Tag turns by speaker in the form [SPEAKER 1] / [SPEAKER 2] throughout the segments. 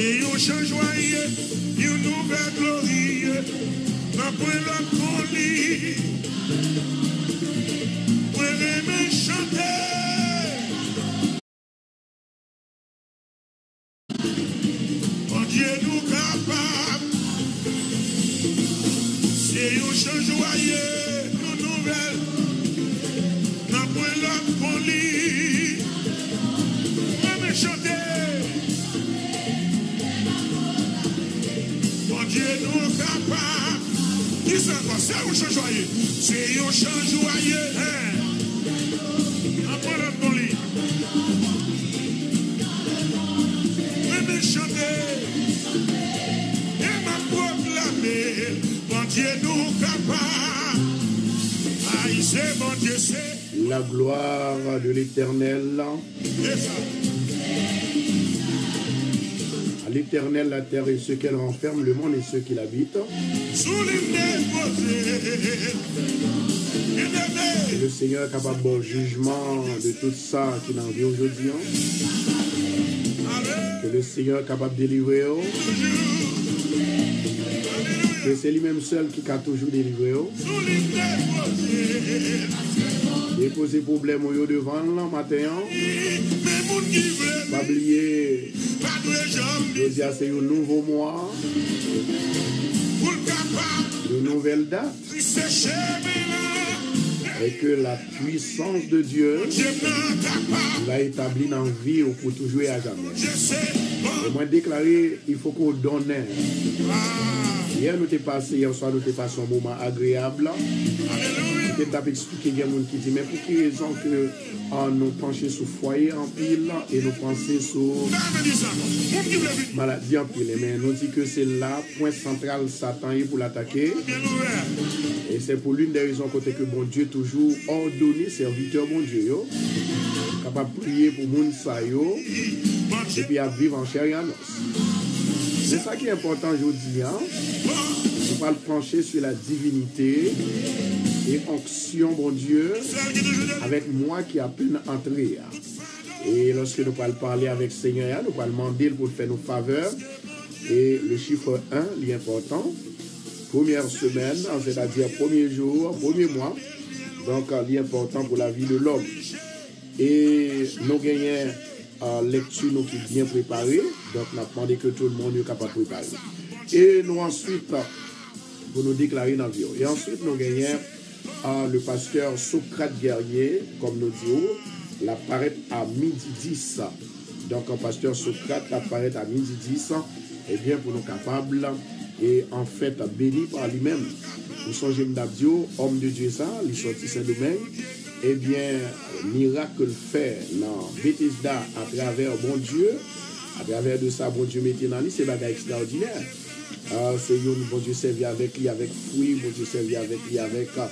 [SPEAKER 1] Si yon chan jwaye, yon nouvel glorie, nan
[SPEAKER 2] pou lakon li. l'Éternel. À l'Éternel, la terre et ce qu'elle renferme, le monde et ceux qui l'habitent. Le Seigneur est capable de jugement de tout ça qui n'en vit aujourd'hui.
[SPEAKER 1] avec
[SPEAKER 2] Que le Seigneur est capable de délivrer. oh. Que c'est lui-même seul qui a toujours délivré. Déposer problème au devant là matin.
[SPEAKER 1] veut,
[SPEAKER 2] Pas oublier,
[SPEAKER 1] pas de jambes,
[SPEAKER 2] je dis c'est un nouveau mois,
[SPEAKER 1] pour le capable,
[SPEAKER 2] une nouvelle date.
[SPEAKER 1] c'est chez là,
[SPEAKER 2] Et que la puissance de Dieu l'a établi dans la vie ou pour toujours et à jamais.
[SPEAKER 1] je sais, bon,
[SPEAKER 2] Et moi déclaré, il faut qu'on donne. Hier, nous t'es passé, hier soir, nous t'es passé un moment agréable. Peut-être t'as expliqué, il y a qui disent, mais pour quelle raison que ah, nous pencher sur foyer en pile et nous penser sur
[SPEAKER 1] dit ça,
[SPEAKER 2] maladie en pile. Mais nous dit que c'est là, point central, Satan est pour l'attaquer. Et c'est pour l'une des raisons côté que bon Dieu toujours ordonné serviteur bon Dieu yo, capable de prier pour moun sa yo, et puis à vivre en chair et en os. C'est ça qui est important aujourd'hui. Hein? On va le pencher sur la divinité et onction, bon Dieu, avec moi qui a peine entré. hein. Et lorsque nous allons parler avec Seigneur, nous allons demander pour faire nos faveurs. Et le chiffre 1, l'important, première semaine, c'est-à-dire premier jour, premier mois, donc l'important pour la vie de l'homme. Et nous gagnons uh, lektu nou ki bien prepare, donk nan pande ke tout moun yo kapap prepare. E nou answit, pou nou deklare nan vyo. E answit nou genyen uh, le pasteur Sokrat Guerrier, kom nou diyo, la paret a midi 10. Donk an pasteur Sokrat la paret a midi 10, ebyen eh pou nou kapable, e an fèt beni par li men. Ou son jem dabdyo, om de Diyo sa, li soti sen domen, bien, miracle fait dans Bethesda à travers bon Dieu, à travers de ça, bon Dieu mettait dans lui, c'est bagage extraordinaire. Ah, c'est yon, bon Dieu servi avec lui, avec fruits, bon Dieu servi avec lui, avec euh,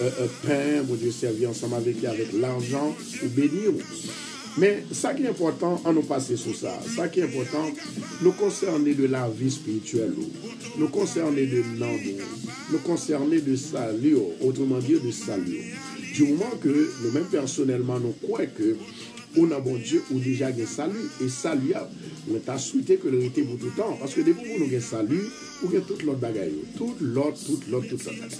[SPEAKER 2] euh, pain, bon Dieu servi ensemble avec lui, avec l'argent, ou bénir. Mais ça qui est important, on nous passer sur ça. Ça qui est important, nous concerner de la vie spirituelle, nous concerner de l'amour, nous concerner de salut, autrement dit de salut. Du moment que nous-mêmes personnellement, nous croyons que on a bon Dieu ou déjà un salut. Et salut, on t'a souhaité que le était pour tout le temps. Parce que depuis que nous avons salut, ou bien toute l'autre bagaille. Toute l'autre, toute l'autre, toute l'autre.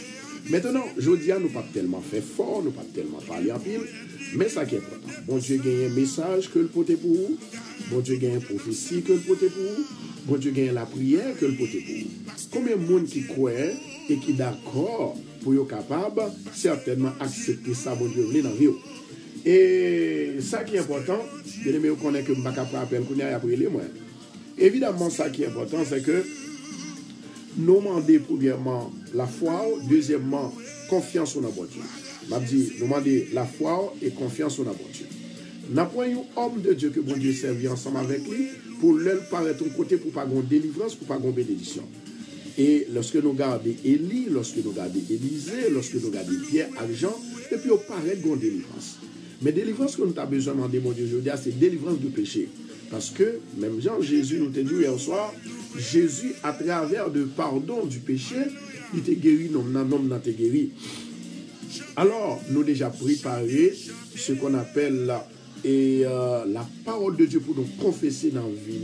[SPEAKER 2] Maintenant, je dis, nous pas tellement fait fort, nous pas tellement parlé en pile, mais ça qui est important. Bon Dieu gagne un message que le poté pour vous. Bon Dieu gagne une prophétie que le poté pour vous. Bon Dieu gagne la prière que le poté pour vous. Combien de monde qui croit et qui d'accord pou yo kapab, certainman aksepte sa bon diyo vle nan vyo. E sa ki important, geni me yo konen ke mbaka pa apel konen a apre li mwen. Evidemment sa ki important se ke nou mande poubyenman la fwa ou, deuxyèmman konfians ou nan bon diyo. Mab di nou mande la fwa ou e konfians ou nan bon diyo. Napwen yo om de diyo ke bon diyo servi ansam avek li pou lèl paret ton kote pou pa gon delivrans, pou pa gon benedisyon. Et lorsque nous regardons Élie, lorsque nous regardons Élisée, lorsque nous regardons Pierre, Argent, et puis on paraît une délivrance. Mais délivrance nous avons besoin de mon Dieu, dire, c'est délivrance du péché. Parce que, même Jean, Jésus nous t'a dit hier soir, Jésus, à travers le pardon du péché, il t'a guéri, non, non, non, non, guéri. Alors, nous déjà préparé ce qu'on appelle et euh, la parole de Dieu pour nous confesser dans la vie,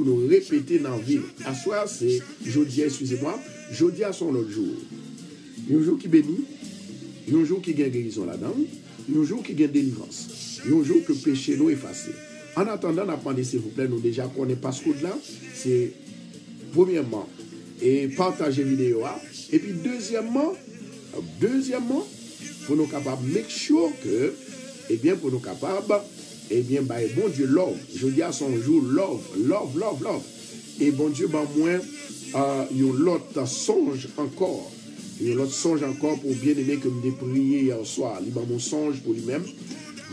[SPEAKER 2] pou nou repete nan vi. Aswa se, jodi, eskuse mwa, jodi a son lot jour. Yon jour ki beni, yon jour ki gen gerison la dan, yon jour ki gen delivrans, yon jour ke peche nou efase. An atandan apande se vouple nou deja konen paskoud la, se premièman, e partaje videyo a, epi deuxièman, deuxièman, pou nou kapab make sure ke, ebyen eh pou nou kapab eh bien, bah, bon Dieu, love. Je dis à son jour, love, love, love, love. Et bon Dieu, bah, moins, euh, yon l'autre songe encore. Yon l'autre songe encore pour bien aimer que me prié hier soir. Il mon songe pour lui-même.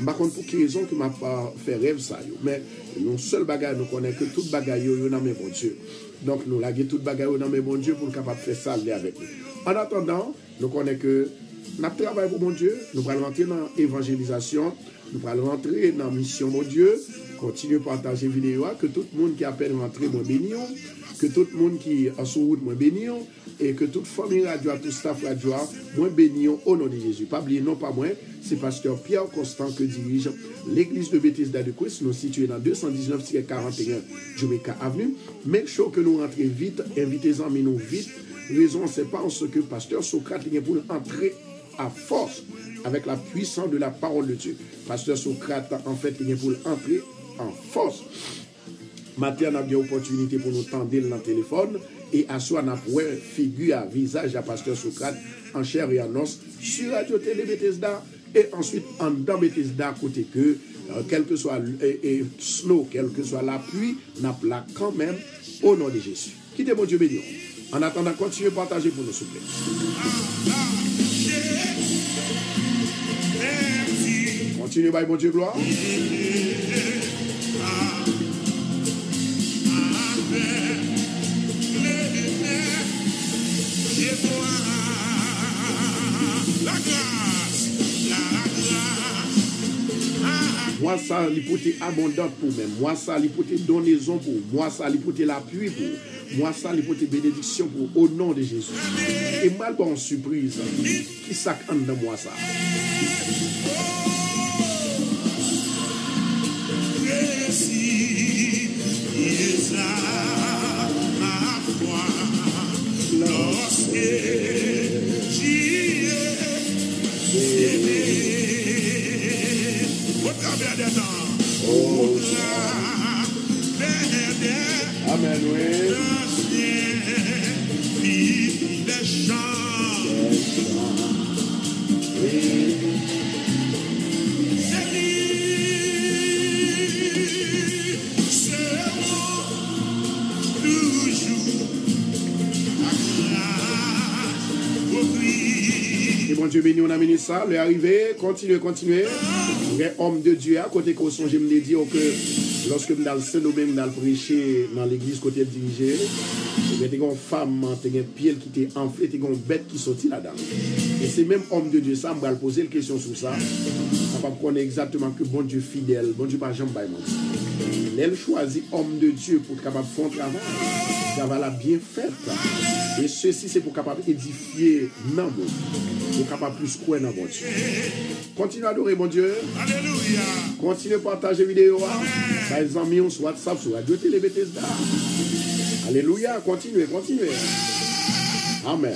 [SPEAKER 2] Par contre, pour quelle raison que m'a pas fait rêve ça, yo. Mais, non seul bagage, nous connaissons que tout bagage, yo, yo, mes bon Dieu. Donc, nous laguer tout bagage, yo, mes bon Dieu pour capable de faire ça, avec nous. En attendant, nous connaissons que nous travaillons pour mon Dieu, nous allons rentrer dans l'évangélisation, nous allons rentrer dans la mission, mon Dieu, continuer à partager vidéo, que tout le monde qui a peine rentré, moi béni, que tout le monde qui est sur route, moi béni, et que toute famille radio, tout staff radio, moi béni au nom de Jésus. Pas oublier, non pas moi, c'est pasteur Pierre Constant que dirige l'église de Bethesda de Christ, nous située dans 219-41 Jamaica Avenue. Make sure que nous rentrons vite, invitez-en, mais nous vite. Raison, c'est parce que pasteur Socrate, il pour entrer à force avec la puissance de la parole de Dieu. Pasteur Socrate, en fait, il est pour entrer en force. Matin, on a bien opportunité pour nous tendre dans le téléphone et à soi, on a figure visage à Pasteur Socrate en chair et en os sur Radio Télé Bethesda et ensuite en dans Bethesda, côté que, euh, quel que soit et, snow, quel que soit la pluie, on a là quand même au nom de Jésus. Quittez mon Dieu béni. En attendant, continuez à partager pour nous, s'il vous plaît. Continuez, bye, mon Dieu, gloire.
[SPEAKER 1] La grâce,
[SPEAKER 2] Mwa sa li pote abondant pou men, mwa sa li pote donezon pou, mwa sa li pote l'apui pou, mwa sa li pote benediksyon pou, o nan de
[SPEAKER 1] Jezu. E mal ba an surprise, ki sak an nan mwa sa. Loske jye, jye,
[SPEAKER 2] Amen, oui. Et bon Dieu béni, on a mené ça. Le arrivé, continuez, continuez. Un homme de Dieu, à côté qu'on songe, je me dit oh, que lorsque je dans le Saint-Domingue, dans le prêcher dans l'église côté dirigé, il y a une femme, il y a qui était enflé, il y a une bête qui sortit là-dedans. Et c'est même homme de Dieu, ça, on va poser une question sur ça. On va connaître exactement que bon Dieu fidèle, bon Dieu pas jamais bail mon Elle choisit homme de Dieu pour être capable de faire un travail. Travail là bien fait. Et ceci, c'est pour capable édifier non. Pour capable plus croire dans bon Dieu. Continuez à adorer mon Dieu.
[SPEAKER 1] Alléluia.
[SPEAKER 2] Continuez à partager vidéo. hein. Par exemple, sur WhatsApp, sur Radio Télé Bethesda. Alléluia. Continuez, continuez. Amen.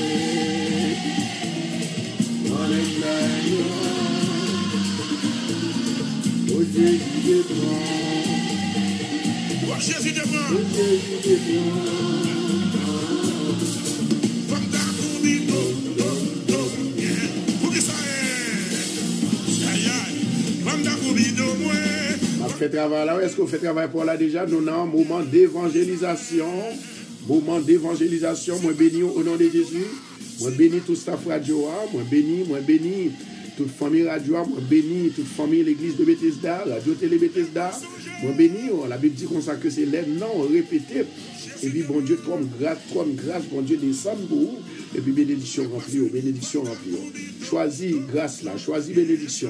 [SPEAKER 2] Est-ce qu'on fait travail pour là déjà? Nous avons moment d'évangélisation. Moment d'évangélisation. Moi béni au nom de Jésus. Moi béni tout staff radio. hein. Moi béni, moi béni toute famille radio, moi béni, toute famille l'église de Bethesda, radio télé Bethesda, moi béni, oh, la Bible dit ça que c'est l'aide, non, répétez. Et puis bon Dieu, trône grâce, trône grâce, bon Dieu descend pour vous. Et puis bénédiction remplie, bénédiction remplie. Choisis grâce là, choisis bénédiction.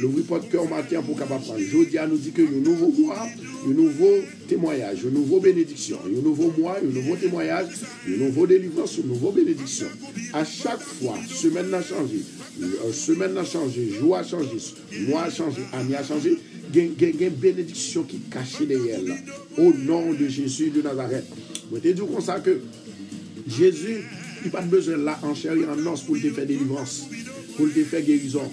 [SPEAKER 2] L'ouvrir de cœur matin pour capable prendre. Jeudi nous dit que un nouveau mois, un nouveau témoignage, une nouveau bénédiction, un nouveau mois, un nouveau témoignage, une nouveau délivrance, une nouveau bénédiction. À chaque fois, semaine a changé, euh, semaine a changé, jour a changé, mois a changé, année a changé. Il y a une bénédiction qui est cachée derrière. Au nom de Jésus de Nazareth. Je te dis comme que Jésus, il n'a pas besoin là en chair et en os pour te faire délivrance, pour te faire guérison.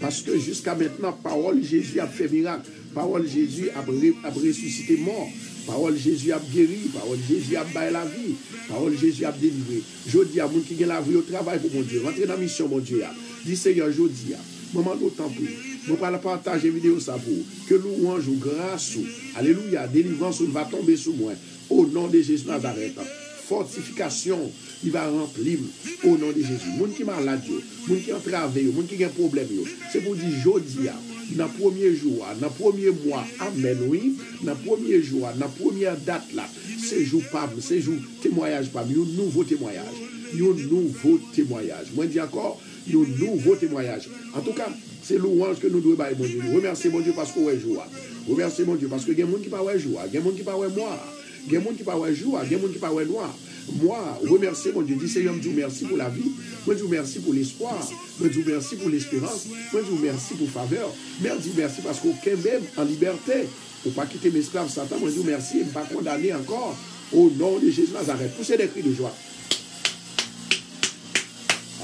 [SPEAKER 2] Parce que jusqu'à maintenant, parole Jésus a fait miracle. Parole Jésus a, a ressuscité mort. Parole Jésus a guéri. Parole Jésus a baillé la vie. Parole Jésus a délivré. Je dis à moun qui a la vie au travail pour mon Dieu. Rentrez dans la mission, mon Dieu. Dis Seigneur, je dis, maman, d'autant plus. Je vais partager vidéo ça pour vous. que louange ou grâce ou, alléluia, délivrance ou va tomber sur moi. Au nom de Jésus Nazareth fortifikasyon li va remplim ou nan de Jésus. Moun ki malade yo, moun ki antrave yo, moun ki gen problem yo, se pou di jodi ya, nan pwemye jou a, nan pwemye mwa, amen oui, nan pwemye jou a, nan pwemye dat la, sejou pam, sejou temoyaj pam, yon nouvo temoyaj, yon nouvo temoyaj. Mwen di akor, yon nouvo temoyaj. En tout ka, se louange ke nou dwe baye bon Dieu. Remerse bon Dieu paske wè jou a. Remerse bon Dieu paske gen moun ki pa wè jou a, gen moun ki pa wè mwa a. il y a des gens qui ne pas parlent jour, il y a des gens qui parlent noir. Moi, remercier mon Dieu, dis Seigneur, je vous merci pour la vie, je vous remercie pour l'espoir, je vous remercie pour l'espérance, je vous remercie pour faveur, moi je remercie parce qu'aucun même en liberté, pour pas quitter mes esclaves Satan, je vous remercie et ne pas condamner encore au nom de Jésus Nazareth. Poussez des cris de joie.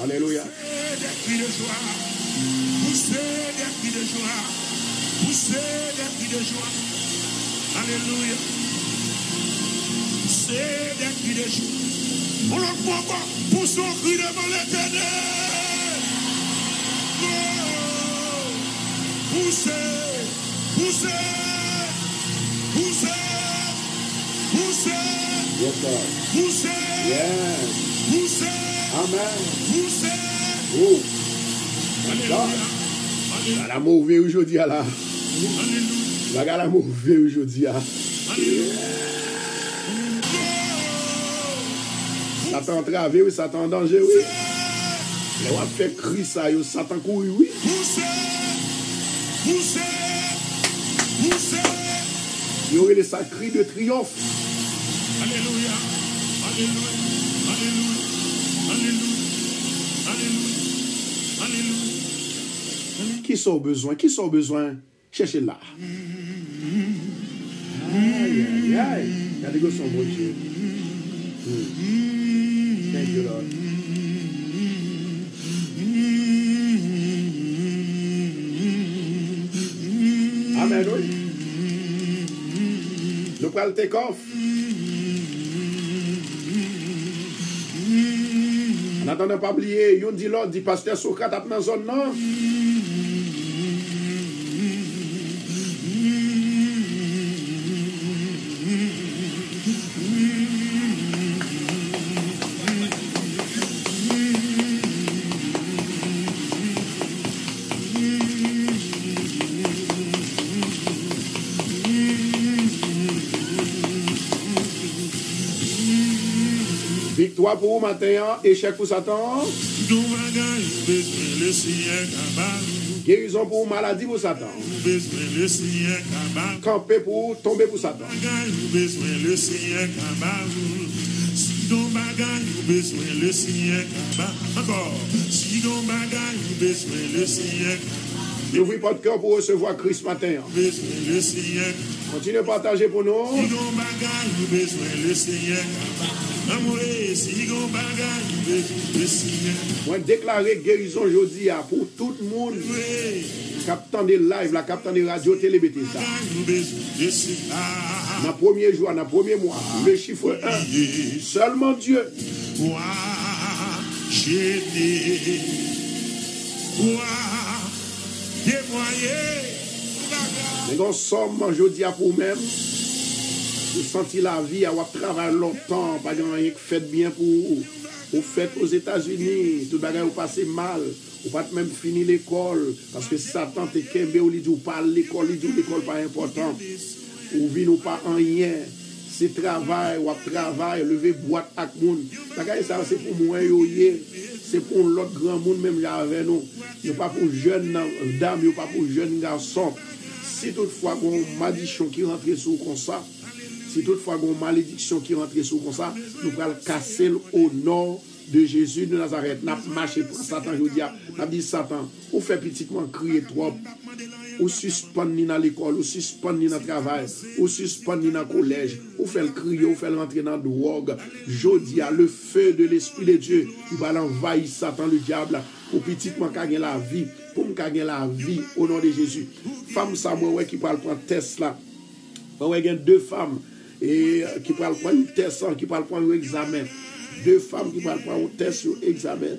[SPEAKER 2] Alléluia.
[SPEAKER 1] Poussez des cris de joie. Poussez des cris de joie. Alléluia. c'est d'un cri de joie. On le voit pas pour son cri devant l'éternel. Non, poussez, poussez, poussez, poussez, poussez, poussez, poussez,
[SPEAKER 2] poussez.
[SPEAKER 1] Alléluia.
[SPEAKER 2] La mauvaise aujourd'hui, là. La mauvaise aujourd'hui, là. Alléluia. Satan trave, oui, Satan danje, oui. Le wap fe kri sa yo, Satan kou, oui.
[SPEAKER 1] Pousse, pousse, pousse.
[SPEAKER 2] Yo re le sa kri de
[SPEAKER 1] triyonf. Aleluya, aleluya, aleluya, aleluya,
[SPEAKER 2] aleluya, aleluya. Ki sou bezwen, ki sou bezwen, chèche la. Aïe, aïe, aïe. Kade go son bonje. Hmm. God. Amen, oui. Nou pral take off. Nan tan nan pa bliye, yon di lò, di paste Sokrat ap nan zon nan. Victoire pour vous matin, hein? échec pour Satan, guérison pour maladie pour Satan, camper pour tomber pour Satan.
[SPEAKER 1] Si nos bagaille, besoin le Seigneur Kabarou. Encore. Si nos bagaille, besoin le Seigneur
[SPEAKER 2] N'ouvrez pas de cœur pour recevoir Christ matin. hein?
[SPEAKER 1] Besoin le Seigneur
[SPEAKER 2] Continuez à partager pour nous.
[SPEAKER 1] Si gon bagay, besoin le. Amour,
[SPEAKER 2] Mwen deklare gerizon jodi ya pou tout
[SPEAKER 1] moun.
[SPEAKER 2] Kapten de live la,
[SPEAKER 1] kapten de radio, telebeti
[SPEAKER 2] sa Nan premier jwa, nan premier mwa, le chifre 1
[SPEAKER 1] Seleman Diyo Mwen
[SPEAKER 2] gon som jodi ya pou mèm Ou senti la vi a wap travay lontan, pa gen yon fèt bien pou ou. Ou fèt os Etats-Unis, tout bagay ou pase mal, ou pat mèm fini l'ekol, paske satan te kembe ou li di ou pa l'ekol, li di ou l'ekol pa important. Ou vin ou pa anyen, se travay, wap travay, leve boat ak moun. Bagay sa se pou mwen yo ye, se pou l'ot gran moun mèm jave nou. Yo pa pou jen dam, yo pa pou jen gason. Si tout fwa kon madichon ki rentre sou kon sa, si toutefois qu'on malédiction qui rentre sous comme ça, nous allons casser au nom de Jésus de Nazareth. N'a marché pour Satan, je dis, n'a dit Satan, ou fait petitement crier trop, ou suspend ni dans l'école, ou suspend ni dans le travail, ou suspend ni dans le collège, ou fait le crier, ou fait rentrer dans la drogue. Je dis, le feu de l'Esprit de Dieu, il va l'envahir Satan, le diable, pour petitement gagner la vie, pour me gagner la vie au nom de Jésus. Femme, ça, moi, qui parle là. Moi, il deux femmes et, qui parlent prendre test, qui parlent prendre un examen. Deux femmes qui parlent prendre un test sur examen.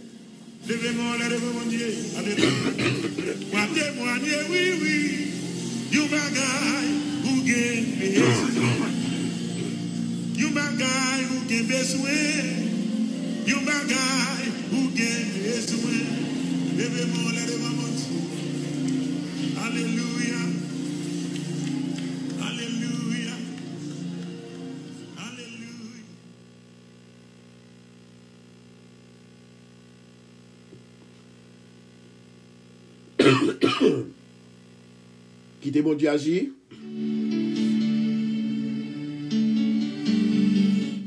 [SPEAKER 2] Quittez mon Dieu agir.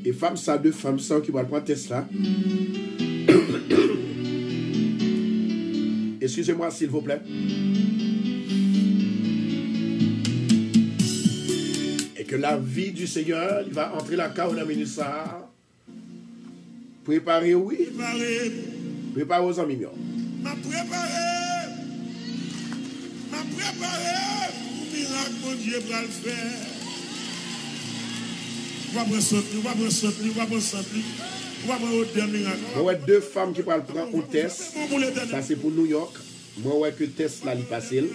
[SPEAKER 2] Et femme ça, deux femmes ça qui vont prendre test là. Excusez-moi s'il vous plaît. Et que la vie du Seigneur, il va entrer la carte dans minute ça. Préparez, oui.
[SPEAKER 1] Préparez.
[SPEAKER 2] Préparez aux amis.
[SPEAKER 1] m'a prepare pou mirak moun diye pral fè. Wapre sot li, wapre sot li, wapre sot li,
[SPEAKER 2] wapre odè mirak. Mwen wè dè fam ki pral
[SPEAKER 1] pran ou tes,
[SPEAKER 2] sa se pou New York,
[SPEAKER 1] mwen wè
[SPEAKER 2] ke tes la li pase l.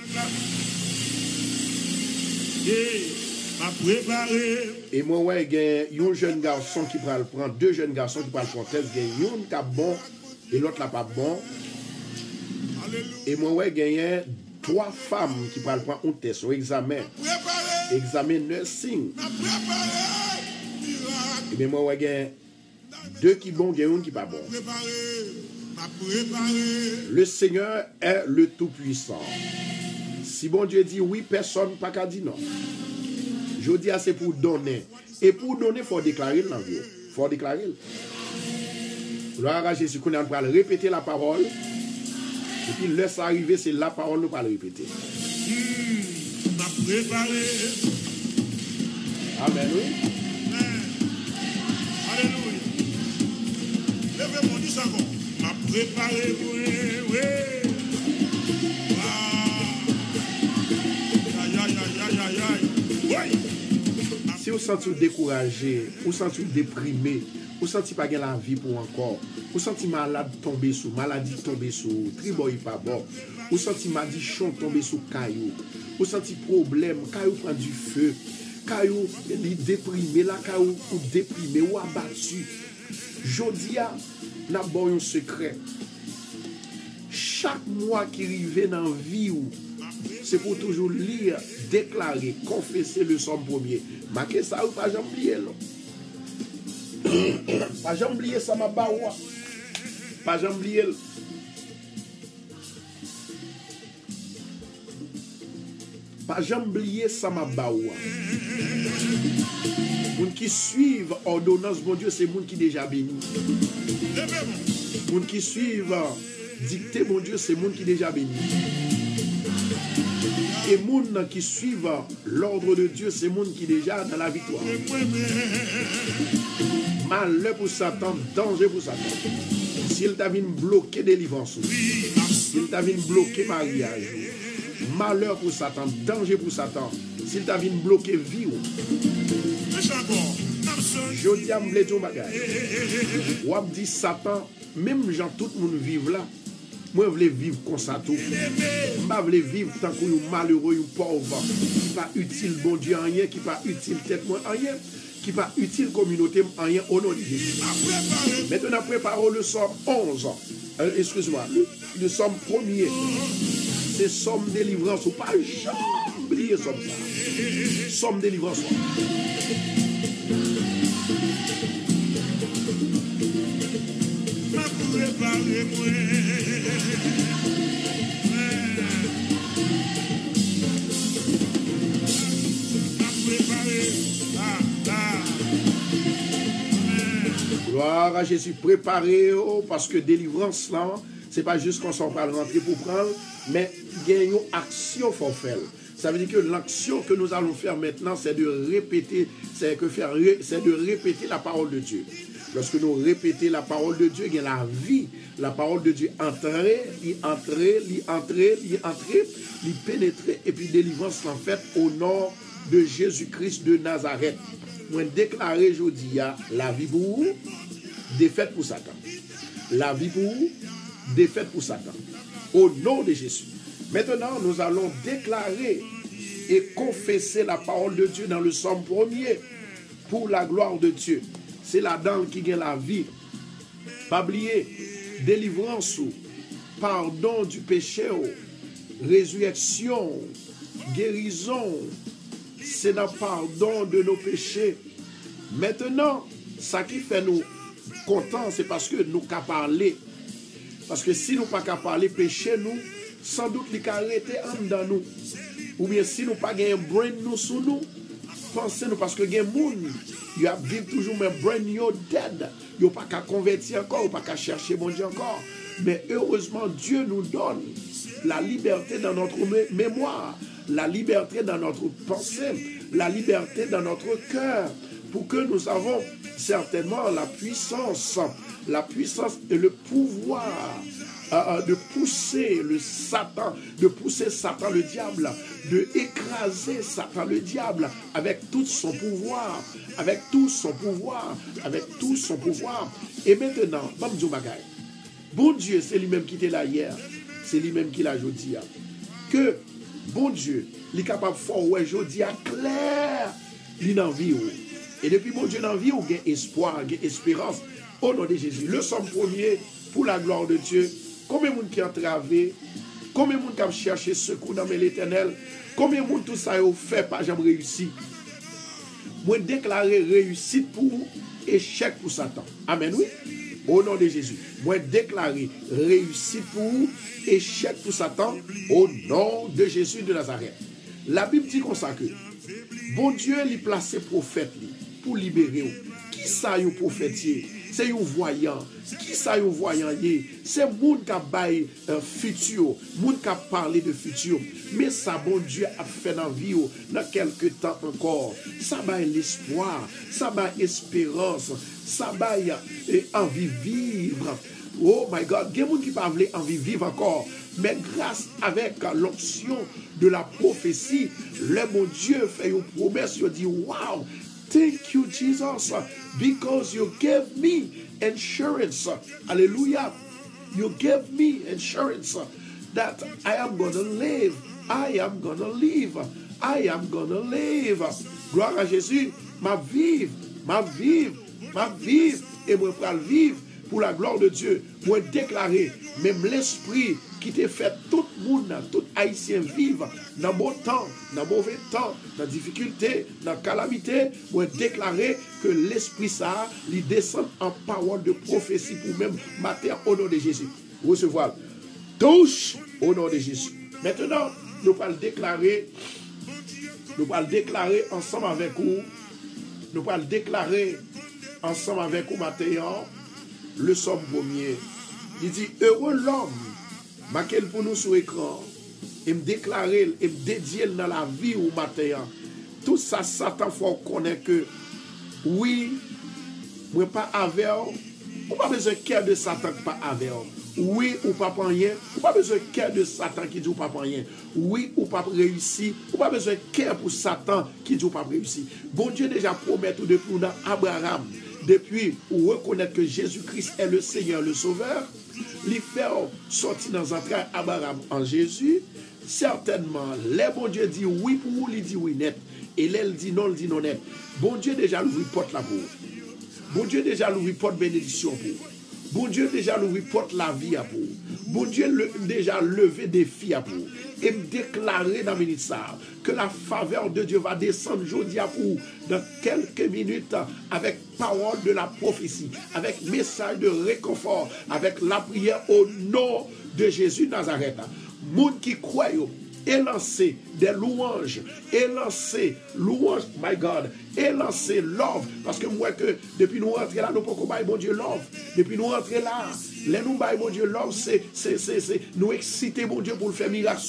[SPEAKER 2] E mwen wè gen yon jen garson ki pral pran, dè jen garson ki pral pran tes, gen yon ka bon, e lot la pa bon. E mwen wè gen yon trois femmes qui le prendre un test, un examen. Examen nursing. Et bien, moi, a deux qui bon, il y a un qui pas bon. Le Seigneur est le Tout-Puissant. Si bon Dieu dit oui, personne pas qu'à dire non. Je dis c'est pour donner. Et pour donner, il faut déclarer dans vie. Il faut déclarer. Gloire à Jésus, qu'on de répéter la parole. Et puis, laisse arriver, c'est la parole, nous pas le répéter.
[SPEAKER 1] m'a préparé.
[SPEAKER 2] Amen, oui.
[SPEAKER 1] Amen. Alléluia. Levez-moi, dis ça encore. M'a préparé, oui, oui. si ou
[SPEAKER 2] santi ou dekouraje, ou santi ou deprime, ou santi pa gen la vi pou ankor, ou santi malade tombe sou, maladi tombe sou, triboy pa bo, ou santi madichon tombe sou kayou, ou santi problem, kayou pran du fe, kayou li deprime, la kayou ou deprime, ou abatu. Jodia, nan bon yon sekre. Chak mwa ki rive nan vi ou, se pou toujou lir deklare, konfese le som premier. Make sa ou pa jambliye lò. pa jambliye sa ma barwa. Pa jambliye lò. Pa jambliye sa ma barwa. Moun ki suive ordonans bon Diyo, se moun ki deja
[SPEAKER 1] beni.
[SPEAKER 2] Moun ki suive dikte bon Diyo, se moun ki deja beni. Et moun qui suivent l'ordre de Dieu, c'est moun qui déjà dans la victoire. Malheur pour Satan, danger pour Satan. S'il t'a vu bloquer délivrance, s'il t'a vu bloquer mariage, malheur pour Satan, danger pour Satan, s'il t'a vu bloquer vie. Je dis à m'le bagage. Ou dit Satan, même gens tout le monde vive là, Mwen vle viv konsato. Mba vle viv tankou yon malheureux, yon pauvre. Ki pa util bon di anyen, ki pa util tet mwen anyen. Ki pa util kominote mwen anyen ono di Jésus. Mètena preparo le som 11. Euh, Excuse-moi. Le, le som premier. Se som délivrance ou pa jambliye som sa. Som délivrance
[SPEAKER 1] ou. Mwen
[SPEAKER 2] Gloire à Jésus, préparez oh, parce que délivrance là, c'est pas juste qu'on s'en parle rentrer pour prendre, mais gagnons action faut faire. Ça veut dire que l'action que nous allons faire maintenant, c'est de répéter, c'est que faire, c'est de répéter la parole de Dieu. Lorsque nous répétons la parole de Dieu, il y a la vie. La parole de Dieu entrer, l'y entrer, l'y entrer, l'y entrer, l'y pénétrer, et puis délivrance en fait au nom de Jésus-Christ de Nazareth. Moi, déclarer aujourd'hui la vie pour vous, défaite pour Satan. La vie pour vous, défaite pour Satan. Au nom de Jésus. Maintenant, nous allons déclarer et confesser la parole de Dieu dans le psaume premier pour la gloire de Dieu. C'est la dame qui gagne la vie. Pas oublier, délivrance, pardon du péché, résurrection, guérison, c'est le pardon de nos péchés. Maintenant, ça qui fait nous contents, c'est parce que nous qu'à parler. Parce que si nous pas qu'à parler péché, nous, sans doute les arrêter en dans nous. Ou bien si nous pas gagner brain nous sous nous, pensez nous parce que gen moun, y a vivre toujours mais brain yo dead. Yo pas qu'à convertir encore, ou pas qu'à chercher mon Dieu encore. Mais heureusement, Dieu nous donne la liberté dans notre mé- mémoire, la liberté dans notre pensée, la liberté dans notre cœur, pour que nous avons certainement la puissance, la puissance et le pouvoir euh, euh, de pousser le Satan, de pousser Satan le diable, de écraser Satan le diable avec tout son pouvoir, avec tout son pouvoir, avec tout son pouvoir. Et maintenant, bon Dieu, c'est lui-même qui était là hier, c'est lui-même qui l'a aujourd'hui. Que bon Dieu, il est capable de faire aujourd'hui clair, il dans vie. ou. Et depuis bon Dieu dans vie, y a espoir, y a espérance. Au nom de Jésus, le somme premier pour la gloire de Dieu. Combien de monde qui ont travé, combien de monde qui ont cherché secours dans l'éternel, combien de monde tout ça a fait, pas jamais réussi? Moi, déclarer réussite pour vous, échec pour Satan. Amen, oui? Au nom de Jésus. Moi, déclarer réussite pour vous, échec pour Satan, au nom de Jésus de Nazareth. La Bible dit comme ça que, bon Dieu, il placé prophète pour libérer. Qui ça yon prophétier? C'est yon voyant. Qui ça yon voyant? C'est moun qui a bail un futur, moun qui a parlé de futur. Mais ça, bon Dieu a fait dans vie yo, dans quelques temps encore. Ça bail l'espoir, ça bail espérance, ça bail eh, envie vivre. Oh my God, il y a des gens qui envie vivre encore. Mais grâce avec l'option de la prophétie, le bon Dieu fait une promesse, il dit, wow, thank you Jesus, because you gave me insurance. Hallelujah. You gave me insurance that I am gonna live. I am gonna live. I am gonna live. Gloire à Jésus. Ma vive, ma vive, ma vive, et moi pour vivre pour la gloire de Dieu. Moi déclarer, même l'esprit qui t'a fait tout le monde, tout haïtien vivre dans bon temps, dans mauvais temps, dans difficulté, dans calamité, moi déclarer que l'esprit ça, il descend en parole de prophétie pour même matin au nom de Jésus. Recevoir. Touche au nom de Jésus. Maintenant, nous allons déclarer, nous allons déclarer ensemble avec vous, nous allons déclarer ensemble avec vous matin le somme premier. Il dit, heureux l'homme, marqué pour nous sur l'écran, et me déclarer, et me dédier dans la vie au matin. Tout ça, Satan, faut connaître que, oui, moi pas avec, ou pas besoin de cœur de Satan pas avec. Oui, ou pas rien. Ou pas besoin de cœur de Satan qui dit ou pas rien. Oui, ou pas réussir. Ou pas besoin de cœur pour Satan qui dit ou pas réussir. Bon Dieu déjà promet tout depuis Abraham. Depuis ou reconnaître que Jésus-Christ est le Seigneur, le Sauveur, lui faire sortir dans un train Abraham en Jésus, certainement, les bon Dieu dit oui pour vous, il dit oui net. Et l'elle dit non, il dit non net. Bon Dieu déjà l'ouvre porte pour vous. Bon Dieu déjà l'ouvre porte bénédiction pour vous. Bon Dieu déjà l'ouvri porte la vie à vous. Bon Dieu le, déjà levé des filles à vous. Et me déclarer dans minute ça que la faveur de Dieu va descendre aujourd'hui à vous dans quelques minutes avec parole de la prophétie, avec message de réconfort, avec la prière au nom de Jésus Nazareth. Monde qui croit, yo, et lancer des louanges, et lancer louanges, my God, et lancer love, parce que moi que depuis nous rentrer là, nous pouvons bailler bon Dieu love, depuis nous rentrer là, les nous bon Dieu love, c'est, c'est, c'est, nous exciter bon Dieu pour le faire miracle.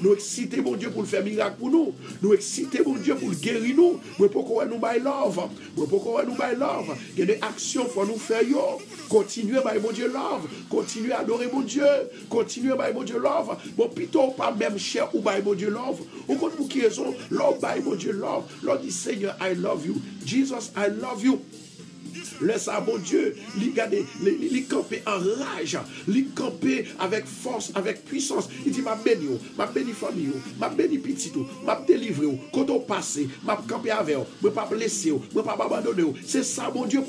[SPEAKER 2] Nous exciter bon Dieu pour le faire miracle pour nous, nous exciter bon Dieu pour le guérir nous, mais pourquoi nous bailler love, mais pourquoi nous bailler love, il y a des actions faut nous faire yo, continuer bailler bon Dieu love, continuer à adorer mon Dieu, continuer à bailler bon Dieu love, bon plutôt pas même cher ou bailler bon Dieu love, ou quand pour qui raison, love bailler bon Dieu love, Lord dit Seigneur I love you, Jesus I love you, Laisse à bon Dieu, lui garder, lui camper en rage, lui camper avec force, avec puissance. Il dit, ma béni, ma béni famille, ma béni petit, ma délivré, quand on passe, ma camper avec vous, je pas blesser, je pas abandonner. C'est ça, bon Dieu,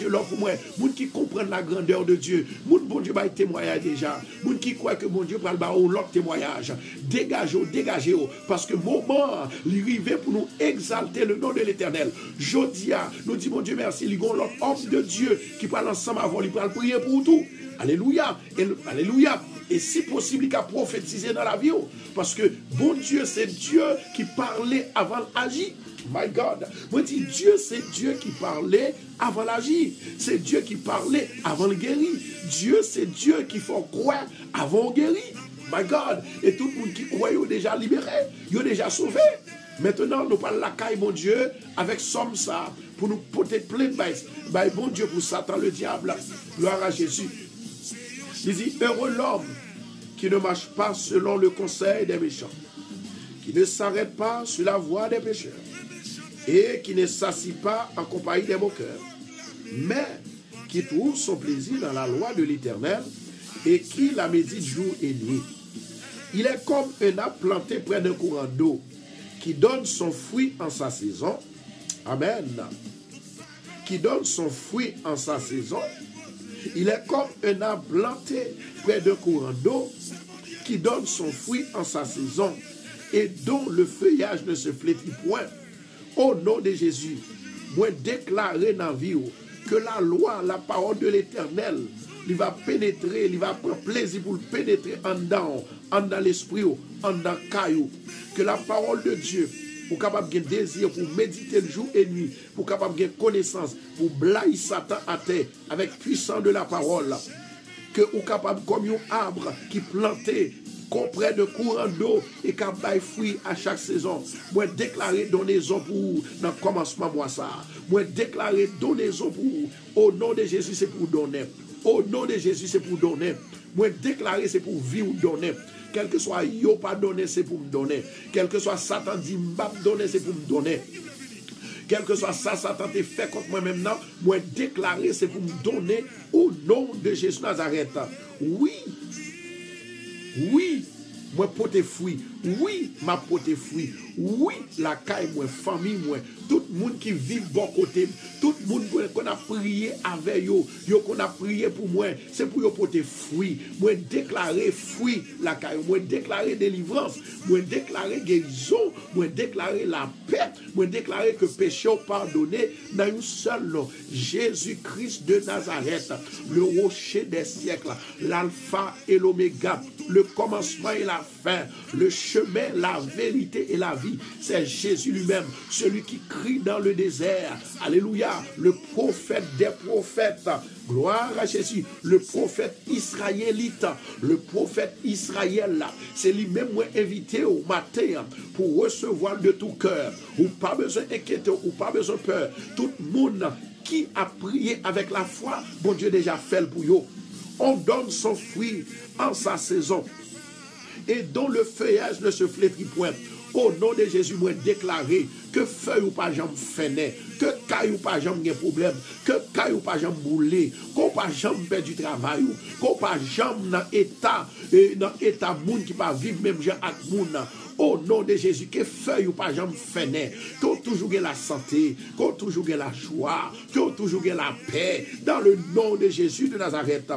[SPEAKER 2] Dieu, l'offre pour moi. Moun comprennent la grandeur de Dieu. Moun, bon Dieu, bah, témoignage déjà. Moun qui croit que bon Dieu, va le l'autre témoignage. Dégagez, dégagez, parce que moment, il pour nous exalter le nom de l'éternel. Jodia, nous dit, Dieu, merci. Il y a homme de Dieu qui parle ensemble avant, il parle prier pour tout. Alléluia. alléluia. Et si possible, il a prophétisé dans la vie. Oh. Parce que bon Dieu, c'est Dieu qui parlait avant d'agir. My God. Moi, dis Dieu, c'est Dieu qui parlait avant l'agir. C'est Dieu qui parlait avant le guérir. Dieu, c'est Dieu qui fait croire avant guérir. My God. Et tout le monde qui croit, il est déjà libéré. Il est déjà sauvé. Maintenant, nous parlons la caille, mon Dieu, avec somme ça, pour nous porter plein de baisse. bon Dieu, pour Satan, le diable. Gloire à Jésus. Il dit, heureux l'homme qui ne marche pas selon le conseil des méchants, qui ne s'arrête pas sur la voie des pécheurs, et qui ne s'assit pas en compagnie des moqueurs, mais qui trouve son plaisir dans la loi de l'Éternel et qui la médite jour et nuit. Il est comme un arbre planté près d'un courant d'eau qui donne son fruit en sa saison. Amen. Qui donne son fruit en sa saison. Il est comme un arbre planté près d'un courant d'eau qui donne son fruit en sa saison et dont le feuillage ne se flétrit point. Au nom de Jésus, moi déclarer dans vie que la loi, la parole de l'éternel, il va pénétrer, il va prendre plaisir pour pénétrer en dedans, en dans l'esprit, en dans le caillou. Que la parole de Dieu, pour capable de désir, pour méditer le jour et nuit, pour capable de connaissance, pour blayer Satan à terre avec puissance de la parole. Que vous capable comme un arbre qui planté près de courant d'eau et qui bail fruit à chaque saison. Moi déclarer donaison pour vous dans le commencement moi ça. Moi déclarer donaison pour vous. Au nom de Jésus, c'est pour donner. Au nom de Jésus, c'est pour donner. Moi déclarer, c'est pour vivre ou donner. Quel que soit yo pas donné, c'est pour me donner. Quel que soit Satan dit m'a donner, c'est pour me donner. Quel que soit ça, Satan te fait contre moi maintenant, moi déclarer, c'est pour me donner au nom de Jésus Nazareth. Oui, oui, moi pote fruit. Oui, ma pote fruit. Oui, la caille, moi, famille, moi, tout le monde qui vit bon côté, tout le monde qu'on a prié avec yo, yo qu'on a prié pour moi, c'est pour yo porter fruit. Moi déclarer fruit la caille, moi déclarer délivrance, moi déclarer guérison, moi déclarer la paix, moi déclarer que péché pardonné dans un seul nom, Jésus-Christ de Nazareth, le rocher des siècles, l'alpha et l'oméga, le commencement et la fin, le chemin, la vérité et la vie. C'est Jésus lui-même, celui qui crie dans le désert. Alléluia. Le prophète des prophètes. Gloire à Jésus. Le prophète israélite. Le prophète Israël. C'est lui-même invité au matin pour recevoir de tout cœur. Ou pas besoin d'inquiéter, ou pas besoin de peur. Tout le monde qui a prié avec la foi, bon Dieu déjà fait le bouillon. On donne son fruit en sa saison et dont le feuillage ne se flétrit point. Au nom de Jésus, moi déclarer que feuille ou pas jambe fenêtre, que caille ou pas jambe gen problème, que caille ou pas jambe boulé, qu'on pas jambe perd du travail, qu'on pas jambe dans état, dans état moun qui pas vivre même gens avec moun. Au nom de Jésus, que feuille ou pas jambe fenêtre, tout toujours la santé, qu'on toujours la joie, qu'on toujours la paix, dans le nom de Jésus de Nazareth.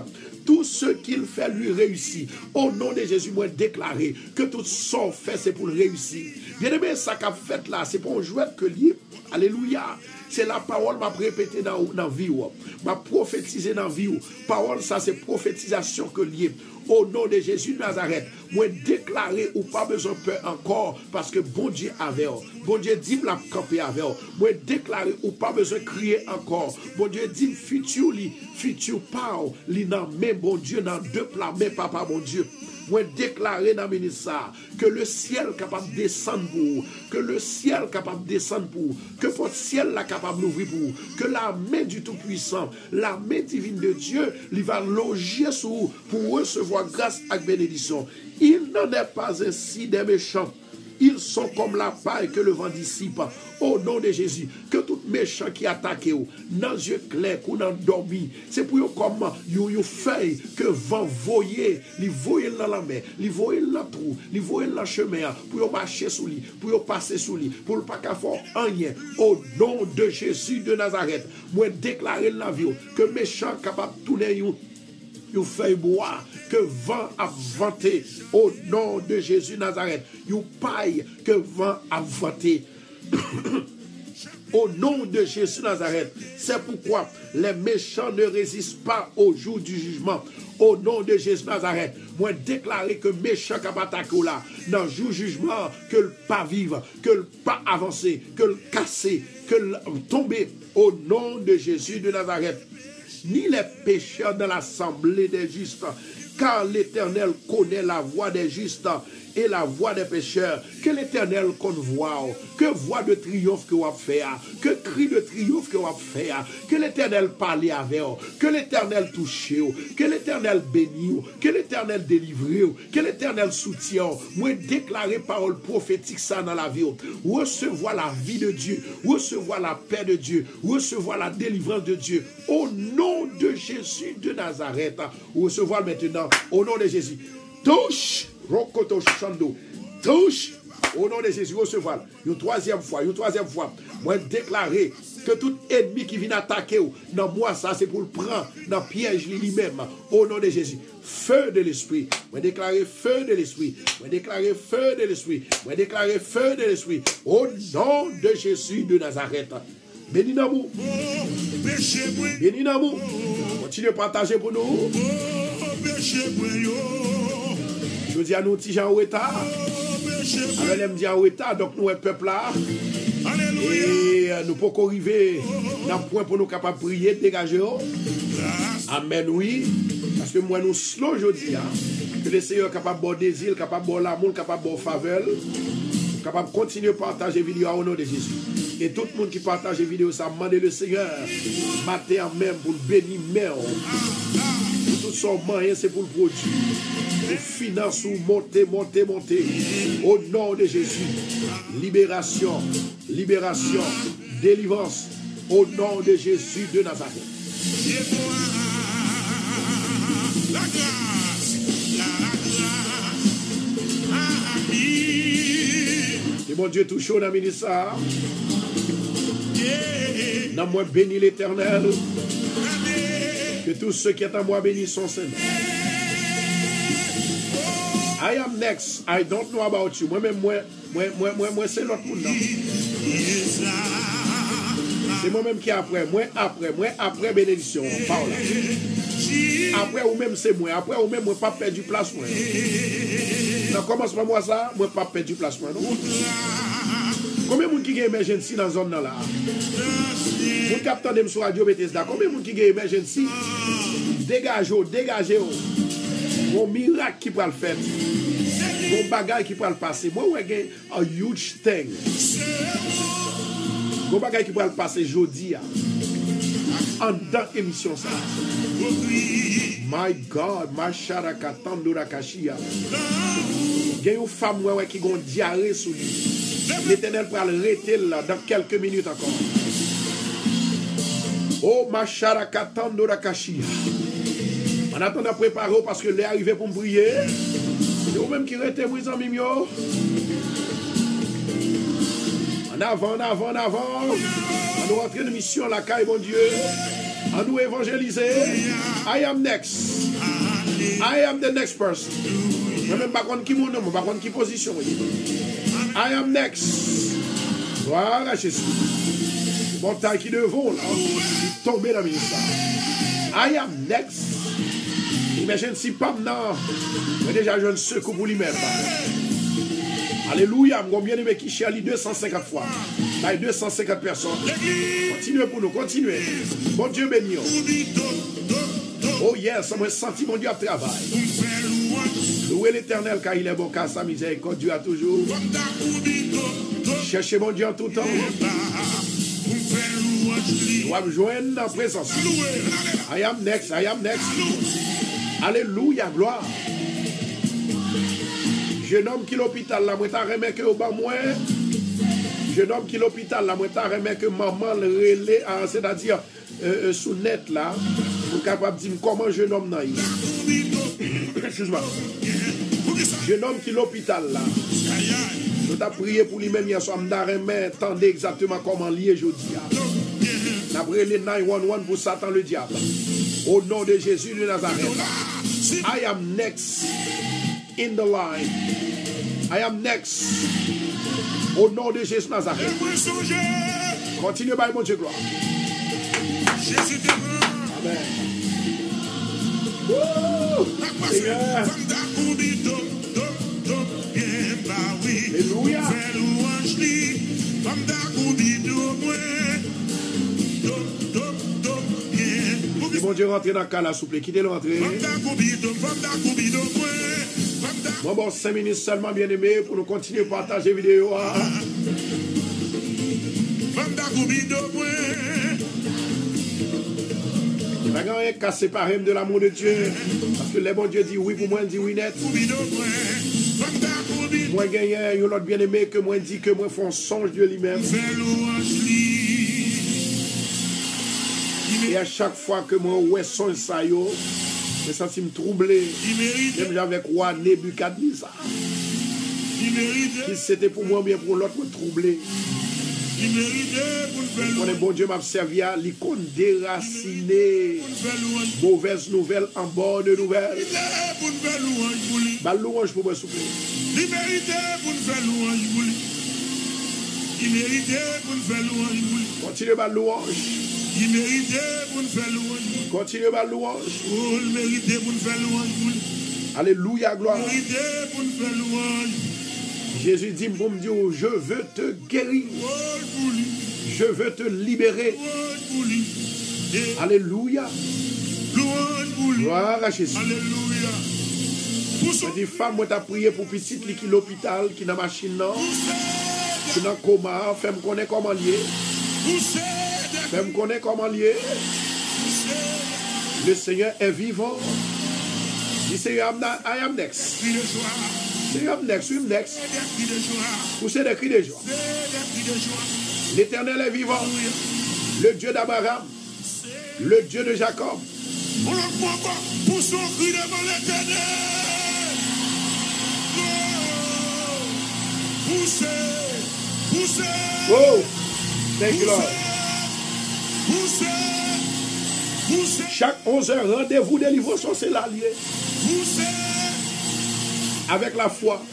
[SPEAKER 2] Tout ce qu'il fait lui réussit. Au nom de Jésus, moi déclaré que tout son fait, c'est pour réussir. Bien aimé, ça qu'a fait là, c'est pour un jouet que lié. Alléluia. C'est la parole m'a répété dans la vie. M'a prophétisé dans la vie. Parole, ça, c'est prophétisation que lié. Au nom de Jésus de Nazareth, moi déclaré ou pas besoin peur encore parce que bon Dieu avait. Bon Dieu dit la camper avec. Moi déclaré ou pas besoin crier encore. Bon Dieu dit futur li, futur pas li nan mais bon Dieu dans deux plats mais papa bon Dieu. Moi déclarer dans ministère que le ciel capable de descendre pour que le ciel capable de descendre pour que votre ciel la capable d'ouvrir pour que la main du Tout-Puissant, la main divine de Dieu, il va loger sur pour recevoir grâce et bénédiction. Il n'en est pas ainsi des méchants ils sont comme la paille que le vent dissipe. Au nom de Jésus, que tout méchant qui attaque ou, dans yeux clairs, ou dans dormi, c'est pour eux comme une feuille que vent voyer, li voyer dans la mer, li voyer dans la trou, li voyer dans le chemin, pour marcher sous lui, pour passer sous lui, pour ne pas faire rien. Au nom de Jésus de Nazareth, moi déclarer la vie que méchant capable de tourner you feuille bois que vent a vanté au nom de Jésus Nazareth. You paille que vent a vanté. au nom de Jésus Nazareth. C'est pourquoi les méchants ne résistent pas au jour du jugement. Au nom de Jésus Nazareth, moi déclarer que méchant qui là, dans le jour du jugement, que le pas vivre, que le pas avancer, que le casser, que le tomber. Au nom de Jésus de Nazareth ni les pécheurs dans l'assemblée des justes, car l'Éternel connaît la voix des justes et la voix des pécheurs. Que l'Éternel voit, que voix de triomphe que vous fait, que cri de triomphe que vous fait, que l'Éternel parle avec vous, que l'Éternel touche, que l'Éternel bénit, que l'Éternel délivre, que l'Éternel soutient. Moi, déclarer parole prophétique ça dans la vie. Recevoir la vie de Dieu, recevoir la paix de Dieu, recevoir la délivrance de Dieu. Au nom de Jésus de Nazareth, recevoir maintenant, au nom de Jésus. Touche Rokoto Chando. Touche au nom de Jésus, recevoir. Une troisième fois, une troisième fois. Moi, déclarer que tout ennemi qui vient attaquer, dans moi, ça, c'est pour le prendre dans piège lui-même. Au nom de Jésus. Feu de l'esprit. Moi, déclarer feu de l'esprit. Moi, déclarer feu de l'esprit. Moi, déclarer feu de l'esprit. Au nom de Jésus de Nazareth. Béni d'amour. Béni d'amour. Continuez à partager pour nous. Je di an nou ti jan weta. An lèm di an weta, dok nou e pepla. E euh, nou pou kon rive nan pouen pou nou kapap priye, degaje yo. Amen, oui. Paske mwen nou slon je di an. Ke lese yo kapap bo dezil, kapap bo lamoun, kapap bo favel. Kapap kontinye partaje video an ou nou de Jezou. Et tout le monde qui partage la vidéo, ça demande le Seigneur. Mater en même pour bénir mère. Tout son moyen, c'est pour le produit. Les finances monter, monter, monter. Au nom de Jésus. Libération, libération, délivrance. Au nom de Jésus de Nazareth. La grâce, la grâce, Et mon Dieu touche au ça. Nan mwen beni l'Eternel Que tout ce qui est à moi béni son Seigneur I am next. I don't know about you. Mwen mwen mwen mwen mwen se lot moun nan Se mwen mwen ki apre Mwen apre mwen apre benedisyon Apre ou mwen se mwen Apre ou mwen mwen pa pe du plas mwen Nan komanse mwen mwen sa Mwen pa pe du plas mwen non? Kome moun ki gen emergency nan zon nan la? Moun kapten dem sou radio Bethesda, kome moun ki gen emergency? Degaje ou, degaje ou. Moun mirak ki pral fet. Moun bagay ki pral pase. Moun wè gen a huge thing. Moun bagay ki pral pase jodi ya. An dan emisyon sa. My God, machara katando rakashia. Gen yon fam wè wè ki gon diare sou li. L'Etenel pral rete oh, la dan kelke minute ankon. Oh, machara katando rakashia. An atan da preparo paske lè arrive pou mbriye. Yo mèm ki rete mwizan mim yo. An avan, an avan, an avan. An nou rentre de misyon la kaye, bon Diyo. A nou evanjelize, I am next. I am the next person. Mwen men bakon ki moun, mwen bakon ki posisyon. I am next. Wala jesu. Bon tan ki devon la, ki tombe nan minisa. I am next. Imagine si pam nan, mwen deja joun sekou pou li men. Aleluya, mwen mwen mwen ki chia li 250 fwa. Là, 250 personnes. Continuez pour nous, continuez. Bon Dieu béni. Oh yes, moi senti mon Dieu à travail. Louez l'éternel car il est bon car sa miséricorde Dieu a toujours. Cherchez mon Dieu en tout temps. Nous me joindre la présence. I am next, I am next. Alléluia, gloire. Jeune homme qui l'hôpital, la moi t'as remis que au bas moi. Jenom ki l'opital la mwen ta remè ke maman l'rele an, se da dir, euh, euh, sou net la, mwen kapap di m koman jenom nan yi. Chouzman. Jenom ki l'opital la, mwen ta priye pou li men yon som da remè, tande exactement koman liye jodi ya. Na brele 911 pou satan le diable. Au nom de Jésus de Nazareth. I am next in the line. I am next. Au nom de Jésus Nazareth. Continue par mon Dieu gloire. Jésus Amen. Wouh! Seigneur. Alléluia. Bon Dieu, rentrez dans le cas, s'il vous plaît. Quittez le rentrer. Bon, bon, 5 minutes seulement, bien aimé, pour nous continuer à partager la vidéo. Qu'à séparer de l'amour de Dieu. Parce que le bon Dieu dit oui pour moi, il dit oui net. Moi, gagné un autre bien-aimé que moi dit que moi font songe de lui-même. Et à chaque fois que moi ouais songe ça yo, je me sens me troubler. Même avec roi Nebuchadnezzar. Qui c'était pour moi bien pour l'autre me troubler. Mon bon Dieu m'a servi à l'icône déraciné. Mauvaise nouvelle en bord de nouvelle. Bah louange pour moi, s'il vous plaît. Il méritait pour nous faire louange. Continuez ma louange. Il méritait pour nous faire louange. Continuez ma louange. Oh, il méritait pour nous faire louange. Alléluia, gloire. Il méritait pour nous faire louange. Jésus dit me dire, je veux te guérir. Je veux te libérer. Alléluia. Gloire à Jésus. Alléluia. Je dis, femme, moi, t'as prié pour petite qui l'hôpital, qui la machine, non? Qui le coma, femme connaît comment lier. Femme connaît comment lier. Le Seigneur est vivant. Il dit, I am next. Seigneur, next, I'm next. Poussez des cris de joie. L'éternel est vivant. Le Dieu d'Abraham. Le Dieu de Jacob. Poussons cri devant l'éternel. Poussez, poussez. Oh, thank you, Lord. Chak 11 heures, rendez-vous de livraison, c'est l'allié. Avec la foi.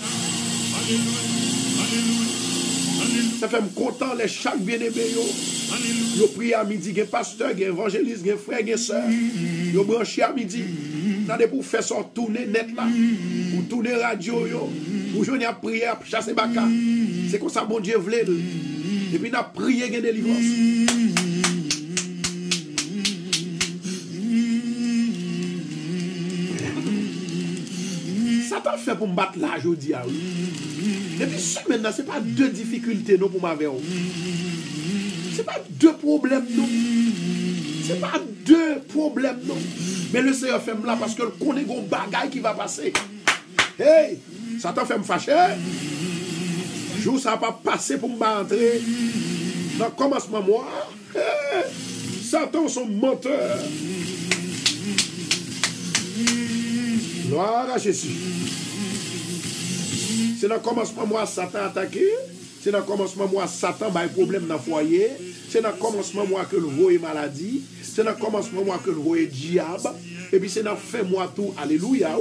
[SPEAKER 2] Ça fait me content les chaque bien-aimé. Yo prie à midi, gen pasteur, gen évangéliste, gen frère, gen sœur. Yo branché à midi. Nade pou fè son tourner net là. Ou tourner radio yo. Ou journée à prière, chasser baka. C'est comme ça bon Dieu vle. Et puis n'a prié gen délivrance. ap fè pou mbat la jodi ah, ya. Depi sou men nan, se pa de difikultè nou pou ma vè ou. Oh. Se pa de problem nou. Se pa de problem nou. Men le seye fèm la, paske l konen goun bagay ki va pase. Hey, satan fèm fache. Jou sa pa pase pou mba antre. Nan komasman mwa. Hey, satan son menteur. Gloire à Jésus. C'est dans le commencement moi Satan attaqué. Se nan komanseman mwa satan bay problem nan foye, se nan komanseman mwa ke l voye maladi, se nan komanseman mwa ke l voye diyab, epi se nan fe mwa tou, aleluya,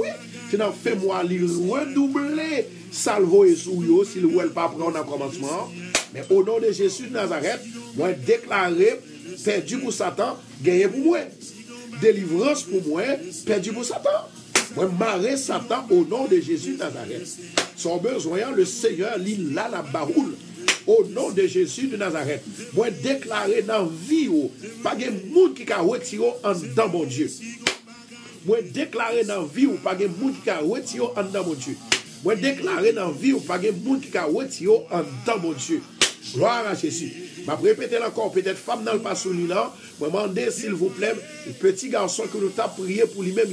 [SPEAKER 2] se nan fe mwa li redouble salvoye sou yo, si l wèl pa pran nan komanseman, men o non de Jezu Nazaret, mwen deklare, perdi pou satan, genye pou mwen. Delivrans pou mwen, perdi pou satan. Mwen mare satan o non de Jezu Nazaret. Son bezoyan, le seigneur li la la baroul. O non de Jezu de Nazaret. Mwen deklare nan vi yo, pa gen moun ki ka weti yo an dan mon Diyo. Mwen deklare nan vi yo, pa gen moun ki ka weti yo an dan mon Diyo. Mwen deklare nan vi yo, pa gen moun ki ka weti yo an dan mon Diyo. Gloire a Jezu. Ma prepete lankon, petet fam nan l'pasouni lan, mwen mande sil vouplem, peti ganson ke nou ta priye pou li men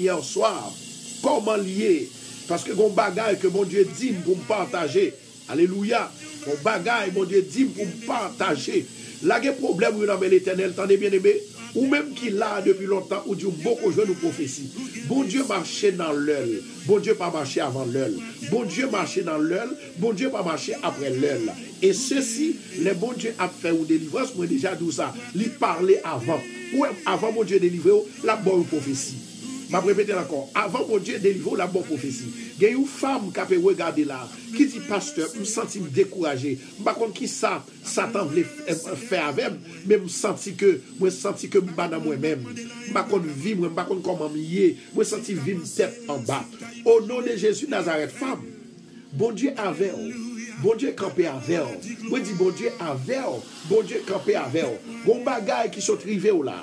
[SPEAKER 2] swab. Koman liye? Paske kon bagay ke mon Diyo dim pou m partaje. Aleluya. Kon bagay mon Diyo dim pou m partaje. La gen problem ou nan men l'Eternel, tan de bien ebe? Ou menm ki la depi lontan, ou diyo moko jwen nou profesi. Bon Diyo marche nan lèl. Bon Diyo pa marche avan lèl. Bon Diyo marche nan lèl. Bon Diyo pa marche apre lèl. Et se si, le bon Diyo ap fè ou delivres, mwen deja dou sa, li parle avan. Ou avan bon Diyo delivre ou, la bon profesi. Ma prepete lankon, avan bon Diyo delivre ou, la bon profesi. Gen yon fam kape we gade la, ki di pasteur, m senti m dekouraje. M bakon ki sa, satan vle fè avèm, men m senti ke, mwen senti ke m banan mwen mèm. M bakon vi mwen, m bakon koman m ye, mwen senti vi m tep an ba. O non de Jezu Nazaret, fam, bon Diyo avèl, bon Diyo kampe avèl. Mwen di bon Diyo avèl, bon Diyo kampe avèl. Gon bagay ki sot rive ou la.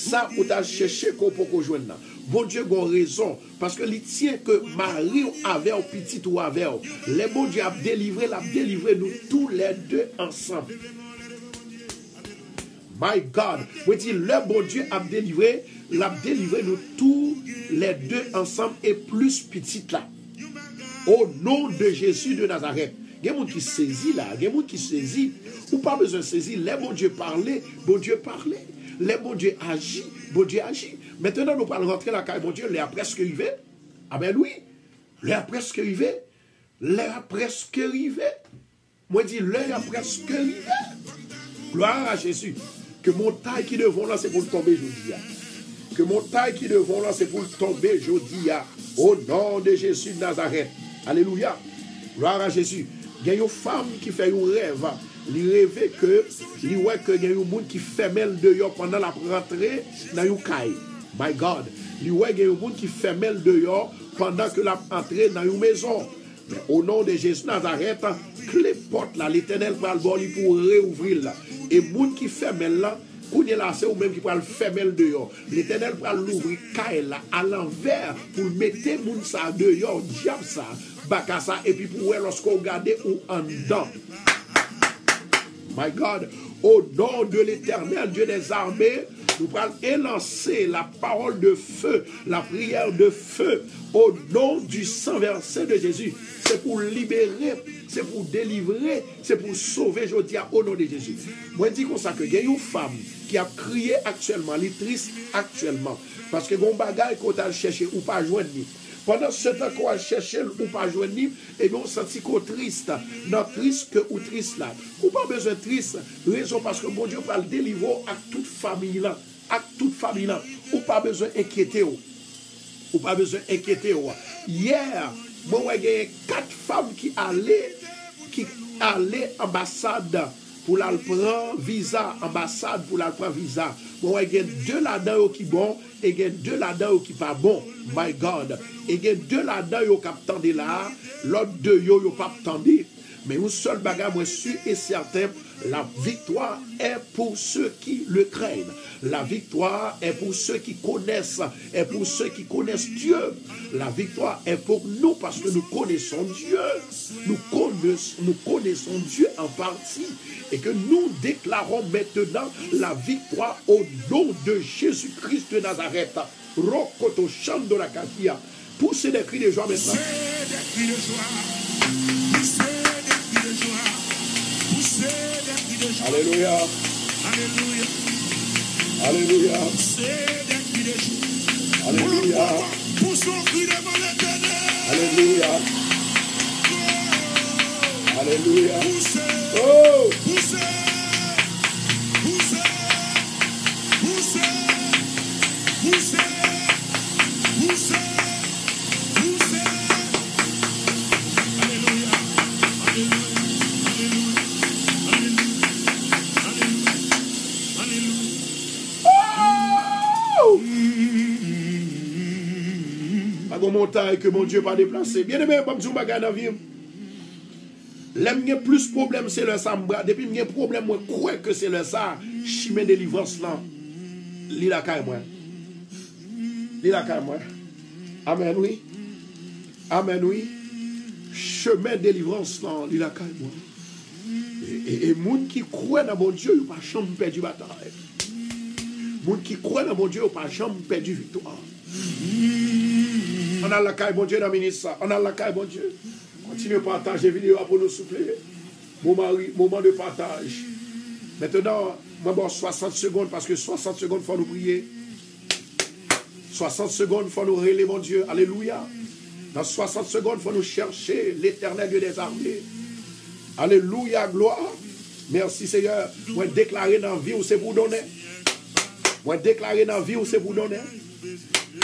[SPEAKER 2] Sa ou ta chèche ko pou ko jwen nan. Bon Diyo gon rezon. Paske li tiye ke mari ou ave ou pitit ou ave ou. Le bon Diyo ap delivre, l'ap delivre nou tou le de ansan. My God. Mwen di le bon Diyo ap delivre, l'ap delivre nou tou le de ansan e plus pitit la. Ou non de Jezu de Nazaret. Gen moun ki sezi la. Gen moun ki sezi. Ou pa bezon sezi. Le bon Diyo parle, bon Diyo parle. Le bon Dieu agit, bon Dieu agit. Maintenant, nous parlons rentrer la caille, bon Dieu, l'air presque arrivé. Ah ben oui, l'air presque arrivé. L'air presque arrivé. Moi, dis, l'air presque arrivé. Gloire à Jésus. Que mon taille qui devant là, c'est pour le tomber, je dis. Que mon taille qui devant là, c'est pour le tomber, je dis. Au nom de Jésus de Nazareth. Alléluia. Gloire à Jésus. Il y a une femme qui fait un rêve. li reve ke li wè ke gen yon moun ki femel de yo pandan la rentre nan yon kay. My God, li wè gen yon moun ki femel de yo pandan ke la rentre nan yon mezon. Au nom de Jésus Nazareth, kle pot la, l'Eternel pral bon li pou reouvri la. E moun ki femel la, kounye la se ou menm ki pral femel de yo. L'Eternel pral louvri kay la al anver pou mette moun sa de yo, diap sa, baka sa, epi pou wè losko gade ou an dan. My God, au nom de l'éternel Dieu des armées, nous allons élancer la parole de feu, la prière de feu, au nom du sang versé de Jésus. C'est pour libérer, c'est pour délivrer, c'est pour sauver, je dis au nom de Jésus. Moi, je dis comme ça que il y a une femme qui a crié actuellement, elle est triste actuellement, parce que bon bagage qu'on a cherché ou pas joindre Pendan se tan kwa chèche ou pa jwen nim, e bon santi ko trist, nan trist ke ou trist la. Ou pa bezon trist, rezon paske bon Diyo pal delivo ak tout fami lan, ak tout fami lan. Ou pa bezon enkete ou. Ou pa bezon enkete ou. Yer, mwen wè genye kat fam ki ale, ki ale ambasada, pou lal pran viza, ambasade pou lal pran viza. Bon, e gen de la dan yo ki bon, e gen de la dan yo ki pa bon, my God. E gen de la dan yo kap tande la, lot de yo yo pap tande. Men ou sol baga mwen su e certain, la victoire est pour ceux qui le craignent. La victoire est pour ceux qui connaissent, est pour ceux qui connaissent Dieu. La victoire est pour nous parce que nous connaissons Dieu. Nous connaissons, Dieu en partie. Et que nous déclarons maintenant la victoire au nom de Jésus-Christ de Nazareth. Rokoto de la Katia. Poussez des cris de joie maintenant. Alléluia.
[SPEAKER 1] Alléluia.
[SPEAKER 2] Alléluia. Alléluia. Alléluia. Alléluia. Oh,
[SPEAKER 1] poussez, poussez, poussez, poussez, poussez.
[SPEAKER 2] gon montagne que mon Dieu pas déplacé. Bien aimé, bon Dieu bagay dans vie. Lèm gen plus problem se lè sa mbra, depi m gen problem mwen kwe ke se lè sa, chimè delivans lan, li la kay mwen. Li la kay mwen. Amen, oui. Amen, oui. Chimè delivans lan, li la kay mwen. E, e, e moun ki kwe nan bon Diyo, yo pa chanm pe di batay. Moun ki kwe nan bon Diyo, yo pa chanm pe di victoire. On a la caille, bon Dieu, dans le ministère. On a la caille, bon Dieu. Continuez à partager vidéo pour nous souffler. Moment, moment de partage. Maintenant, moi, bon, 60 secondes, parce que 60 secondes, il faut nous prier. 60 secondes, il faut nous relayer, mon Dieu. Alléluia. Dans 60 secondes, il faut nous chercher l'éternel Dieu des armées. Alléluia, gloire. Merci Seigneur. Moi, déclarer dans la vie où c'est pour donner. Moi, déclarer dans la vie où c'est pour donner.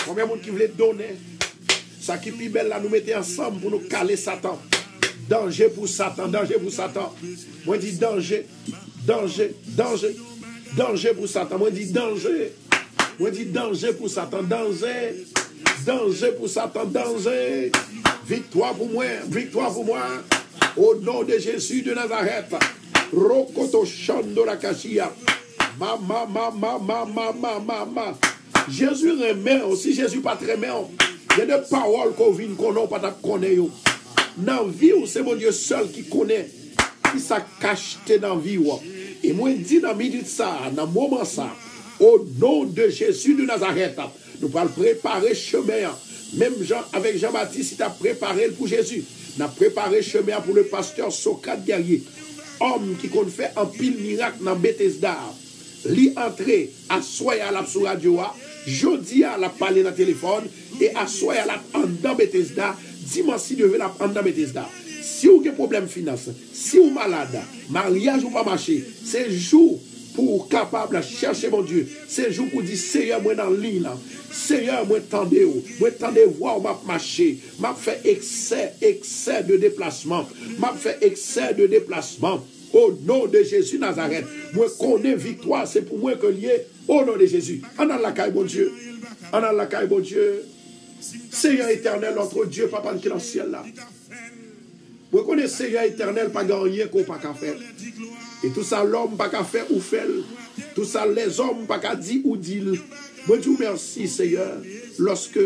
[SPEAKER 2] Combien de monde qui voulait donner? Ça qui est belle là, nous mettons ensemble pour nous caler Satan. Danger pour Satan, danger pour Satan. Moi, je dis danger, danger, danger, danger pour Satan. Moi, je dis danger. Moi, je dis danger pour Satan, danger, danger pour Satan, danger. Victoire pour moi, victoire pour moi. Au nom de Jésus de Nazareth. Rokoto Shandorakasia. Mama, mama, mama, mama, mama. Jésus remet aussi, Jésus pas très il y a des paroles qu'on vit, qu'on pas connaître. Dans la vie, c'est mon Dieu seul qui connaît, qui s'est caché dans la vie. Et moi, je dis dans midi ça, dans le moment au nom de Jésus de Nazareth, nous allons préparer chemin. Même Jean, avec Jean-Baptiste, il a préparé pour Jésus. Nous avons préparé chemin pour le pasteur Socrate Guerrier. Homme qui compte fait un pile miracle dans Bethesda. Li assoyer à la sur radio, jodi à la parler dans le téléphone, E aswa ya la pandan Bethesda, dimansi deve la pandan Bethesda. Si ou des problèmes finance, si ou malade, mariage ou pa mache, se jou pou capable. la chache mon Diyo. Se jou pou di seye mwen nan li nan. Seye mwen tende ou, mwen tende vwa ou map mache. Map fe excès ekse de déplacement, Map fe excès de déplacement. Au nom de Jésus Nazareth. Moi connais victoire, c'est pour moi que lié au nom de Jésus. En la caille, bon Dieu. En la caille, bon Dieu. Seigneur éternel, notre Dieu, papa qui est dans le ciel là. Vous connaissez Seigneur éternel, pas gagner qu'on pas qu'à faire. Et tout ça, l'homme pas qu'à faire ou faire. Tout ça, les hommes pas qu'à dire ou dire. Je vous remercie, Seigneur, lorsque,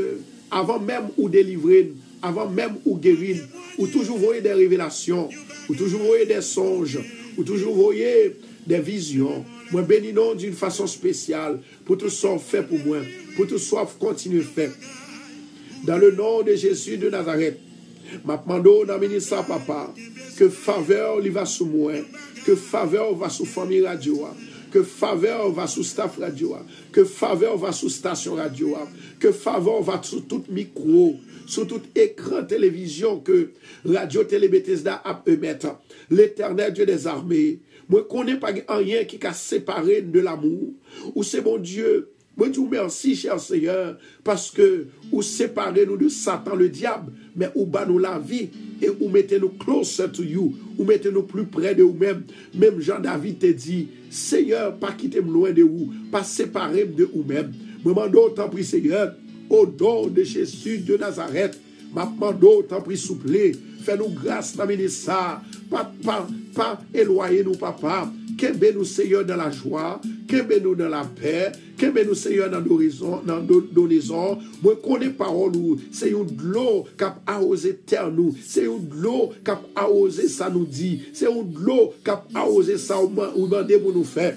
[SPEAKER 2] avant même ou délivrer, avant même ou guérir, ou toujours voyez des révélations, ou toujours voyez des songes, ou toujours voyez des visions. Moi, bénis nous d'une façon spéciale pour tout ça fait pour moi, pour tout ça continuer faire. Dans le nom de Jésus de Nazareth, m'a demandé dans le ministère papa que faveur lui va sous moi, que faveur va sous famille radio, que faveur va sous staff radio, que faveur va sous station radio, que faveur va sous tout micro, sous tout écran télévision que Radio Télé Bethesda a émettre. L'éternel Dieu des armées, moi connais pas rien qui a séparé de l'amour, ou c'est mon Dieu je vous remercie, cher Seigneur, parce que vous séparez nous de Satan, le diable, mais vous bat nous la vie et vous mettez nous closer to you, vous mettez nous plus près de vous-même. Même Jean-David te dit, Seigneur, pas quitter loin de vous, pas séparer de vous-même. Je demande autant prie, Seigneur, au nom de Jésus de Nazareth, je demande autant prie, fais-nous grâce dans ça, pas, pas, pas éloigner nous, papa. Kembe nous, Seigneur, dans la joie, kembe nous dans la paix, kembe nous, Seigneur, dans l'horizon, dans l'horizon. Moi, connais parole ou, c'est une l'eau qui a osé terre nous, c'est une l'eau qui a osé ça nous dit, c'est une l'eau qui a osé ça ou demander pour nous faire.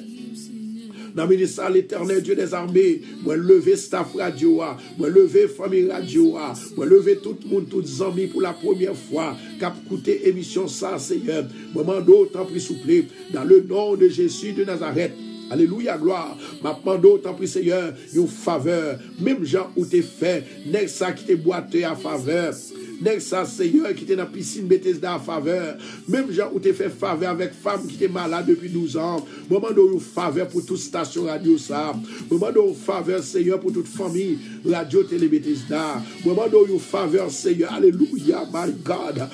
[SPEAKER 2] Dans le ministère l'éternel Dieu des armées, moi lever staff radio, moi lever famille radio, moi lever tout le monde, tous les pour la première fois, a écouté émission ça, Seigneur. Moi m'en d'autant plus souple, dans le nom de Jésus de Nazareth. Alléluia, gloire. Ma demande tant pis, Seigneur, une faveur. Même gens où t'es fait, n'est ça qui t'est boité à faveur? Nèg ça, Seigneur, qui était dans la piscine Bethesda à faveur. Même gens où tu fait faveur avec femme qui était malade depuis 12 ans. Moment de faveur pour toute station radio ça. Moment de faveur, Seigneur, pour toute famille radio télé Bethesda. Moment de faveur, Seigneur. Alléluia, my God.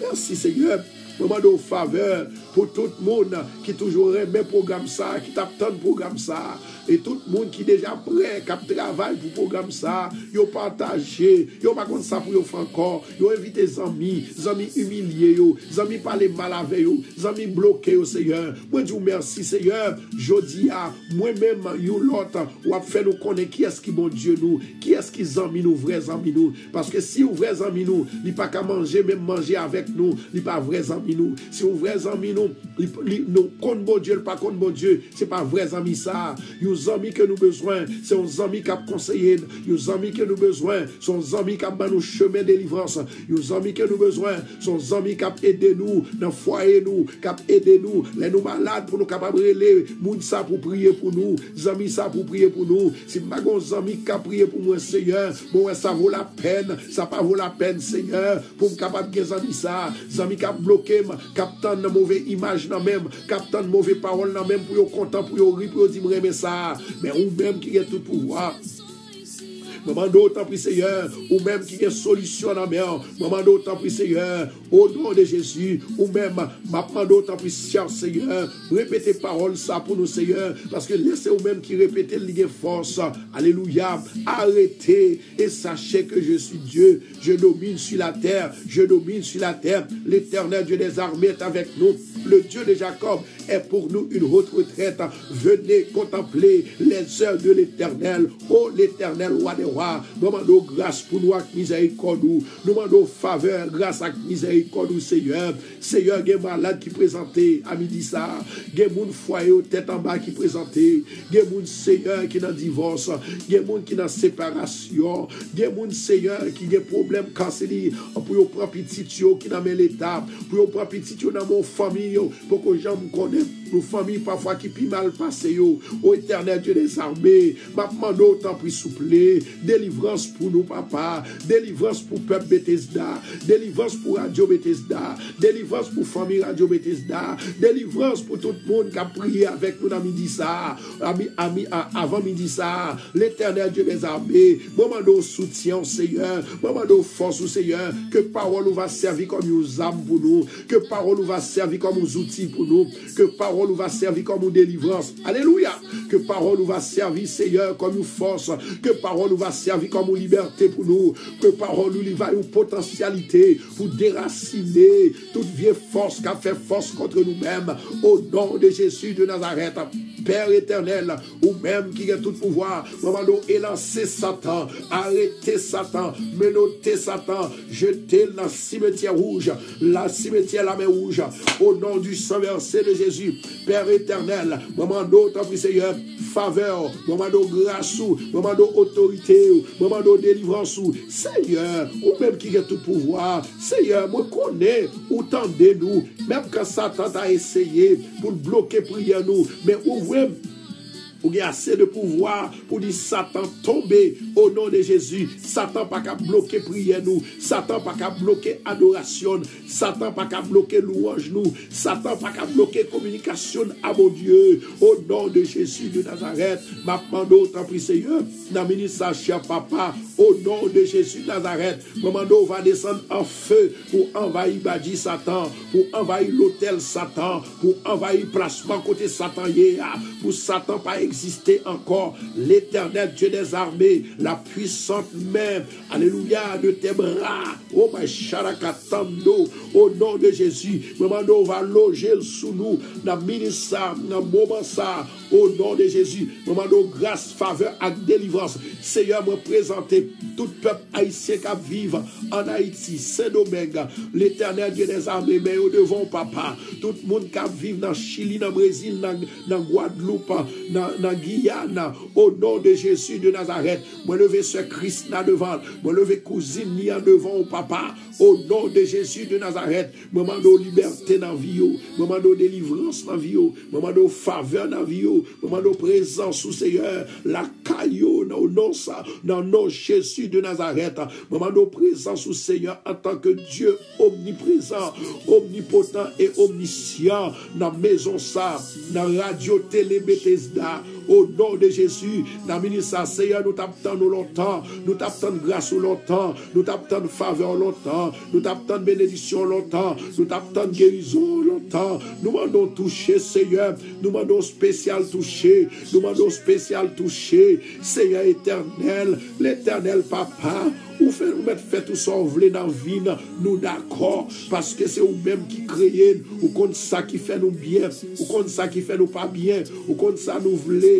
[SPEAKER 2] Merci, Seigneur. Moment de faveur pour tout le monde qui toujours aime programme ça, qui t'attend programme ça. Et tout le monde qui déjà prêt, qui travaille pour le programme ça, ils partagé, ils pas comme ça pour faire encore, ils invité amis, amis humiliés, les amis parler mal avec les amis bloqués au Seigneur. Moi, vous remercie, Seigneur. Je dis à moi-même, you l'autre, ou a fait nous connaître qui est-ce qui bon Dieu nous, qui est-ce qui amis nous, vrais amis nous. Parce que si vous vrais amis nous, il pas qu'à manger, même manger avec nous, il pas vrais amis nous. Si vous vrais amis nous, nous compte bon Dieu, pas contre bon Dieu, c'est pas vrais amis ça. Vous amis que nous besoin, c'est nos amis qui ont conseillé, nos amis que nous besoin, sont nos amis qui ont nos chemin de délivrance, nos amis que nous besoin, sont nos amis qui ont aidé nous dans foyer nous, qui ont aidé nous, les nous malades pour nous capables de les ça pour prier pour nous, amis ça pour prier pour nous. Si ma amis qui ont prié pour moi, Seigneur, bon, ça vaut la peine, ça pas vaut la peine, Seigneur, pour me capable de amis ça, amis qui ont bloqué, qui ont mauvaise image dans même, ont mauvaise parole dans même pour yo content, pour yo rire, pour dire mais ça, mais ou même qui a tout pouvoir. Maman d'autant plus Seigneur, ou même qui a solution dans mer. Maman d'autant plus Seigneur, au nom de Jésus, ou même, maman d'autant plus cher Seigneur, répétez parole ça pour nous Seigneur, parce que laissez ou même qui répétez le force. Alléluia. Arrêtez et sachez que je suis Dieu. Je domine sur la terre. Je domine sur la terre. L'éternel Dieu des armées est avec nous. Le Dieu de Jacob est pour nous une haute retraite. Venez contempler les œuvres de l'éternel. Oh l'éternel roi des rois. Nous demandons grâce pour nous avec miséricorde. Nous demandons faveur, grâce avec miséricorde, Seigneur. Seigneur, il y a malade qui présentait à midi ça. Il y a moun foyer tête en bas qui présentait. Il y a moun Seigneur qui dans divorce. Il y a moun qui dans séparation. Il y a Seigneur qui a problème cancéli pour prendre petit qui dans l'état. Pour prendre petit dans mon famille pour que j'en connaisse Woo! Nos familles parfois qui pi mal passé yo. Ô éternel Dieu des armées, m'a demandé autant pour souple. Délivrance pour nous, papa. Délivrance pour peuple Bethesda. Délivrance pour Radio Bethesda. Délivrance pour famille Radio Bethesda. Délivrance pour tout le monde qui a prié avec nous dans midi ça. Avant midi ça. L'éternel Dieu des armées. Moment de soutien, Seigneur. Moment de force, Seigneur. Que parole nous va servir comme une âme pour nous. Que parole nous va servir comme un outil pour nous. Que parole nous va servir comme une délivrance. Alléluia. Que parole nous va servir, Seigneur, comme une force. Que parole nous va servir comme une liberté pour nous. Que parole nous va une potentialité pour déraciner toute vieille force qui a fait force contre nous-mêmes. Au nom de Jésus de Nazareth. Père éternel, ou même qui a tout pouvoir, maman, élancer Satan, arrêter Satan, menoter Satan, jeter dans cimetière rouge, la cimetière la mer rouge, au nom du sang versé de Jésus, Père éternel, moment d'autre, Seigneur, faveur, moment de grâce, moment d'autorité, moment de délivrance, Seigneur, ou même qui a tout pouvoir, Seigneur, moi connais, ou tendez-nous, même quand Satan a essayé pour bloquer prière nous, mais ouvrez ou y a assez de pouvoir pour dire Satan tomber au nom de Jésus. Satan pas qu'à bloquer prière nous. Satan pas qu'à bloquer adoration. Satan pas qu'à bloquer louange nous. Satan pas qu'à bloquer communication à mon Dieu. Au nom de Jésus de Nazareth, ma mando autant prie Seigneur. Dans ministre cher papa, au nom de Jésus de Nazareth, mando va descendre en feu pour envahir Badi Satan, pour envahir l'hôtel Satan, pour envahir placement côté Satan pour Satan pas exister encore. L'éternel Dieu des armées, la puissante main, alléluia, de tes bras. Oh, my charakatando, au nom de Jésus. Maman, va loger sous nous, dans ministère, dans moment au nom de Jésus. Maman, grâce, faveur et délivrance. Seigneur, me présenter tout peuple haïtien qui vit en Haïti, Saint-Domingue, l'éternel Dieu des armées, mais au devant, papa, tout le monde qui vit dans Chili, dans Brésil, dans, dans Guadeloupe, dans dans Guyane, au nom de Jésus de Nazareth. Moi lever ce Christ là devant, moi lever cousine ni en devant au papa, au nom de Jésus de Nazareth. Moment de liberté dans vie, moment de délivrance dans vie, moment de faveur dans vie, de présence au Seigneur, la caillou dans nom ça, dans nom Jésus de Nazareth, moment de présence au Seigneur en tant que Dieu omniprésent, omnipotent et omniscient dans la maison ça, dans radio télé Bethesda, you. Au nom de Jésus, dans le ministère Seigneur, nous t'attendons longtemps, nous t'attendons grâce longtemps, nous t'attendons faveur longtemps, nous t'attendons bénédiction longtemps, nous t'attendons guérison longtemps, nous demandons toucher Seigneur, nous demandons spécial toucher, nous demandons spécial toucher, Seigneur éternel, l'éternel Papa, ou fait, ou mettre fait tout ça, voulez dans la vie, nous d'accord, parce que c'est vous-même qui créez, ou comme ça qui fait nous bien, ou comme ça qui fait nous pas bien, ou comme ça nous voulez.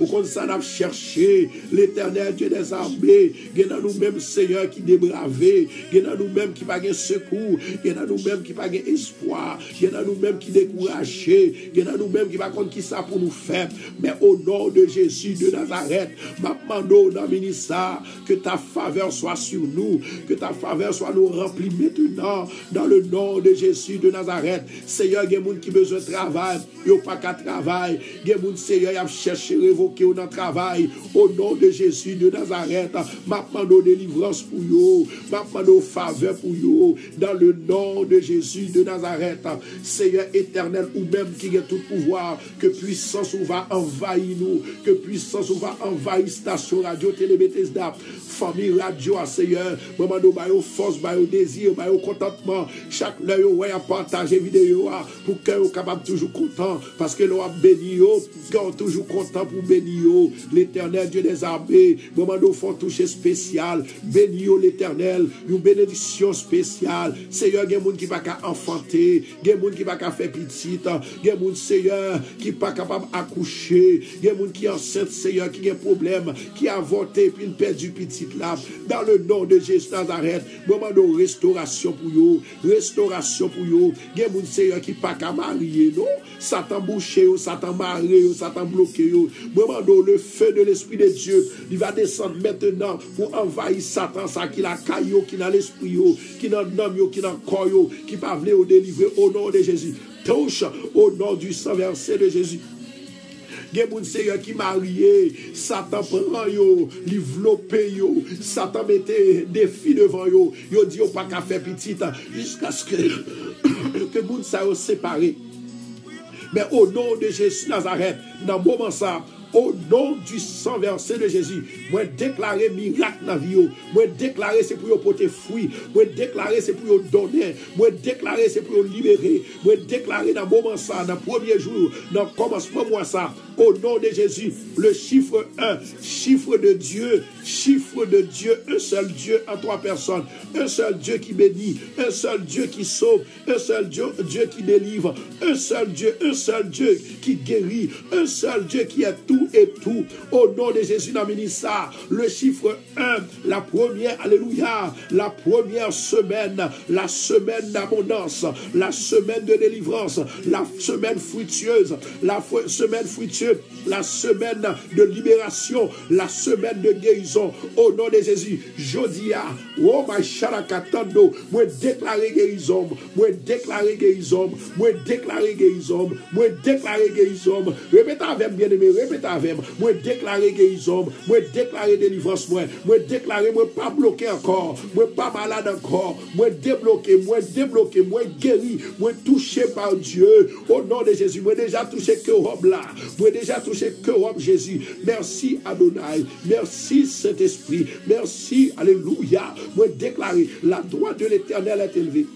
[SPEAKER 2] Ou comme ça, nous cherché l'éternel Dieu des armées. Il y a nous-mêmes, Seigneur, qui débravé. Il y a nous-mêmes qui pas secours. Il y a nous-mêmes qui pas espoir. Il y a nous-mêmes qui découragé. Il y a nous-mêmes qui pas contre qui ça pour nous faire. Mais au nom de Jésus de Nazareth, ma demande dans le ministère que ta faveur soit sur nous. Que ta faveur soit nous remplie maintenant. Dans le nom de Jésus de Nazareth. Seigneur, il y a des gens qui ont besoin de travail. Il n'y a pas qu'à cherché révoquer au travail. Au nom de Jésus de Nazareth, ma demande délivrance pour vous. Ma demande faveur pour vous. Dans le nom de Jésus de Nazareth, Seigneur éternel, ou même qui a tout pouvoir, que puissance ou va envahir nous, que puissance ou va envahir station radio télé Bethesda, famille radio, Seigneur, maman de force, bayo désir, bayo contentement, chaque l'œil ouais à partager vidéo pour que vous capable toujours content, parce que l'on a béni, qu'on toujours content pour bénir l'éternel Dieu des armées, moment de font toucher spécial, béni l'éternel, une bénédiction spéciale, Seigneur, il y a gens qui ne pas enfanter, il y a gens qui ne pas faire petite, il y a gens, Seigneur, qui pas capable d'accoucher, il y a gens qui sont enceintes, Seigneur, qui ont un problème, qui a avorté puis perdu petite là, dans le nom de Jésus Nazareth, moment de restauration pour eux, restauration pour eux, il y a gens, Seigneur, qui pas marier, non, Satan bouché, Satan marié, Satan bloqué, le feu de l'Esprit de Dieu, il va descendre maintenant pour envahir Satan, ça qui la caillou, qui n'a l'esprit, qui n'a l'homme, qui n'a corps, qui va venir délivrer au nom de Jésus. Touche au nom du sang versé de Jésus. Gen moun Seigneur qui marié, Satan prend yo, l'enveloppe yo, Satan mette défi devant yo, yo dit yo pas qu'à faire petit jusqu'à ce que que moun sa yo séparé. Mais au nom de Jésus Nazareth, dans le moment ça, au nom du sang versé de Jésus, moi déclarer miracle dans la vie. Moi déclarer c'est pour porter fruit. Moi déclarer c'est pour donner. Moi déclarer c'est pour libérer. Moi déclarer dans le moment ça, dans le premier jour, dans le commencement moi ça, au nom de Jésus, le chiffre 1, chiffre de Dieu, chiffre de Dieu, un seul Dieu en trois personnes, un seul Dieu qui bénit, un seul Dieu qui sauve, un seul Dieu, Dieu qui délivre, un seul Dieu, un seul Dieu qui guérit, un seul Dieu qui est tout et tout. Au nom de Jésus, dans ça, le chiffre 1, la première, alléluia, la première semaine, la semaine d'abondance, la semaine de délivrance, la semaine fructueuse, la semaine fructueuse la semaine de libération, la semaine de guérison. Au nom de Jésus, Jodia, oh my sharakatando, moi déclarer guérison, moi déclarer guérison, moi déclarer guérison, moi déclarer guérison. Répétez avec bien aimé, avec moi déclarer guérison, moi déclarer délivrance, moi, moi déclarer, moi pas bloqué encore, moi pas malade encore, moi débloqué, moi débloqué, moi guéri, moi touché par Dieu. Au nom de Jésus, moi déjà touché que robe là, moi déjà touché que Jésus. Merci Adonai. Merci Saint-Esprit. Merci. Alléluia. Moi déclarer la droite de l'éternel est élevée.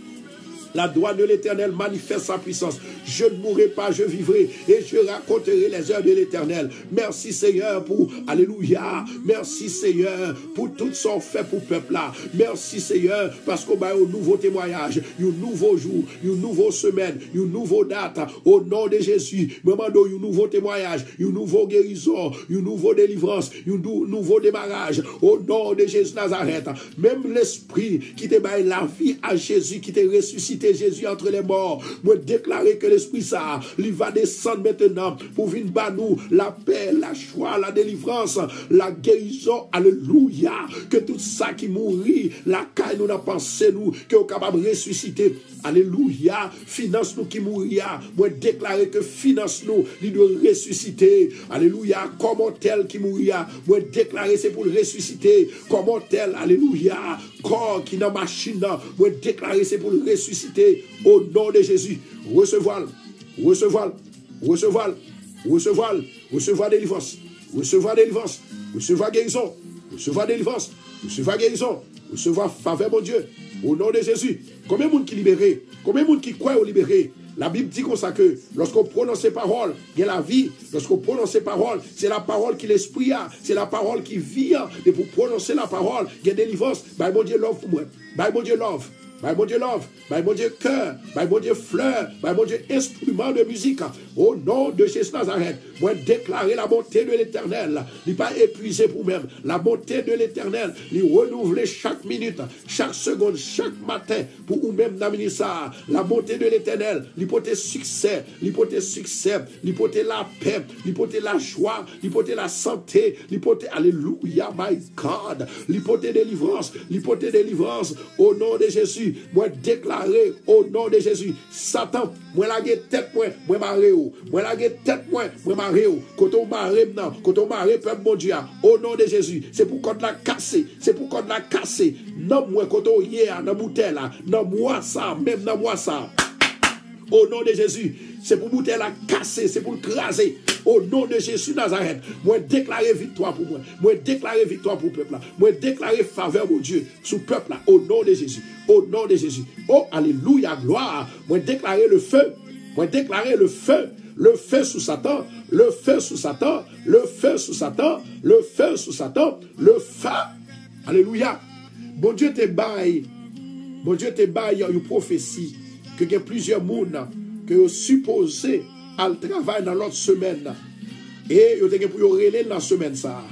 [SPEAKER 2] La droite de l'Éternel manifeste sa puissance. Je ne mourrai pas, je vivrai et je raconterai les heures de l'Éternel. Merci Seigneur pour, Alléluia. Merci Seigneur pour tout son fait pour le peuple là. Merci Seigneur parce qu'on va un nouveau témoignage, un nouveau jour, une nouvelle semaine, une nouvelle date. Au nom de Jésus, moment un nouveau témoignage, une nouvelle guérison, une nouvelle délivrance, un nouveau démarrage. Au nom de Jésus Nazareth, même l'esprit qui te la vie à Jésus, qui t'a ressuscité Jésus entre les morts. Moi déclarer que l'Esprit ça, il va descendre maintenant pour venir nous la paix, la joie, la délivrance, la guérison. Alléluia. Que tout ça qui mourit, la caille nous a pensé nous, que est capable de ressusciter. Alléluia. Finance nous qui mourir. Moi déclarer que finance nous, il doit ressusciter. Alléluia. Comment tel qui mourir. Moi déclarer c'est pour ressusciter. Comment tel. Alléluia. Corps qui dans machine. Moi déclarer c'est pour ressusciter. Au nom de Jésus. Recevoir. Recevoir. Recevoir. Recevoir. Recevoir délivrance. Recevoir délivrance. Recevoir guérison. Recevoir délivrance. Recevoir guérison. Recevoir faveur, mon Dieu. Au nom de Jésus. Combien de monde qui libéré? Combien de monde qui croit au libéré? La Bible dit comme ça que lorsqu'on prononce ces paroles, il y a la vie. Lorsqu'on prononce ces paroles, c'est la parole qui l'esprit a. C'est la parole qui vit. Et pour prononcer la parole, il y a délivrance. Mon Dieu, love pour moi. Mon Dieu, love. By mon Dieu love, by mon Dieu cœur, by mon Dieu fleur, by mon Dieu instrument de musique. Au nom de Jésus Nazareth, moi déclarer la bonté de l'éternel. Il pas épuisé pour même. La bonté de l'éternel, il renouveler chaque minute, chaque seconde, chaque matin pour vous même d'amener ça. La bonté de l'éternel, l'hypothèse succès, l'hypothèse succès, l'hypothèse la paix, l'hypothèse la joie, l'hypothèse la santé, l'hypothèse, alléluia, my God, l'hypothèse délivrance, l'hypothèse délivrance au nom de Jésus moi déclarer au nom de Jésus, Satan, moi la tête moi, moi maré ou, moi la tête moi, moi maré ou, quand on maré maintenant, quand on maré peuple mon Dieu, au nom de Jésus, c'est pour qu'on la cassé, c'est pour qu'on la cassé, non moi quand on y est, dans bouteille non moi ça, même dans moi ça. Au nom de Jésus, c'est pour bouteille la casser, c'est pour craser. Au nom de Jésus Nazareth, moi déclarer victoire pour moi. Moi déclarer victoire pour le peuple. Moi déclarer faveur mon Dieu sous le peuple. Au nom de Jésus. Au nom de Jésus. Oh, alléluia, gloire. Moi déclarer le feu. Moi déclarer le feu. Le feu sous Satan. Le feu sous Satan. Le feu sous Satan. Le feu sous Satan. Le feu. Alléluia. Bon Dieu te baille. Bon Dieu te baille une prophétie que y a plusieurs mondes que vous supposez à travail dans l'autre semaine. Et vous avez pour relayer dans la semaine ça.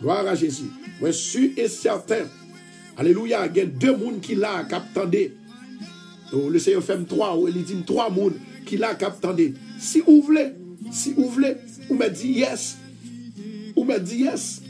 [SPEAKER 2] Gloire à Jésus. Moi, suis et certain. Alléluia. Il y a deux mondes qui là, qui attendent. Le Seigneur fait trois, ou il dit trois mondes qui là, qui. Si vous voulez, si vous voulez, vous me dites yes. Vous me dites yes.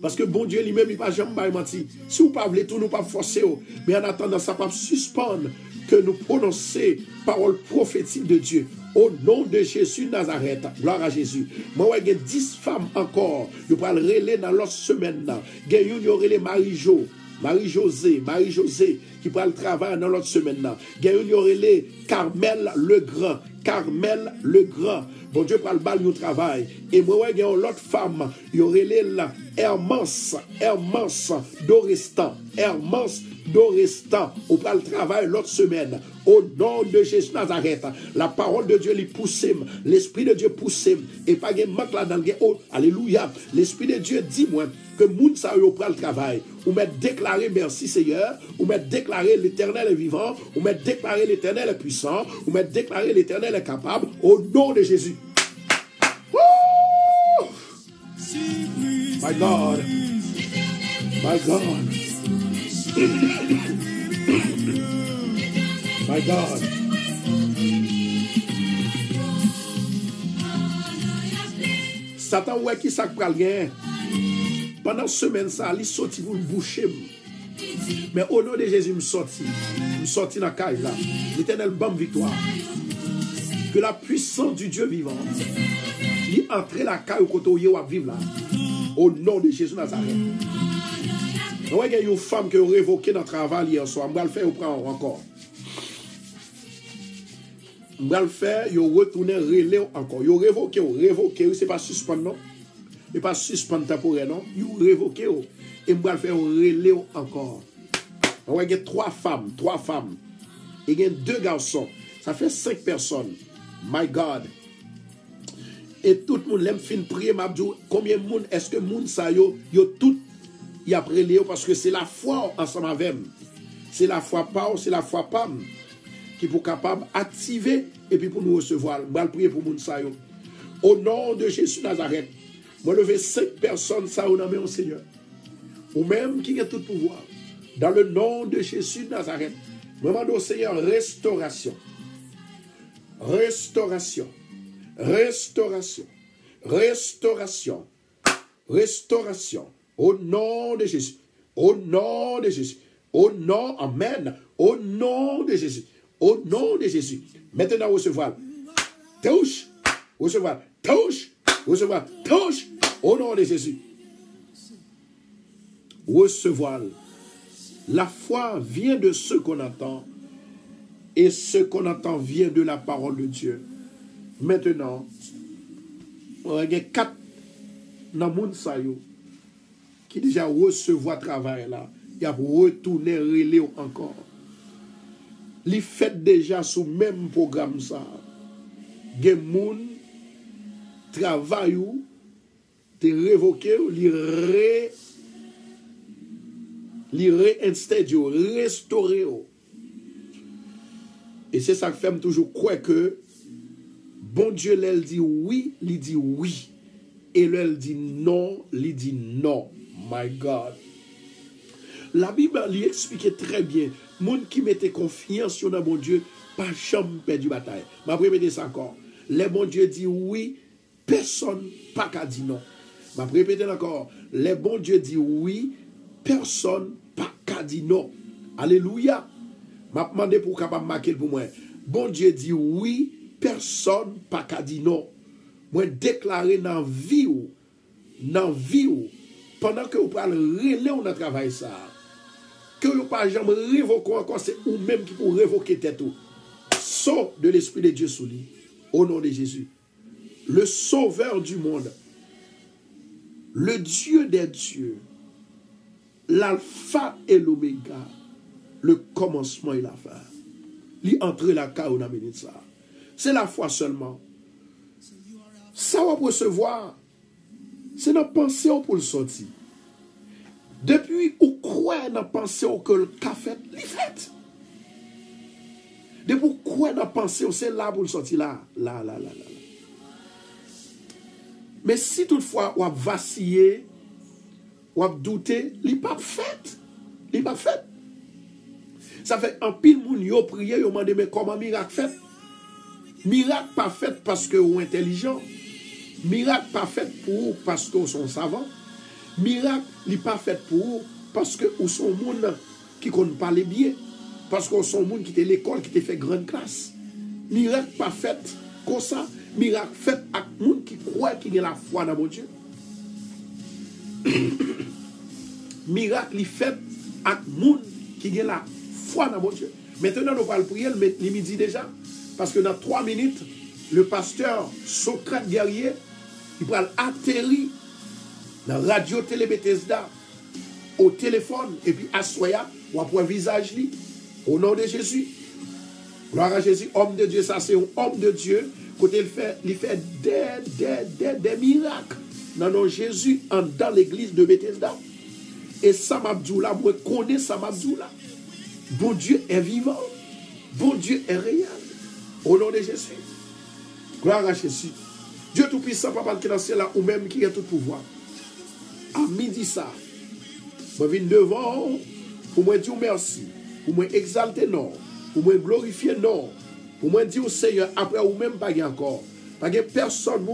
[SPEAKER 2] Parce que bon Dieu lui-même, il ne va jamais mentir. Si vous ne voulez tout, nous pas forcer. Mais en attendant, ça va suspendre que nous prononcer parole prophétique de Dieu. Au nom de Jésus Nazareth. Gloire à Jésus. Moi, il y a 10 femmes encore. Je vais le dans l'autre semaine. Il y a Marie-Jo. Marie-José, Marie-José, qui prend le travail dans l'autre semaine. Il y a Carmel le Grand. Carmel le Grand. Bon Dieu le bal du travail. Et moi, il y a l'autre femme. Il y aurait les Hermance, Hermance d'Orestan. Hermance d'Orestan. On le travail l'autre semaine. Au nom de Jésus Nazareth, la parole de Dieu les pousse, l'Esprit de Dieu pousse, et pas de manque là dans le oh, Alléluia. L'Esprit de Dieu dit moi que moun sa yo prend le travail. Ou met déclarer merci Seigneur, ou met déclarer l'éternel est vivant, ou met déclarer l'éternel est puissant, ou met déclarer l'éternel est capable, au nom de Jésus. My God. My God. my God. Satan wè ki sak pral gen. Pendan semen sa, li soti pou l'bouche mou. Men o nou de Jezi m soti M soti nan kaj la L'Eternel bam viktoar Ke la pwisan du Diyo vivan Li entre la kaj ou koto ye wap viv la O nou de Jezi Nazaret Nou e gen yon fam ke yo revoke nan travali An so am bal fe ou pran an ankor vais le faire, il retourné relais encore. Il révoqué, révoqué, ce n'est pas suspendre, non. N'est pas suspendre temporaire, non. Il révoqué. Et vais le faire relais encore. Y a trois femmes, trois femmes. Et il y a deux garçons. Ça fait cinq personnes. My God. Et tout le monde l'aime fin prier, m'a combien de monde est-ce que monde ça yo, yo tout y a parce que c'est la foi ensemble avec C'est la foi pas, c'est la foi pas qui pour capable activer et puis pour nous recevoir. Je vais prier pour monde ça yo. Au nom de Jésus Nazareth, moi lever cinq personnes ça au nom de Seigneur. Ou même qui a tout pouvoir. Dans le nom de Jésus Nazareth, Maman do Seigneur, restauration. Restauration. Restauration. Restauration. Restauration. Au nom de Jésus. Au nom de Jésus. Au nom, Amen. Au nom de Jésus. Au nom de Jésus. Maintenant, recevoir. Touche. Recevoir. Touche. Recevoir. Touche. Au nom de Jésus. Recevoir. La foi vient de ce qu'on entend. Et ce qu'on entend vient de la parole de Dieu. Maintenant, on a quatre dans le qui déjà recevoir travail là. Il a retourné encore. Li fait déjà sous même programme ça. Gen moun travail ou te révoqué ou li ré li réinstaller ou restaurer ou. Et c'est ça que fait toujours croire que bon Dieu elle dit oui, il dit oui. Et elle dit non, il dit non. My God. La Bible lui expliquait très bien. moun ki mette konfiyans yon nan bon Diyo, pa chanm pe di batay. Ma prepete sa ankon. Le bon Diyo di oui, person pa ka di non. Ma prepete lankon. Le bon Diyo di oui, person pa ka di non. Aleluya. Ma pmande pou kapam makel pou mwen. Bon Diyo di oui, person pa ka di non. Mwen deklare nan vi ou, nan vi ou, pandan ke ou pral rele ou nan travay sa a. Que vous pas jamais révoquer encore c'est ou même qui pour révoquer tête ou. Saut de l'esprit de Dieu sous lui au nom de Jésus. Le sauveur du monde. Le Dieu des dieux. L'alpha et l'oméga. Le commencement et la fin. Lui entrer la caille ça. C'est la foi seulement. Ça va recevoir. C'est notre pensée pour le sortir. Depi ou kwen nan panse ou ke l ka fet, li fet. Depi ou kwen nan panse ou se la pou l soti la, la, la, la, la. Me si toutfwa wap vasiye, wap doute, li pap fet. Li pap fet. Sa fe anpil moun yo priye, yo mande me koman mirak fet. Mirak pa fet paske ou intelijan. Mirak pa fet pou ou paske ou son savant. Miracle n'est pas fait pour parce que vous sont monde qui ne parler bien. Parce vous sont monde qui était l'école, qui était fait grande classe. Miracle pas fait comme ça. Miracle fait avec monde qui croit qu'il a la foi dans mon Dieu. miracle fait avec monde qui a la foi dans mon Dieu. Maintenant, nous allons prier le midi déjà. Parce que dans trois minutes, le pasteur Socrate Guerrier, il va atterrir dans la radio télé Bethesda, au téléphone, et puis assoya, ou après visage au nom de Jésus. Gloire à Jésus, homme de Dieu, ça c'est un homme de Dieu, côté il fait, il fait des, des, des, des miracles dans Jésus dans l'église de Bethesda. Et m'a là, moi connais m'a là. Bon Dieu est vivant. Bon Dieu est réel. Au nom de Jésus. Gloire à Jésus. Dieu Tout-Puissant, Papa qui est dans ciel ou même qui a tout pouvoir. À midi ça, je viens devant pour moi dire merci, pour moi exalter non, pour moi glorifier non, pour moi dire au Seigneur, après ou même pas encore. Parce que personne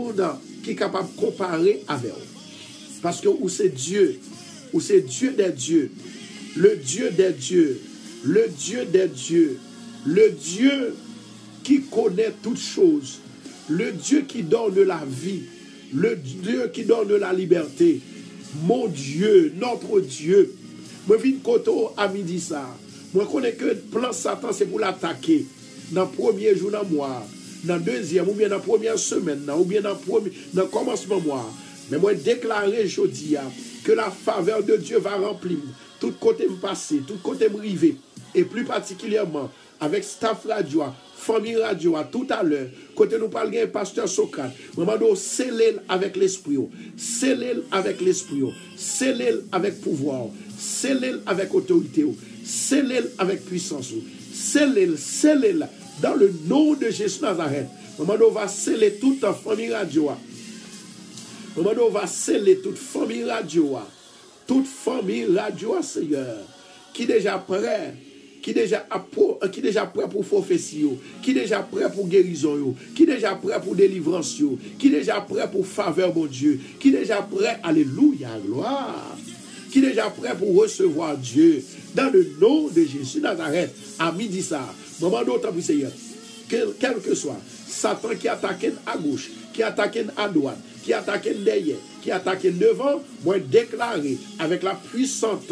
[SPEAKER 2] qui est capable de comparer avec vous. Parce que ou c'est Dieu, ou c'est Dieu des dieux, le Dieu des dieux, le Dieu des dieux, le Dieu qui connaît toutes choses, le Dieu qui donne la vie, le Dieu qui donne la liberté. Mon Dieu, notre Dieu. Moi, viens koto à midi ça. Moi, connais que le plan Satan, c'est pour l'attaquer. Dans le premier le mois. Dans le deuxième, ou bien dans la première semaine, ou bien dans le, premier, dans le commencement mois. Mais moi, déclarer aujourd'hui que la faveur de Dieu va remplir tout côté me passer, tout côté me river. Et plus particulièrement avec Staff Radio, famille radio tout à l'heure, côté nous parlons pasteur Socrate, maman nous scellez avec l'esprit, scellez avec l'esprit, scellez avec pouvoir, scellez avec autorité, scellez avec puissance, scellez, scellez dans le nom de Jésus Nazareth. Maman nous va sceller toute famille radio. Maman nous va sceller toute famille radio. Toute famille radio, Seigneur, qui déjà prêt qui déjà, qui déjà prêt pour prophétie, qui déjà prêt pour guérison, qui déjà prêt pour délivrance, qui déjà prêt pour faveur, mon Dieu, qui déjà prêt, alléluia, gloire, qui déjà prêt pour recevoir Dieu, dans le nom de Jésus Nazareth, à midi ça, moment d'autant Seigneur, quel, que soit, Satan qui attaque à gauche, qui attaque à droite, qui attaque derrière, qui attaque devant, moi déclarer avec la puissante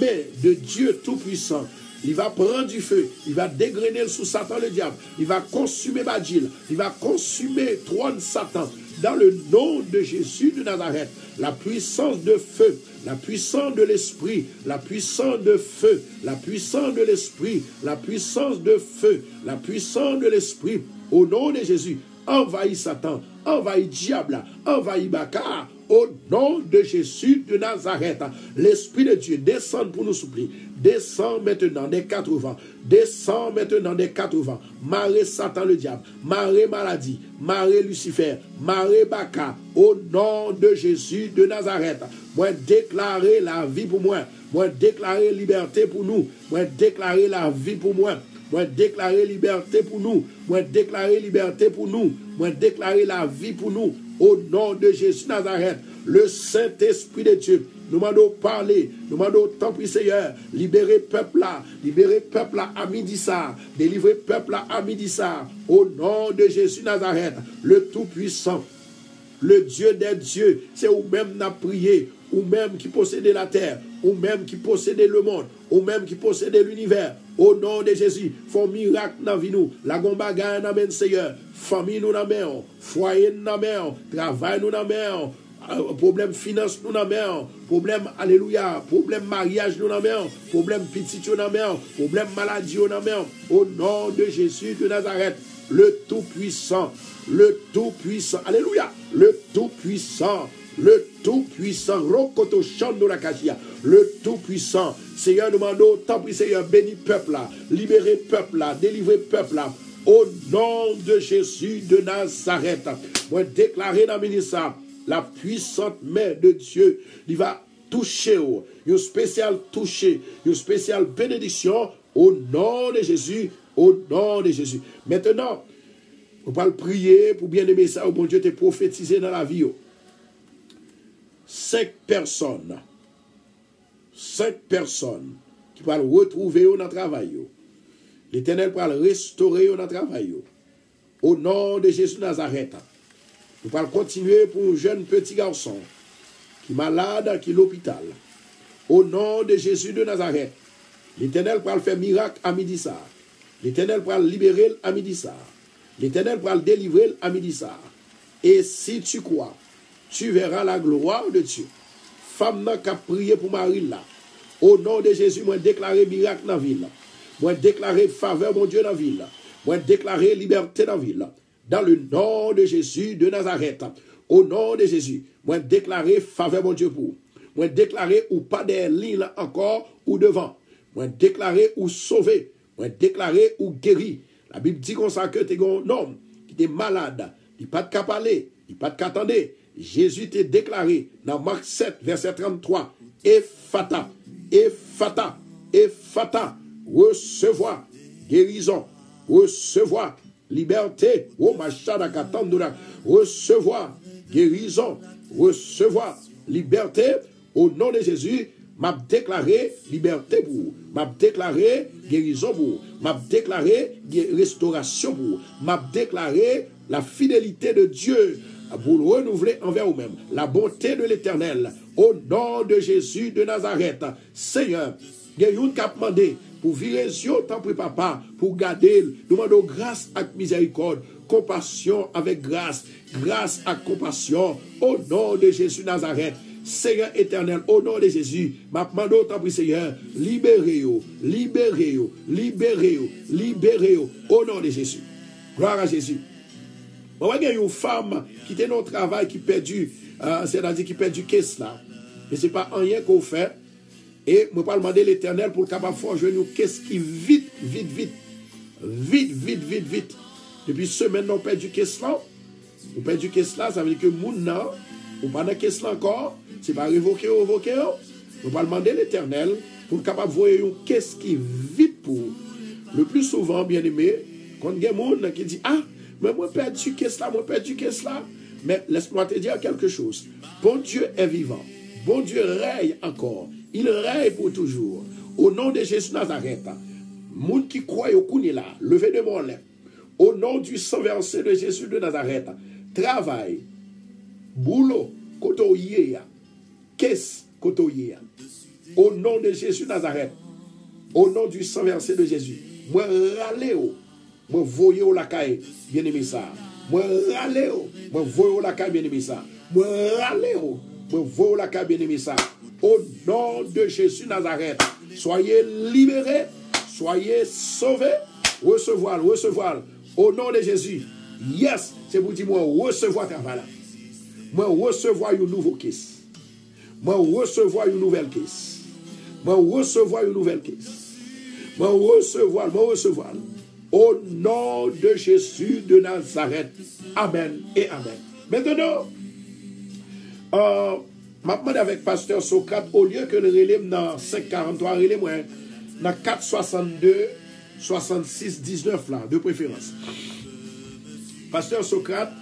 [SPEAKER 2] main de Dieu Tout-Puissant, il va prendre du feu, il va dégrainer sous Satan le diable, il va consumer Badil, il va consumer trône Satan. Dans le nom de Jésus de Nazareth, la puissance de feu, la puissance de l'esprit, la puissance de feu, la puissance de l'esprit, la puissance de feu, la puissance de l'esprit, au nom de Jésus, envahit Satan, envahit diable, envahit Baka, au nom de Jésus de Nazareth. L'Esprit de Dieu descend pour nous supplier. Descend maintenant des quatre vents. Descend maintenant des quatre vents. Marée Satan le diable. Marée maladie. Marée Lucifer. Marée Baka. Au nom de Jésus de Nazareth. Moi déclarer la vie pour moi. Moi déclarer liberté pour nous. Moi déclarer la vie pour moi. Moi déclarer liberté pour nous. Moi déclarer liberté pour nous. Moi déclarer la vie pour nous. Au nom de Jésus Nazareth, le Saint-Esprit de Dieu, nous demandons parler, nous demandons tant pis Seigneur, libérer peuple là, libérer peuple là à midi ça, délivrer peuple là à midi ça. Au nom de Jésus Nazareth, le Tout-Puissant, le Dieu des dieux, c'est vous-même n'a prié, ou même qui possédait la terre, ou même qui possédait le monde, ou même qui possédait l'univers. Au nom de Jésus, font miracle dans la vie nous. La gombaga dans la Seigneur. Famille nous dans main, foyer nous dans main, travail nous dans main, euh, problème finance nous dans main, problème alléluia, problème mariage nous dans main, problème petit nous dans main, problème maladie nous dans main. Au nom de Jésus de Nazareth, le Tout-Puissant, le Tout-Puissant, alléluia, le Tout-Puissant, le Tout-Puissant, Rokoto Shando Lakashia, le Tout-Puissant, Seigneur, nous demandons, tant pis Seigneur, bénis peuple là, libérez peuple là, délivrez peuple là, au nom de Jésus de Nazareth. Moi, déclarer dans le ministère, la puissante main de Dieu, il va toucher, oh, une spéciale toucher, une spéciale bénédiction au nom de Jésus, au nom de Jésus. Maintenant, on va prier pour bien aimer ça, au bon Dieu te prophétiser dans la vie. oh. Cinq personnes, cinq personnes qui vont retrouver dans le travail. L'Éternel va restaurer dans le travail. Au nom de Jésus Nazareth. Nous allons continuer pour un jeune petit garçon qui est malade, qui l'hôpital. Au nom de Jésus de Nazareth. L'Éternel va faire miracle à midi ça. L'Éternel va libérer à midi ça. L'Éternel va délivrer à midi ça. Et si tu crois, tu verras la gloire de Dieu. Femme qui a prié pour Marie là. Au nom de Jésus, moi déclarer miracle dans la ville. Moi déclarer faveur, mon Dieu, dans la ville. Moi déclarer liberté dans la ville. Dans le nom de Jésus de Nazareth. Au nom de Jésus, moi déclarer faveur, mon Dieu, pour. Moi déclarer ou pas des lignes encore ou devant. Moi déclarer ou sauver. Moi déclarer ou guéri. La Bible dit comme ça un homme qui est malade. Il pas de qu'à parler. Il pas de qu'à attendre. Jésus t'a déclaré dans Marc 7, verset 33. Et fata, et fata, et fata. Recevoir guérison. Recevoir liberté. Oh. Recevoir guérison. Recevoir liberté. Au nom de Jésus, m'a déclaré liberté pour vous. M'a déclaré guérison pour vous. M'a déclaré restauration pour vous. M'a déclaré la fidélité de Dieu le renouveler envers vous-même. La bonté de l'éternel. Au nom de Jésus de Nazareth. Seigneur, qui a demandé pour virer yeux tant pour papa, pour garder, nous demandons grâce et miséricorde, compassion avec grâce, grâce à compassion, au nom de Jésus de Nazareth. Seigneur éternel, au nom de Jésus, m'a autant pour Seigneur, libérez-vous, libérez-vous, libérez-vous, libérez-vous, au nom de Jésus. Gloire à Jésus. Bon, il y a une femme qui était dans le travail, qui perdu, euh, c'est-à-dire qui perdu caisse là. Mais ce n'est pas rien qu'on fait. Et je vais demander l'éternel pour le capable jouer une caisse qui vite, vite, vite, vite, vite, vite, vite. Depuis semaine, on perd du caisse là. On perd du caisse là, ça veut dire que moun nan, ou pas dans caisse là encore, c'est pas révoqué ou révoqué. On va demander l'éternel pour être capable voir qu'est-ce qui vite pour. Le plus souvent, bien aimé, quand il y a gens qui disent Ah, mais moi perdu qu'est-ce là, moi perdu qu'est-ce là? Mais laisse-moi te dire quelque chose. Bon Dieu est vivant. Bon Dieu règne encore. Il règne pour toujours. Au nom de Jésus Nazareth, monde qui croit au Kouni là, levez de mon lèvre. Au nom du sang versé de Jésus de Nazareth, travail, boulot, kotoye, qu'est-ce kotoye. Au nom de Jésus Nazareth, au nom du sang versé de Jésus, moi râler, moi voyez au la caille, bien aimé ça. Râler, moi voyez au la caille, bien aimé ça. Râler, moi voyez au la caille, bien aimé ça. Au nom de Jésus Nazareth, soyez libérés, soyez sauvés, recevoir, recevoir. Au nom de Jésus, yes, c'est pour dire moi recevoir travail là. Moi recevoir une nouvelle caisse. Moi recevoir une nouvelle caisse. Moi recevoir une nouvelle caisse. Moi recevoir, moi recevoir. Au nom de Jésus de Nazareth. Amen et Amen. Maintenant, euh, ma demande avec pasteur Socrate, au lieu que le relève dans 543, relève moi dans 462, 66, 19 là, de préférence. Pasteur Socrate,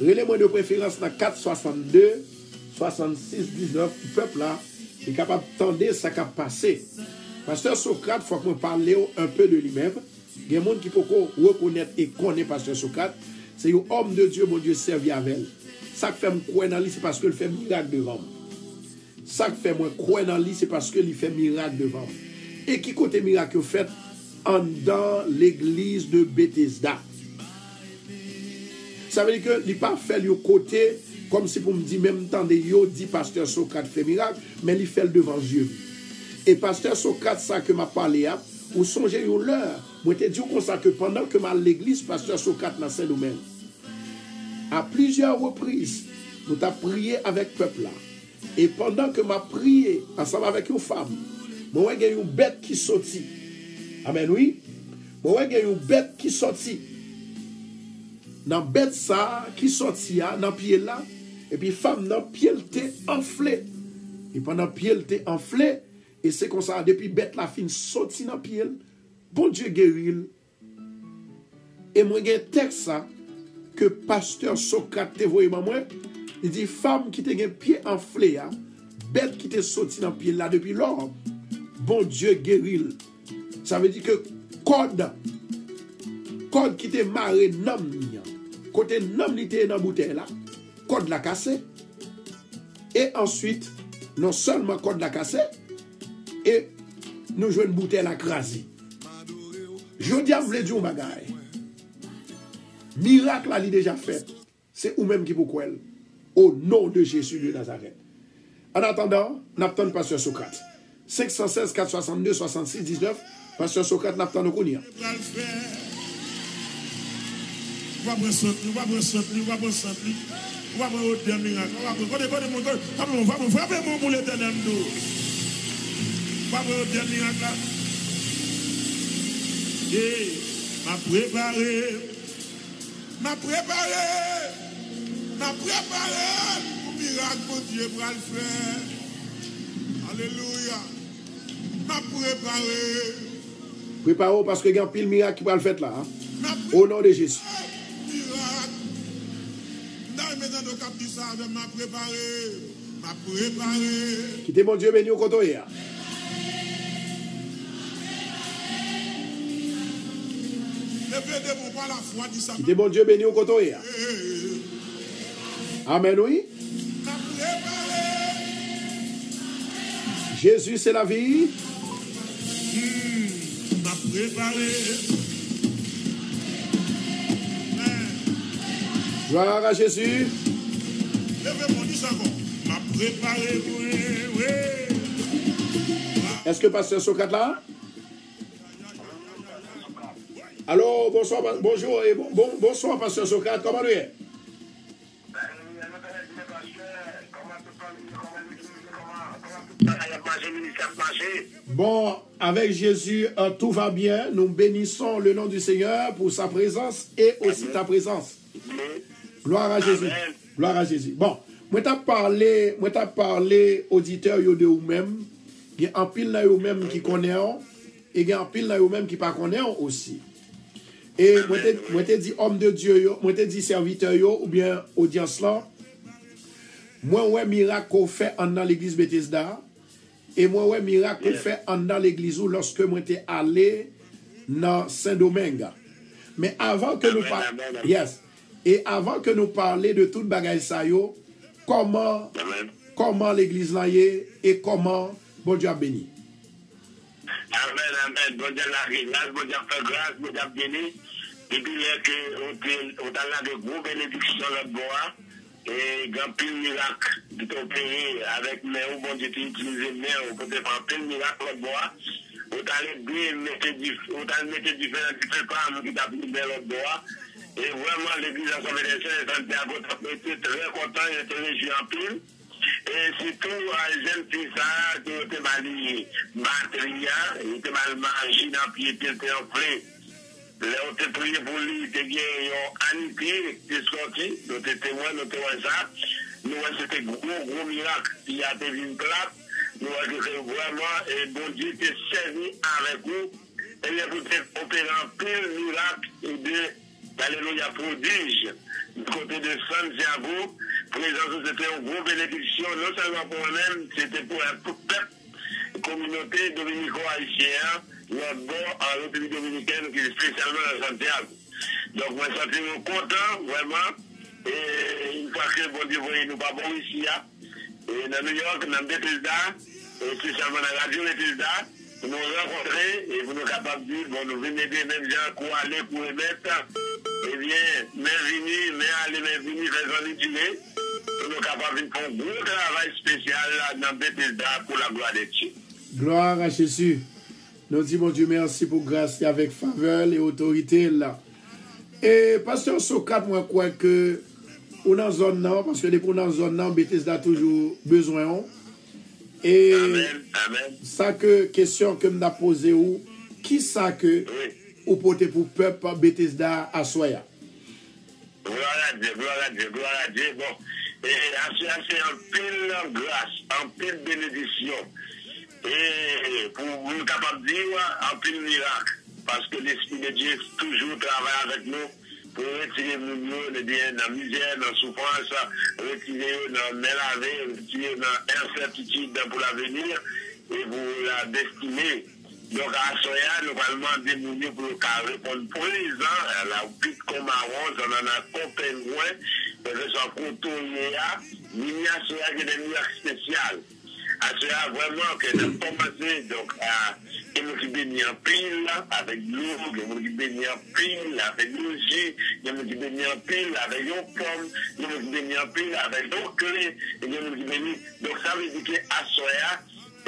[SPEAKER 2] relève-moi de préférence dans 462, 66, 19, le peuple là est capable d'entendre ça qui a passé. Pasteur Socrate, il faut que je parle un peu de lui-même. Il y a des gens qui peuvent reconnaître et connaître Pasteur Socrate. C'est un homme de Dieu, mon Dieu, servi avec elle. Ça fait me croire dans lui, c'est parce qu'il fait miracle devant. Ça fait moi croire dans lui, c'est parce qu'il fait miracle devant. Et qui côté miracle fait? En dans l'église de Bethesda. Ça veut dire que il pas fait le côté comme si pour me dire même temps de yo dit pasteur Socrate fait miracle, mais il fait devant Dieu. Et pasteur Socrate ça que m'a parlé à ou songez une l'heure. Mwen te diyo konsa ke pandan ke man l'eglis, pastor Sokat nan sen nou men. A plijer reprise, nou ta priye avèk pepla. E pandan ke ma priye, ansama avèk yon fam, mwen wè gen yon bet ki soti. Amen, oui? Mwen wè gen yon bet ki soti. Nan bet sa, ki soti ya, nan piye la, epi fam nan piye lte enfle. E pandan piye lte enfle, e se konsa depi bet la fin soti nan piye lte, bon Dje geril, e mwen gen tek sa, ke pasteur Sokrat te voye man mwen, li di, fam ki te gen pie an fle ya, bet ki te soti nan pie la depi lor, bon Dje geril. Sa ve di ke kod, kod ki te mare nam ni, kote nam ni te nan boute la, kod la kase, e answit, non solman kod la kase, e nou jwen boute la krasi. Je dis à vous dire un bagage miracle là, il déjà fait. C'est ou-même qui vous croire. Au nom de Jésus de Nazareth. En attendant, n'attendons Pasteur Socrate. 516 462 66 19. Pasteur Socrate n'attend nous connaître.
[SPEAKER 1] On va prendre ça, on va prendre ça, on va prendre ça. On va prendre au dernier miracle. On va prendre, on va prendre, on va Ye, ma prepare, ma prepare, ma prepare, pou mirak bon Diyo pral fè. Aleluya, ma
[SPEAKER 2] prepare. Prepare ou paske gen pil mirak ki pral fèt la. Ou nou de Jis. Mirak. Nan men
[SPEAKER 1] nan do kap di sa, ma prepare, ma prepare. Ki te
[SPEAKER 2] bon Diyo beni ou koto ye a. Qui bon Dieu béni au côté. Amen, oui. Jésus, c'est la vie.
[SPEAKER 1] M'a préparé.
[SPEAKER 2] Gloire à Jésus.
[SPEAKER 1] M'a préparé, oui,
[SPEAKER 2] Est-ce que Pasteur Socrate là? Alors, bonsoir, bonjour et bon, bonsoir, Pasteur Socrate. Comment tu es? Bon, avec Jésus, euh, tout va bien. Nous bénissons le nom du Seigneur pour sa présence et aussi ta présence. Gloire à Jésus. Gloire à Jésus. Bon, moi t'as parlé, moi t'as parlé auditeur de vous-même gen an pil nan yo menm ki konen an, e gen an pil nan yo menm ki pa konen an osi. E mwen te di om de Diyo yo, mwen te di servite yo, ou bien lan, mwen wè mirak ko fè an nan l'Eglise Bethesda, e mwen wè mirak ko fè an nan l'Eglise ou loske mwen te ale nan Saint-Domingue. Me avan ke nou parle, yes, e avan ke nou parle de tout bagay sa yo, koman, koman l'Eglise lan ye, e koman Bon Dieu béni.
[SPEAKER 3] Amen, amen. Bon Dieu la grâce, bon Dieu fait grâce, bon Dieu béni. Depuis que on a de gros bénédictions le bois et grand pile miracle de ton pays avec mes bon Dieu tu utilises mes on peut faire pile miracle le bois. On t'a bien mettre du on t'a mettre du fer qui fait pas qui t'a pris le bois. Et vraiment l'église assemblée des saints est très contente et très en pile. E sitou a jen te sa te yo te mali matriya, yo te mali manji nan piye te te ofre. Le yo te priye pou li te gen yo anipi te skoti, yo te te wè, yo te wè sa. Nou wè se te gwo gwo mirak ti a te vin plat. Nou wè se te vwèman e bon di te sevi avèk ou. E le pou te operan pil mirak e de alléluia, prodige, du côté de Santiago. Présence, c'était une grosse bénédiction, non seulement pour moi-même, c'était pour un peuple, communauté dominico-haïtienne, notre bord en République dominicaine, qui est spécialement à Santiago. Donc, moi, je suis content, vraiment. Et une fois que bon Dieu voyez nous pas bon ici, hein. et dans New York, dans Bethesda, et spécialement dans la radio Bethesda, nous nous rencontrer et vous nous capables de dire, bon, nous venons aider même gens pour aller pour émettre, Ebyen, men vini, men ale men vini fè zon litine, pou nou kapap vin pou goun travay spesyal la nan Bethesda pou la gloa de ti.
[SPEAKER 2] Gloa a Chesu. Nou di bon Dieu mersi pou grase avèk favel e otorite la. E pastor Sokat mwen kwen ke ou nan zon nan, paske depou nan zon nan, Bethesda toujou bezwen
[SPEAKER 3] an. E
[SPEAKER 2] sa ke kesyon ke mda pose ou, ki sa ke...
[SPEAKER 3] Oui.
[SPEAKER 2] ou pote pou pep Bethesda
[SPEAKER 3] aswaya. Gloria Dieu, gloria Dieu, gloria Dieu. Bon, e, aswe an pil grase, an pil benedisyon. E pou nou kapap diwa, an pil mirak. Paske l'Esprit de Dieu toujou travay avèk nou pou retire moun nou nan mizè, nan soufrans, retire nan melave, retire nan incertitude pou l'avenir et pou la destiner. Donk asoya nou valman demouni pou nou ka repon pou li zan, la ou pit koma ron, zan nan an konten gwen, pwese son konton ye a, mini asoya ki den nou ak spesyal. Asoya vwèman ke nan pomase, donk a, ke moun ki beni an pil la, avek lou, ke moun ki beni an pil la, avek louji, ke moun ki beni an pil la, avek yon pom, ke moun ki beni an pil la, avek yon kre, ke moun ki beni, donk sa vwèzi ki asoya,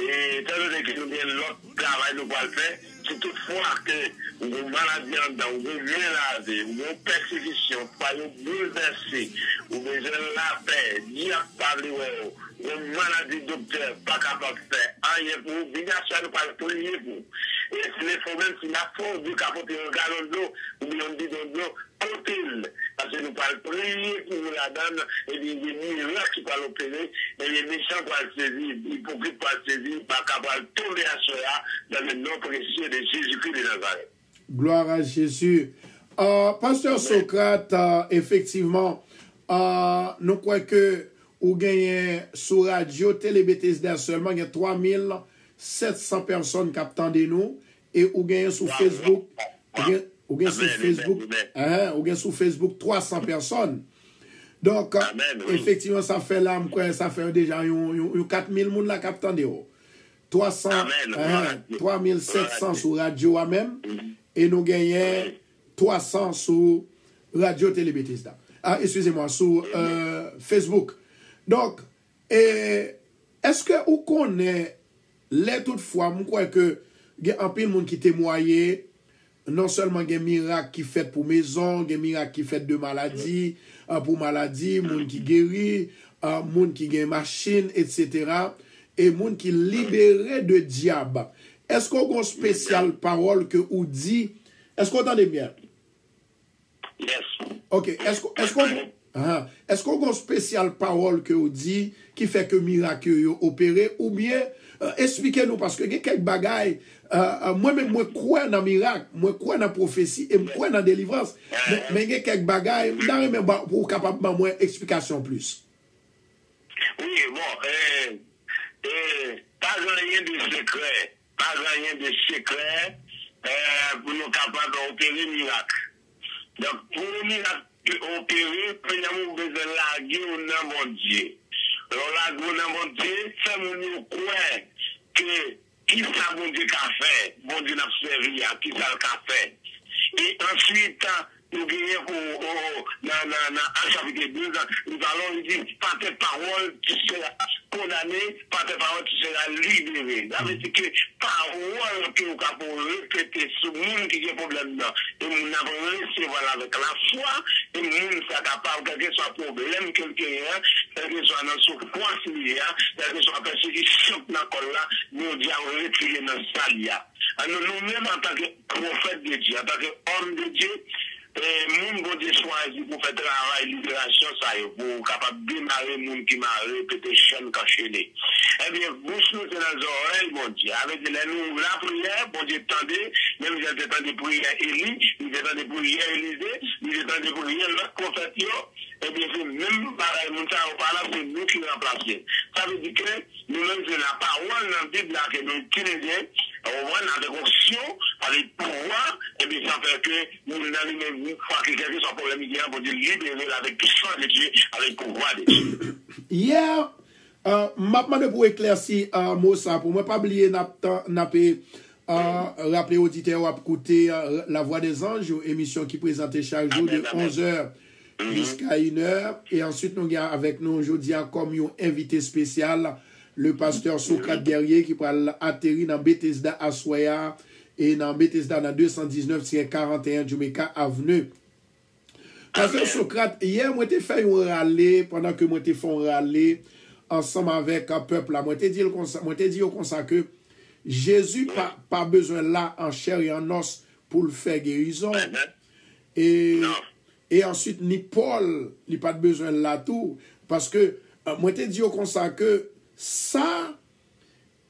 [SPEAKER 3] E tan nou deke nou gen lot travay nou pal fe, se tout fwa ke ou goun maladi an dan, ou goun violaze, ou goun persekisyon, pa nou bouleverse, ou goun jen la pe, ni ak pali wè ou, maladie docteur, pas capable de faire, rien pour sûr, nous pas prier pour vous. Et si les même si la force du capoter un gallon d'eau, ou bien un bidon d'eau, comptez-le. Parce que nous parlons prier pour la donne, et il y a des miracles qui peuvent l'opérer, et les méchants peuvent le saisir, les hypocrites peuvent le saisir, pas capable de tomber à cela, dans le nom précieux de Jésus-Christ de Nazareth.
[SPEAKER 2] Gloire à Jésus. Euh, Pasteur Socrate, euh, effectivement, euh, nous croyons que ou genyen sou radyo Telebetesda selman gen 3700 person kap tande nou. E ou genyen
[SPEAKER 3] sou
[SPEAKER 2] Facebook gen, ou genyen
[SPEAKER 3] sou
[SPEAKER 2] Facebook hein, ou genyen sou Facebook 300
[SPEAKER 3] person donk
[SPEAKER 2] efektivyon sa fe la mkwen sa fe deja yon, yon, yon 4000 moun la kap tande yo.
[SPEAKER 3] 300
[SPEAKER 2] hein, 3700 sou radyo a men e nou genyen 300 sou radyo Telebetesda ah, excusez-moi, sou euh, Facebook. Donk, e, eh, eske ou konen le toutfwa mwen kwen ke gen apil moun ki temoye, non selman gen mirak ki fet pou mezon, gen mirak ki fet de maladi, euh, pou maladi, moun ki geri, euh, moun ki gen machin, etc. E moun ki libere de diab. Esko kon spesyal parol ke ou di, esko tan de mien?
[SPEAKER 3] Yes.
[SPEAKER 2] Ok, esko kon... Esko kon spesyal parol ke ou di ki fe ke mirak yo opere ou bien uh, esplike nou paske gen kek bagay uh, uh, mwen mwen kwen nan mirak, mwen kwen nan profesi e mwen kwen nan delivrans men, men gen kek bagay, mwen nan remen ba, pou kapapman mwen eksplikasyon plus.
[SPEAKER 3] Oui, bon, eh, eh, pa ganyen de sekre, pa ganyen de sekre eh, pou nou kapapman opere mirak. Donk pou mirak ki opere pe yon mou beze lage ou nan moun diye. Lò lage ou nan moun diye, se moun yo kwen ke ki sa moun diye ka fe, moun diye nap seri ya, ki sa l ka fe. E answita, nou genye pou nan anchavite 2 an, nou alon di, pate parol ki se kondane, pate parol ki se la libere. La ve se ke parol ki ou ka pou repete sou moun ki gen problem nan. E moun avon rese wala vek la fwa, e moun sa kapav kake swa problem kelke yan, kake swa nan sou kwans li ya, kake swa apese ki chok nan kol la, nou di avon retire nan sal ya. An nou nou men an tanke profet de di, an tanke om de di, E, moun gonde chwazi pou fè travay liberasyon sa yo, pou kapap demare moun ki mare, pete chen kachene. Ebyen, bous nou se nan zorel, bon diye, avek de lè nou la priye, bon diye tande, men nou jante tande pou yè Eli, nou jante tande pou yè Elize, nou jante tande pou yè lòk konfet yo, ebyen se mèm baray moun sa ou pala se nou ki remplase. Sa ve di kre, nou mèm se la parol nan bib la ke nou kineze, ou wè nan dekonsyon, avek pouwa, ebyen sa fè ke moun nan li mèm moun fwa ki kèkè son problemi diyan pou di libere la avek pishan de diye, avek pouwan de diye.
[SPEAKER 2] Yer, mapman de pou eklersi mousa pou mwen pa bliye napè Uh, rappele audite wap koute uh, La Voix des Anges ou emisyon ki prezante chak jou de 11h Mhm. jusqu'à une heure. Et ensuite, nous avons avec nous aujourd'hui comme un invité spécial, le pasteur mhm. Socrate Guerrier qui va atterrir dans Bethesda à Soya et dans Bethesda dans 219-41 Jamaica Avenue. Pasteur Socrate, hier, moi, j'ai fait un râler pendant que moi, j'ai fait un râler ensemble avec un peuple. Moi, j'ai dit, dit au consacre que Jésus pas pas besoin là en chair et en os pour le faire guérison. Et... Non. E answit ni Paul li pa bezwen la tou, paske mwen te di yo konsa ke, sa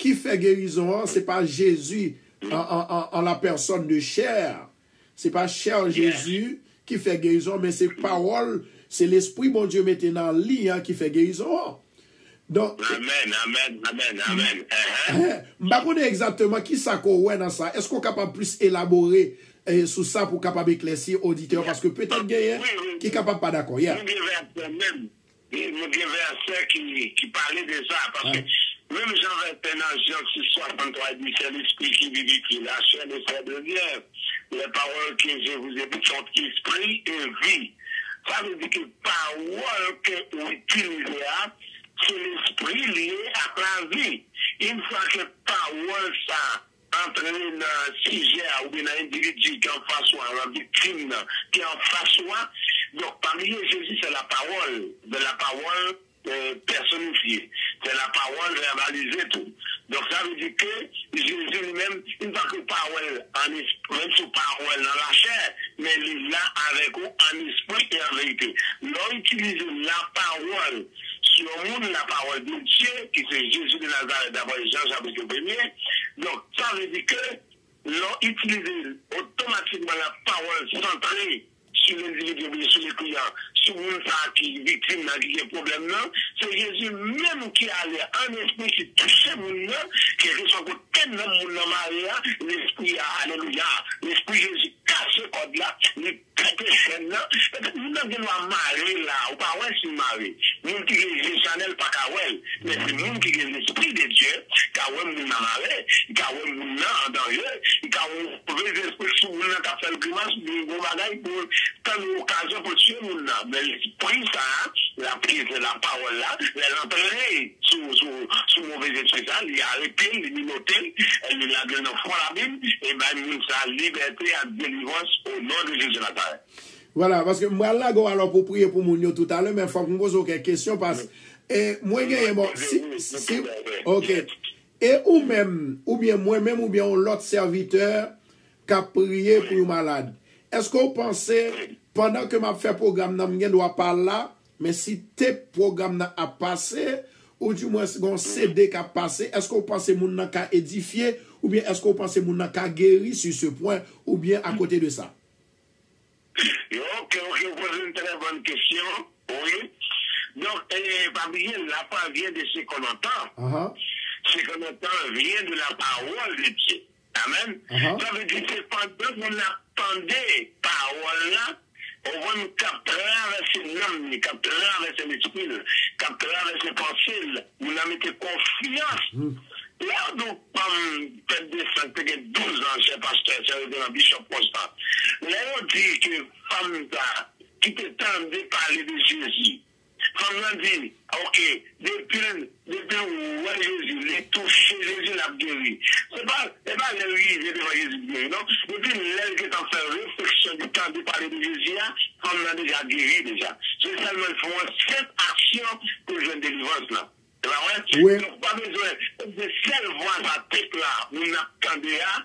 [SPEAKER 2] ki fè gerizon, se pa Jezu, en, la personne de chair. C'est pas cher Jésus qui fait guérison, mais c'est parole, c'est l'esprit, bon Dieu, maintenant, lit, hein, qui fait guérison.
[SPEAKER 3] Donc, amen, amen, amen, amen.
[SPEAKER 2] Je connais exactement qui ça qu'on dans ça. Est-ce qu'on est capable plus élaborer eh, sou sa pou kapab eklesi auditeur, yeah. paske petet genyen oui, ki kapab pa d'akon. Yeah. Mwen gen
[SPEAKER 3] verse mèm, mwen gen verse ki pale de sa, paske mèm jan retenan jok si 63 misè l'esprit ki vivi ki la chène fè de lièv, le parol ki je vous ébite sont esprit et vie. Sa vè di ki parol ke ou itilize a, se l'esprit liye ak la vi. In fwa ke parol sa entre un sujet ou bien un individu qui est en face soi, la victime qui est en face soi, donc parmi Jésus c'est la parole, de la parole euh, personnifiée. C'est la parole réalisée tout. Donc ça veut dire que Jésus lui-même, une fois que parole en esprit, même sous parole dans la chair, mais il est là avec vous en esprit et en vérité. L'on utilise la parole sur le monde, la parole de Dieu, qui c'est Jésus de Nazareth, d'abord Jean chapitre 1 Donc ça veut dire que l'on utilise automatiquement la parole centrée sur l'individu, sur les clients, sur moun sa ki viktim nan ki gen problem nan, se Jezu menm ki ale an espri touche moun nan, ki nan moun nan l'espri a aleluya, l'espri Jezu kase kod la, li pete chen nan, moun nan gen la, ou pa wè si mare, moun ki gen Jezu chanel pa ka wè, men se moun ki l'espri de Diyo, ka wè moun nan mare, ka wè moun nan an danje, ka wè moun espri sou moun nan ka fel grimas, moun bagay pou tan pou l'esprit ça, la prise de la parole là, l'entraîner sous, sous, sous mauvais esprit ça, l'y arrêter, l'y minoter, l'y la donner au fond la Bible, et bien sa liberté à délivrance au nom de Jésus de.
[SPEAKER 2] Voilà, parce que moi là, go alors pour prier pour mon tout à l'heure, mais il faut que je me pose quelques questions parce que eh, moi, j'ai bon, si, si, ok. Et ou même, ou bien moi-même, ou bien l'autre serviteur qui a prié pour le malade. Est-ce que vous pensez Pendan ke map fè program nan mwen do apal la, men si te program nan ap pase, ou di mwen se gon CD ka pase, eske ou panse moun nan ka edifiye, ou bien eske ou panse moun nan ka geri su se point, ou bien a kote de sa?
[SPEAKER 3] Yo, non, ke ou ki ou pose un tre bonne kesyon, oui. Donc, eh, Fabrien, la part vient de ce qu'on entend.
[SPEAKER 2] Uh -huh.
[SPEAKER 3] Ce qu'on entend vient de la parole de Dieu. Amen.
[SPEAKER 2] Uh -huh.
[SPEAKER 3] Ça veut dire que pendant qu'on entendait parole là, On voit cap traverser l'homme, cap traverser l'esprit, cap traverser pensées, hmm. nous avons été confiance. Là, nous, comme tête de sang, 12 ans, c'est pasteur, c'est un bishop constant. Là, on dit que femme qui t'étendait parler de Jésus, Fèm nan di, ok, depil, depil wè Jezi, lè touche Jezi la gèri. Se pa, se pa lè wè Jezi, lè wè Jezi gèri, non? Depil lè lè kè tan fè refleksyon di tan di pale de Jezi ya, fèm nan deja gèri deja. Se salman fèm set aksyon pou jwen delivans la. E ba
[SPEAKER 2] wè,
[SPEAKER 3] nou pa bezwen, de sel vwa sa tek la, nou na kande ya,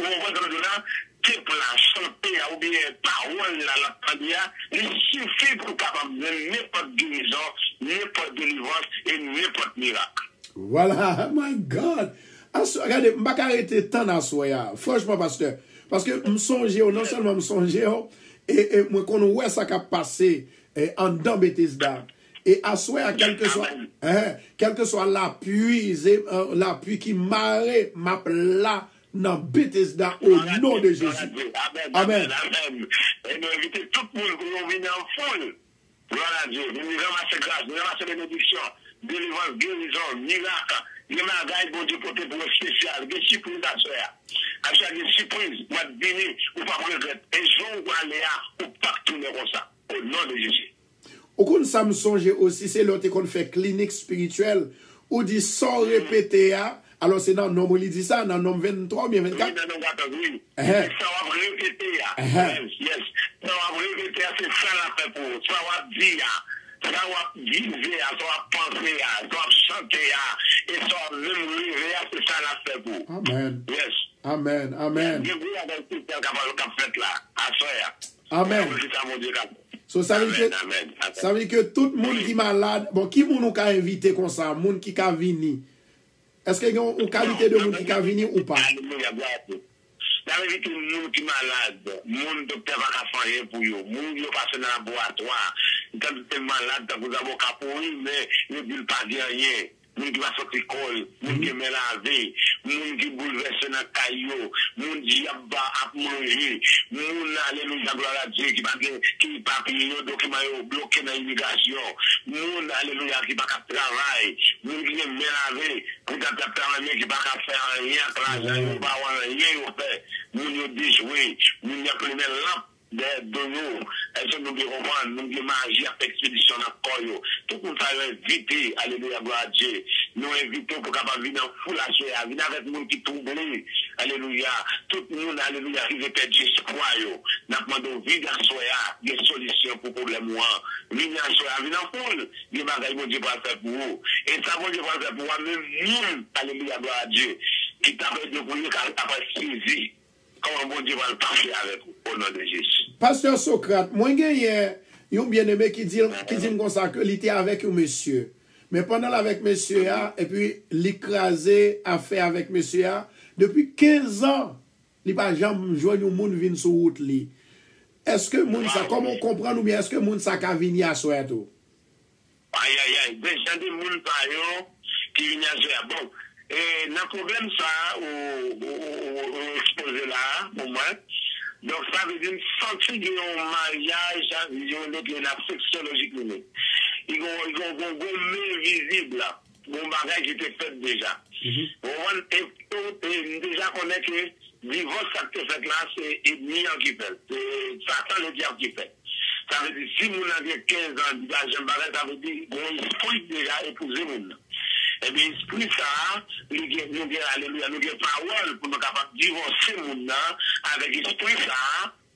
[SPEAKER 3] ou wè kande la, ekip la, chanpe ya ou biye parol la la pandya, li sufi pou kapap ven nepot genizan, nepot genivans, e nepot mirak.
[SPEAKER 2] Voilà, my God! Aswa, gade, mbak arete tan aswa ya, franchman, pasteur, paske msonje yo, non selman msonje yo, e mwen kon wè sa ka pase an dan Betesda, e aswa ya, kelke so, kelke so la pui, la pui ki mare, map la, nan bitis da ou nou de Jezu.
[SPEAKER 3] Amen. E nou evite tout moun kou nou vini an foul. Gloan a Diyo. Vini ramase graj, vini ramase benediksyon. Delivans, genizon, mirak. Yon man gaye bon Diyo pote pou mwen spesyal. Gen sipouze a soya. A soya gen sipouze. Mwen bini ou pa pregret. E joun ou an lea ou pak toune kon sa. Ou nou de Jezu.
[SPEAKER 2] Ou kon sa msonje osi se lote kon fe klinik spirituel ou di son repete ya alon se nan nom ou li di sa, nan nom 23 ou bien 24?
[SPEAKER 3] Oui, nan nom
[SPEAKER 2] 14,
[SPEAKER 3] oui. Sa wap revete
[SPEAKER 2] ya.
[SPEAKER 3] Yes, sa wap revete ya, se sa la fe pou. Sa wap di ya, sa wap vive ya, sa wap pense ya, sa wap chante ya, e sa wap mèm rive ya, se sa la fe pou.
[SPEAKER 2] Amen.
[SPEAKER 3] Yes.
[SPEAKER 2] Amen, amen.
[SPEAKER 3] Gye vou ya den sistem kapal kap fet la, aso ya.
[SPEAKER 2] Amen. So sa vi ke, sa vi ke tout moun ki malade, bon ki moun nou ka evite kon sa, moun ki ka vini, Eske yon ou kalite de moun ki ka vini ou pa?
[SPEAKER 3] La verite moun ki malade, moun doktor va ka fanyen pou yo, moun yo pase nan laboratoi, yon kan te malade, ta kou zavon kapou, yon bil pa diyen yen. moun ki va sot ekol, moun ki mhm. men lave, moun ki bouleverse nan kayo, moun ki yabba ap manje, moun aleluya glola diye ki pa ki papi yo dokiman yo bloke nan imigrasyon, moun aleluya ki pa ka travay, moun ki men lave, moun ka ka travay ki pa ka fè an mhm. yon, moun yo dishwe, moun yo plemen lamp, de yo, e se nou ge roman, nou ge maji ap ekspedisyon ap koyo, tout moun sa yo evite ale de yagwa adje, nou evite pou kaba vin an foulaswe, vin avet moun ki touble, aleluya, tout moun aleluya rive pedje skwa yo, napman do vin an soya, ge solisyon pou problem wan, vin an soya, vin an foul, ge bagay moun di pa se pou ou, e sa moun di pa se pou ou, ame moun ale de yagwa adje, ki tabe de pou yo kare tabe sizi, Koman bon di val pafe avek ou, o nan de Jezu.
[SPEAKER 2] Pastor Sokrat, mwen gen ye, yon bieneme ki di mkonsa ke li te avek ou mesye. Men pandan avek mesye a, epi li kraze afe avek mesye a, depi 15 an, li pa jam jwen yon moun vin sou wout li. Eske moun sa, koman kompran ou bien, eske moun sa ka vini aswe
[SPEAKER 3] to? Ayayay, de jan di moun pa yo, ki vini aswe a bon. E nan problem sa ou expose la pou mwen, donk sa vezi m santi gen yon maryaj yon net yon ap seksologik mwen. Yon gon men vizib la, gon bagay ki te fet deja. Mhm. Wan e, e, e, deja konen ke divos sa te fet la se etni an ki fet, satan le diap ki fet. Sa vezi si moun an de 15 an, jan bagay sa vezi gon historik deja epouze moun la. Ebe, espri sa, nou gen aleluya, nou gen pawol pou nou kapak divanse moun nan, avek espri sa,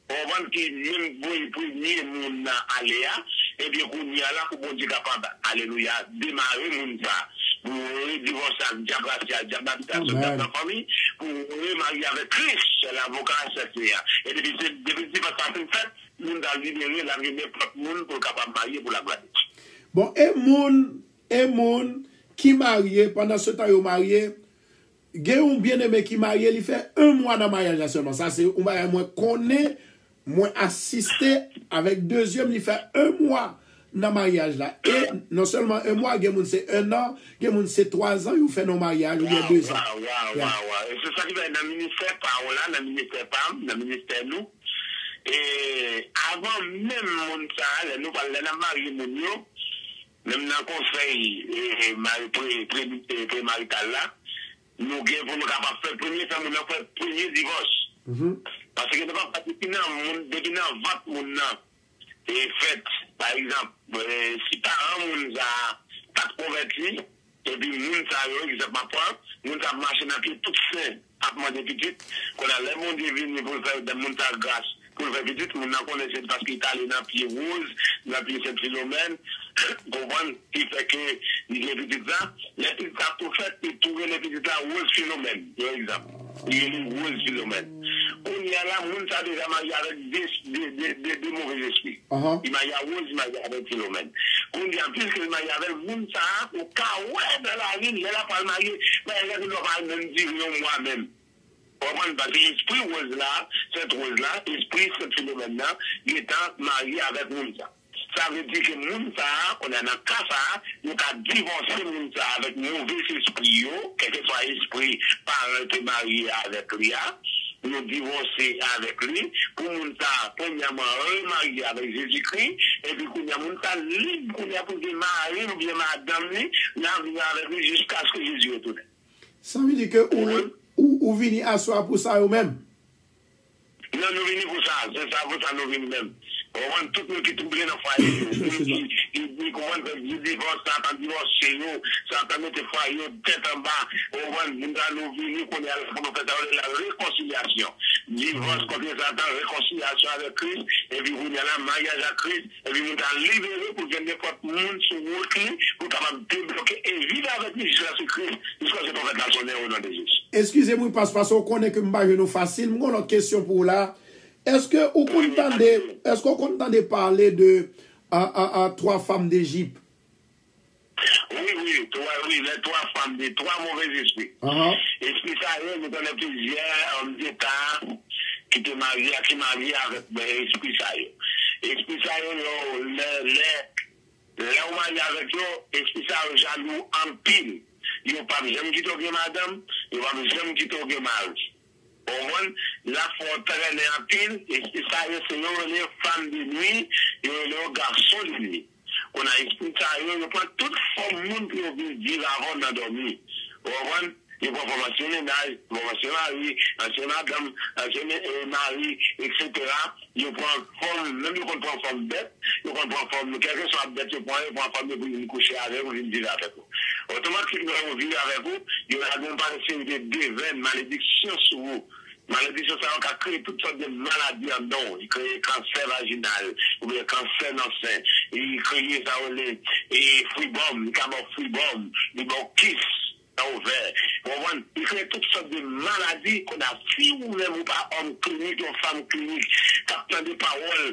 [SPEAKER 3] ouvan ki men pou eprimye moun nan alea, ebe koun ya la pou bon di kapak aleluya, demare moun sa, pou ou e divanse ak diabrasya,
[SPEAKER 2] diabrasya,
[SPEAKER 3] diabrasya fami, pou ou e mari avek kris, la vokan se se ya. E debi se, debi se pa sa fin fet, moun da libere la rime prop moun pou kapak marye pou la gladit.
[SPEAKER 2] Bon, e moun, e moun, ki marye, pandan se tan yo marye, gen yon bien eme ki marye, li fe un mwa nan marye la seman. Sa se yon marye mwen kone, mwen asiste, avek dezyem li fe un mwa nan maryaj la. E, non selman un mwa, gen moun se un an, gen moun se 3 an, yon fe nan maryaj, yon gen 2 an.
[SPEAKER 3] Waw, waw, waw, waw. E se sa ki ve nan minister pa ou la, nan minister pam, nan minister nou. E, avan men moun sa, le nou pal le nan marye moun yo, Mèm nan konsey eh, eh, pre-marital eh, la, nou gen pou nou kapap fè premye sa moun nan fè premye divos. Mhm. Pase gen nan pati ki nan moun, deki nan vat moun nan, e fèt, par exemple, si paran moun za pat konverti, epi moun sa yo, ki se pa pran, moun sa mache nan ki tout fè apman de pitit, kon a lè moun divini pou fè de moun sa gas. Pou fè pitit, moun nan kon lè se paski itali nan piye wouz, nan piye se filomen, kompon, ki fè ke ni le pitit la, le pitit la pou fè, pi touve le yo egzap, li moun sa deja magi avèk de mouvez espri. I magi a wouz, i magi avèk filomen. Ou ni an pil ke i magi avèk moun sa, ou ka wè de la vin, la pal ki men di yon mwa men. Ouman, pati espri wèz la, wèz la, espri nan, tan mari avèk moun sa. sa ve di ke moun sa, konen nan ka sa, nou ka divanse moun sa avèk mouves espri yo, keke fwa espri parè te marye avèk li a, nou divanse avèk li, pou moun sa, pou premiyaman, remarye avèk Jezikri, epi pou konen moun sa, lib pou konen pou di marye ou bien madame li, nan vini avèk li jiska sou Jezi yo toune.
[SPEAKER 2] Sa mi di ke ou vini aswa pou sa yo men?
[SPEAKER 3] Nan nou vini pou sa, se sa pou sa nou vini men. Mwen tout mwen ki trouble nan fwaye yo. Mwen konwen pe divos, satan divos se yo, satan mwen te fwaye yo, tet an ba, mwen mwen dan nou vini konye al konon fete an la rekonsilyasyon. Divos konye satan, rekonsilyasyon ave kris, evi konye la mayaj a kris, evi mwen dan libere pou genye pot moun sou moun ki, pou taban debloke evide avet ni jisla sou kris, jisla se pou fete la sonen ou nan de jis.
[SPEAKER 2] Eskize mwen pas pason konen ke mba yo nou fasil, mwen konon kesyon pou la, Eske ou kontande, eske ou kontande pale de a, a, a, troa fam d'Egypte?
[SPEAKER 3] Oui, oui, troa, oui, le troa fam de, troa mouvez espri. Espri sa yon, nou konen plizye, om d'Etat, ki te mari, ki mari avet, espri sa yon. Espri sa yon, le, le, le ou mari avet yo, espri sa yon jalou anpil. Yo pa mizem ki toke madame, yo pa mizem ki toke mari. Bonbon, la fontren e apil, e sa yo se yo le fan di nwi, yo le garson di nwi. Ona ekspita yo, yo pon tout fom moun ki yo vi di la ron nan do mi. Bonbon, Yo pou konvansyonen naj, konvansyonan ri, ansyonan dam, ansyonan mari, etc. Yo pran form, lèm yo kon pran form bet, yo kon pran form, kelke so ap bet yo pran, yo pran form yo pou yon kouche avek ou yon vive avek ou. Otomatik nou yon vive avek ou, yo nan yon paresye yon de deven malediksyon sou ou. Malediksyon sa yon ka kreye tout sort de maladi an don. Yon kreye kanser vaginal, ou yon kanser nansen, yon kreye sa yon le, e fribom, yon ka bon fribom, yon bon kis. an ouver. Mwen, yon tout sort de maladi kon a fi ou men ou pa om klinik, yon fam klinik, kapten de parol,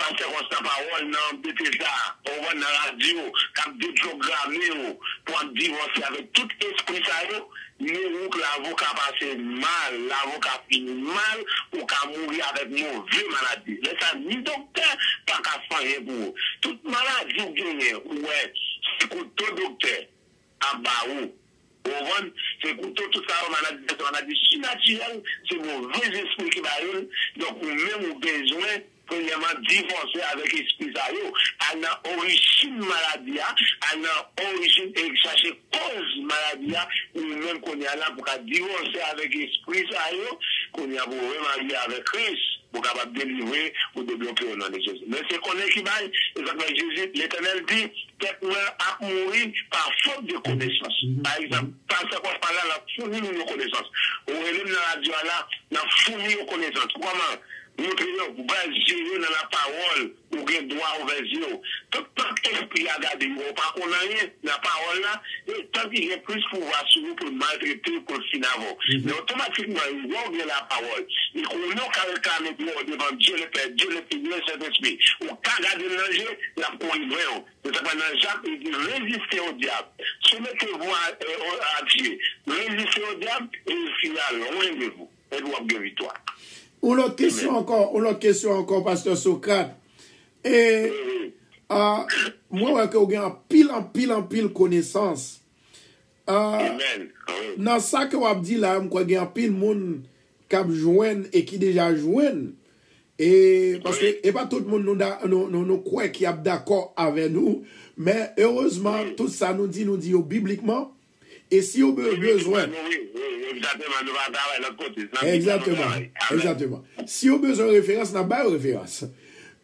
[SPEAKER 3] pasen konstan parol nan BTSA, mwen nan radio, kap de programme ou, pou an divansi avè tout espri sa yo, men ou k l'avoka pase mal, l'avoka fini mal, ou ka mouri avèk mouvè maladi. Lè sa, ni dokter pa ka fanyen pou. Tout maladi ou genye, ou wè, si kou to dokter, an ba ou. Ou ron, se koutou tout sa ou manadi, manadi si naturel, se mou vez espri ki ba yon, donk ou men mou bezwen, premièrement divorcer avec l'esprit ça à l'origine maladie à l'origine et chercher cause maladie ou même qu'on est là pour divorcer avec l'esprit ça qu'on est pour remarier avec Christ. pour capable délivrer ou débloquer au nom de Jésus. Mais c'est qu'on est qui baille, exactement Jésus, l'Éternel dit, peut-être a mouru par faute de connaissance. Mhm. Par exemple, par ce qu'on parle là, fournit-nous nos connaissances. On est dans la radio là, on fournit nos connaissances. Comment Montre yo, ou bezye yo nan la parol, ou gen doa ou bezye yo. Tok tak espri a gade yo, pa konan ye, nan parol la, e tok ki gen plus pou vasou yo pou maltrete mhm. yo kon sinavon. Men otomatikman, yo gen la parol. E Ni kon yo kare kame diyo devan Diyo le pe, Diyo le pe, Diyo le set espri. Ou ka gade nan je, la pou yi vre yo. Se sa pa nan jap, yi e di reziste yo diap. Soumete yo a euh, Diyo, reziste yo diap, e yi final, ou enve yo, et wap gen vitwa.
[SPEAKER 2] Ou lot kesyon ankon, ou lot kesyon ankon, Pastor Sokrat. E, uh, mwen wè ke ou gen an pil, an pil, an pil konesans.
[SPEAKER 3] Euh, uh,
[SPEAKER 2] nan sa ke wap di la, mwen kwa gen an pil moun kap jwen e ki deja jwen. E, paske, e pa tout moun nou, da, nou, nou, nou kwe ki ap d'akor ave nou, men, heurezman, tout sa nou di, nou di yo oh, biblikman, Et si vous
[SPEAKER 3] avez besoin... Exactement.
[SPEAKER 2] Exactement. Si vous avez besoin de référence, n'a pas
[SPEAKER 3] de
[SPEAKER 2] référence.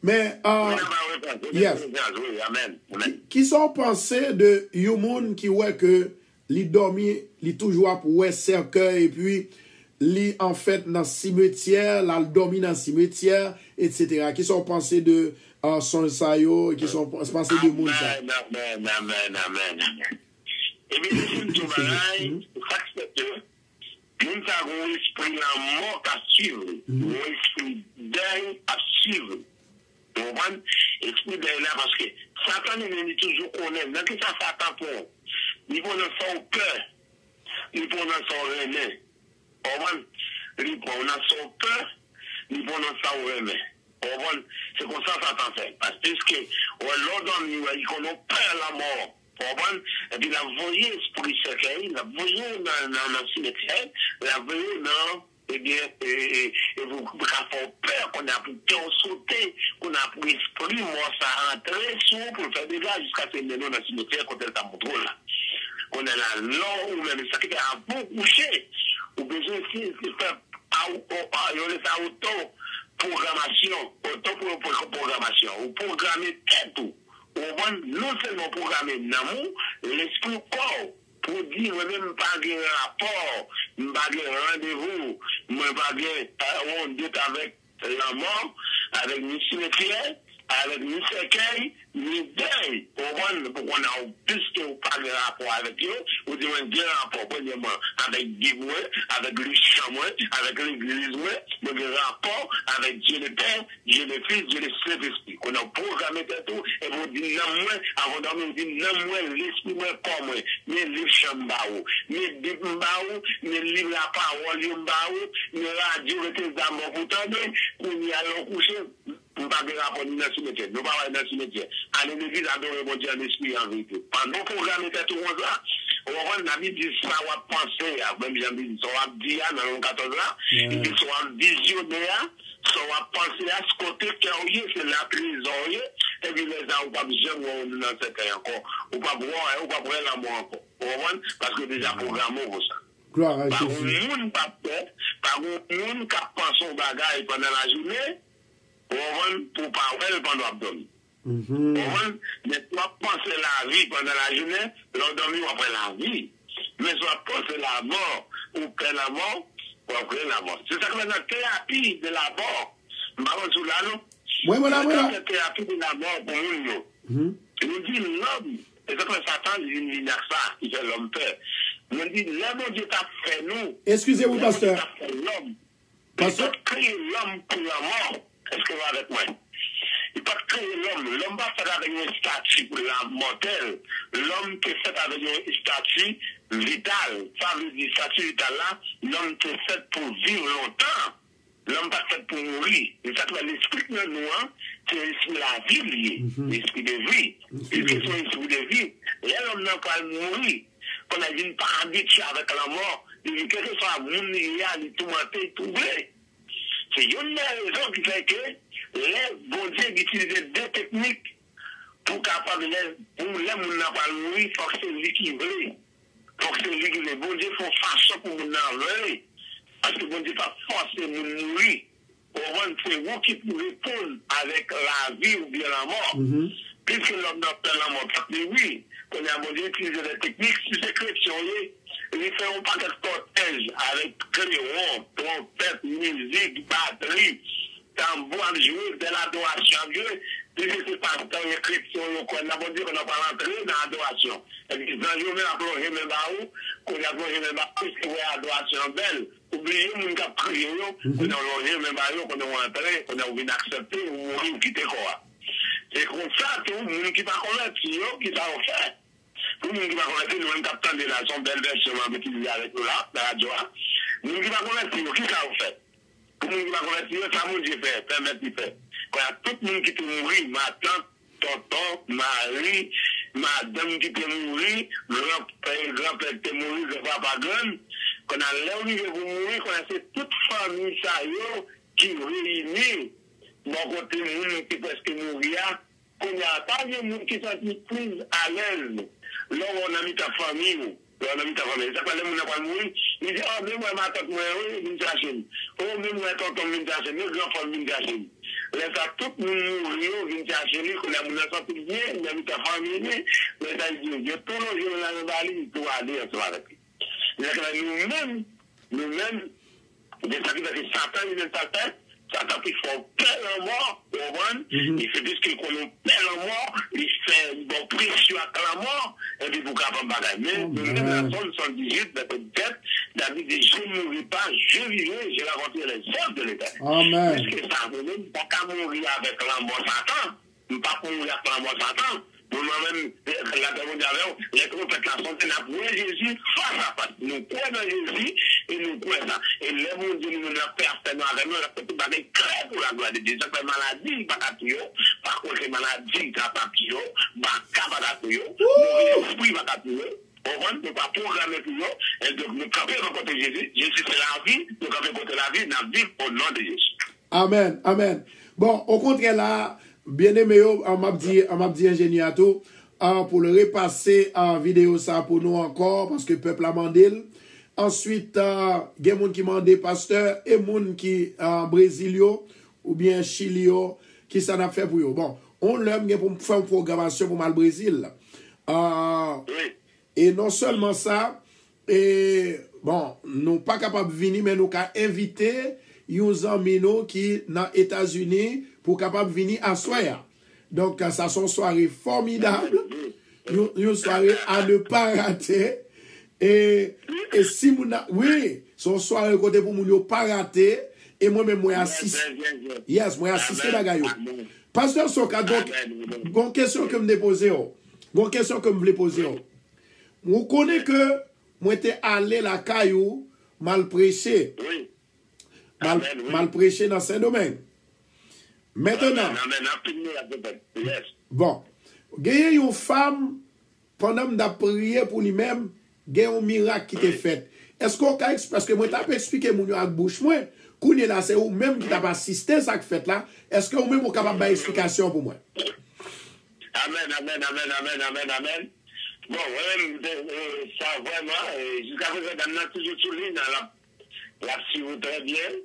[SPEAKER 3] Mais, euh,
[SPEAKER 2] yes. Qui sont pensés de Youmoun qui ouais que li dormi, li toujwa pou wè serkèy, et puis li en fèt fait, nan simetièr, la dormi nan simetièr, etc. Ki son panse de uh, son sayo, ki son panse de moun sa.
[SPEAKER 3] Amen, amen, amen, amen. Ebe se sin tou bagay, pou aksepte, moun sa goun espri nan mok a suiv, mm-hmm. goun espri den a suiv. Moun ban, espri den la, paske satan ene ni toujou konen, nan ki sa satan pou, ni pou nan son pe, ni pou nan son rene. Moun ban, ni pou nan son pe, ni pou nan son rene. Moun ban, se kon sa satan fe, paske ou el lodon ni wè, yi konon pe la mok, Wawan, epi la voye spoulisye kèy, la voye nan simetrèy, la voye nan, ebyen, evou ka fò pèr, kon apou tè ou sote, kon apou espri mò sa antre sou pou fè deja jiska fè menon nan simetrèy kontèl ta moutrou la. Kon el an lò ou mè mè sakè kè an pou kouchè, ou bejè si se fè a ou o a, yon lè sa ou to programasyon, ou to programasyon, ou programè tè tou. Mwen nou se nou programe nan mou, l'esprit kon pou di mwen mwen pa gen rapor, mwen pa gen randevou, mwen pa gen euh, rondet avèk la mò, avèk ni sinekye, avèk ni sekèy, ni gen, konwen, pou kon an ou piste ou pa gen rapor avèk yo, ou di men gen rapor premèman avèk Gib wè, avèk Luchan wè, avèk l'Eglise wè, men gen rapor avèk Dieu le Père, Dieu le Fils, Dieu le Saint-Esprit. Kon an programme tè tou, e pou di nan mwen, avon dan mwen di nan mwen, l'esprit mwen kon mwen, men Luchan mba ou, men Gib mba ou, men Liv la parol yo mba ou, men radio le Tez d'Amor pou tande, kon y alon kouche, mpa gen rapor ni nan simetè, mpa wè nan simetè. aller l'église adorer mon Dieu en esprit et en vérité. Pendant qu'on regarde les têtes au là, on va voir David dit ça, on va penser, même j'ai dit, ça va dire dans le 14 là, et puis ça va visionner, ça va penser à ce côté qu'il c'est la prison, et puis les gens, on va jamais dans cette terre encore, on va voir, on va voir l'amour encore. On va voir, parce que déjà programmé pour ça.
[SPEAKER 2] Gloire à Jésus.
[SPEAKER 3] Par moun pa pète, par moun ka panson bagay pendant la journée, on va pour parler pendant l'abdomen.
[SPEAKER 2] Mhm.
[SPEAKER 3] Mwen swa panse la vi pandan la jounen, lor domi wapre la vi. Mwen swa panse la mor, ou pre la mor, wapre la mor. Se sa kwen nan terapi de la mor, mba wot sou la
[SPEAKER 2] nou. Mwen mwen
[SPEAKER 3] la mwen la. Se sa kwen nan
[SPEAKER 2] terapi
[SPEAKER 3] de la mor pou moun yo. Nou di l'om, se sa kwen satan di l'in linak sa, ki fè l'om pe. Nou di l'om ou
[SPEAKER 2] di
[SPEAKER 3] tap fè
[SPEAKER 2] nou.
[SPEAKER 3] Eskuse ou pasteur. L'om
[SPEAKER 2] ou
[SPEAKER 3] di tap fè l'om. Pasteur. Se sa kwen l'om pou la mor, eske wapre mwen. I pat kreye lom. Lom ba fèd avè yon stati pou l'an motel. Lom te fèd avè yon stati vital. Sa vè di stati vital la, lom te fèd pou viv lontan. Lom pa fèd pou mouri. E sa kwa l'esprit nan nou an, se l'esprit la viv liye. L'esprit de vi.
[SPEAKER 2] L'esprit
[SPEAKER 3] son esprit de vi. E lom nan kwa mouri. Kon a vin pa ambiti avèk la mor. E vi kèkè sa moun liya, li toumante, touble. Se yon nan rezon ki fèkè, lè bon diè gitilize de teknik pou kapab lè moun nan pal moui fòk se li ki vle. Fòk se li ki vle. Bon diè fòk fason pou moun nan vle. Aske bon diè pa fòk se moun moui. Oran se wou ki pou repon avèk la vi ou bien la
[SPEAKER 2] mò.
[SPEAKER 3] Piske lòk nan pal la mò. Pati wè, konè a bon diè gitilize de teknik si se krepsyon yè. Li fè yon paket kortej avèk kreyon, trompet, mizik, bateri, tambou ap jwe, mm-hmm. de la adorasyon ap jwe, di se pastan yon kripsyon yon kon, nan bon di kon ap alantre nan adorasyon. E di zan jwe men ap lonje men ba ou, kon ap lonje men ba ou, se wè adorasyon bel, oubliye moun kap kriyo yo, kon ap lonje men ba yo, kon ap alantre, kon ap vin aksepte, ou yon kite kwa. Se kon sa tou, moun ki pa konlet si yo, ki sa ou fè. Pou moun ki pa konwete, nou an kapten de la son bel bel seman beti li avek nou la, da radyo a. Moun ki pa konwete, nou ki sa ou fet? Pou moun ki pa konverti yo, sa moun di fè, pèmèt di fè. Kwa ya tout moun ki te mouri, ma tante, tonton, mari, madame ki te mouri, grand-père te mouri, grand-père pa gran, kon a lè ou li ve pou mouri, kon a se bon, tout fami sa yo ki reyini, bon kote moun ki preske mouri ya, kon ya pa gen moun ki santi priz alèl, lò ou an ami ta fami ou, lò an ami ta fami, sa kwa lè moun apal mouri, I di, oh, mwen mwen matak mwen, mwen mwen jasen. Oh, mwen mwen tonton mwen jasen, mwen gran fon mwen jasen. Lè sa tout moun moun yo vin jasen li, kou la moun an sa tout diye, mwen mwen ta fami li, lè sa diye, yo tou nou joun lan yon bali, tou wade yon sou wade pi. Lè sa nou men, nou men, de sa ki da se satan, yon satan, sa ta pi fò pel an mò, ouan, e se diske konon pel an mò, li fè bon presyo ak la mò, e pi pou kapan bagay. Mhm. Men, men la son son dijit, da pe det, da bi de je mouri pa, je vive, je la rentre le sol de l'Etat.
[SPEAKER 2] Amen.
[SPEAKER 3] Piske sa venen, pa ka mouri avèk la mò satan, pa ka mouri avèk la mò satan, Bon, moi-même, la demande avec les prophètes, la santé, n'a prouvé Jésus face à face. Nous croyons dans Jésus et nous croyons ça. Et les mondes, nous ne personne avec nous, la petite bataille crée pour la gloire de Dieu. C'est maladie, pas Par contre, les maladies, pas papillon, pas capatio, nous esprit, pas capatio. On ne peut pas programmer pour nous. Et donc, nous campons côté Jésus. Jésus, c'est la vie. Nous campons côté la vie. Nous vivons au nom de Jésus.
[SPEAKER 2] Amen, amen. Bon, au contraire, là, Bien eme yo, an map di, di enjeni ato, an pou le repase an video sa pou nou ankor, paske pepl a mandil. Answit, uh, gen moun ki mande pasteur, e moun ki uh, Brazil yo, ou bien Chile yo, ki sa nap fe pou yo. Bon, on lèm gen pou fèm programasyon pou mal Brazil. Uh,
[SPEAKER 3] oui.
[SPEAKER 2] E non sèlman sa, e bon, nou pa kapab vini, men nou ka invite yon zanmino ki nan Etasuni, pou kapab vini aswaya. Donk sa son soare formidable, yon soare a ne pa rate, e, e si moun a, oui, son soare kote pou moun yo pa rate, e mwen mwen asiste, yes, mwen asiste la gayo. Pastor Soka, gon kesyon ke mwen depose yo, gon kesyon ke mwen vle pose yo, mwen kone ke mwen te ale la kayo mal
[SPEAKER 3] preche,
[SPEAKER 2] mal, mal
[SPEAKER 3] preche nan sen domen, Mètenan. Non,
[SPEAKER 2] bon. Genye yon fam, pandan m da priye pou li mèm, genye yon mirak ki te fèt. Esko ka eks, paske mwen tap eksplike moun yo ak bouch mwen, kounye la se ou mèm ki tap asisten sak fèt la, eske ou mèm ou kapap ba eksplikasyon pou mwen?
[SPEAKER 3] Amen, amen, amen, amen, amen, amen. Bon, mwen mèm sa vwèman, jiska vwèman nan toujou sou li nan la, la si vwè trè bien,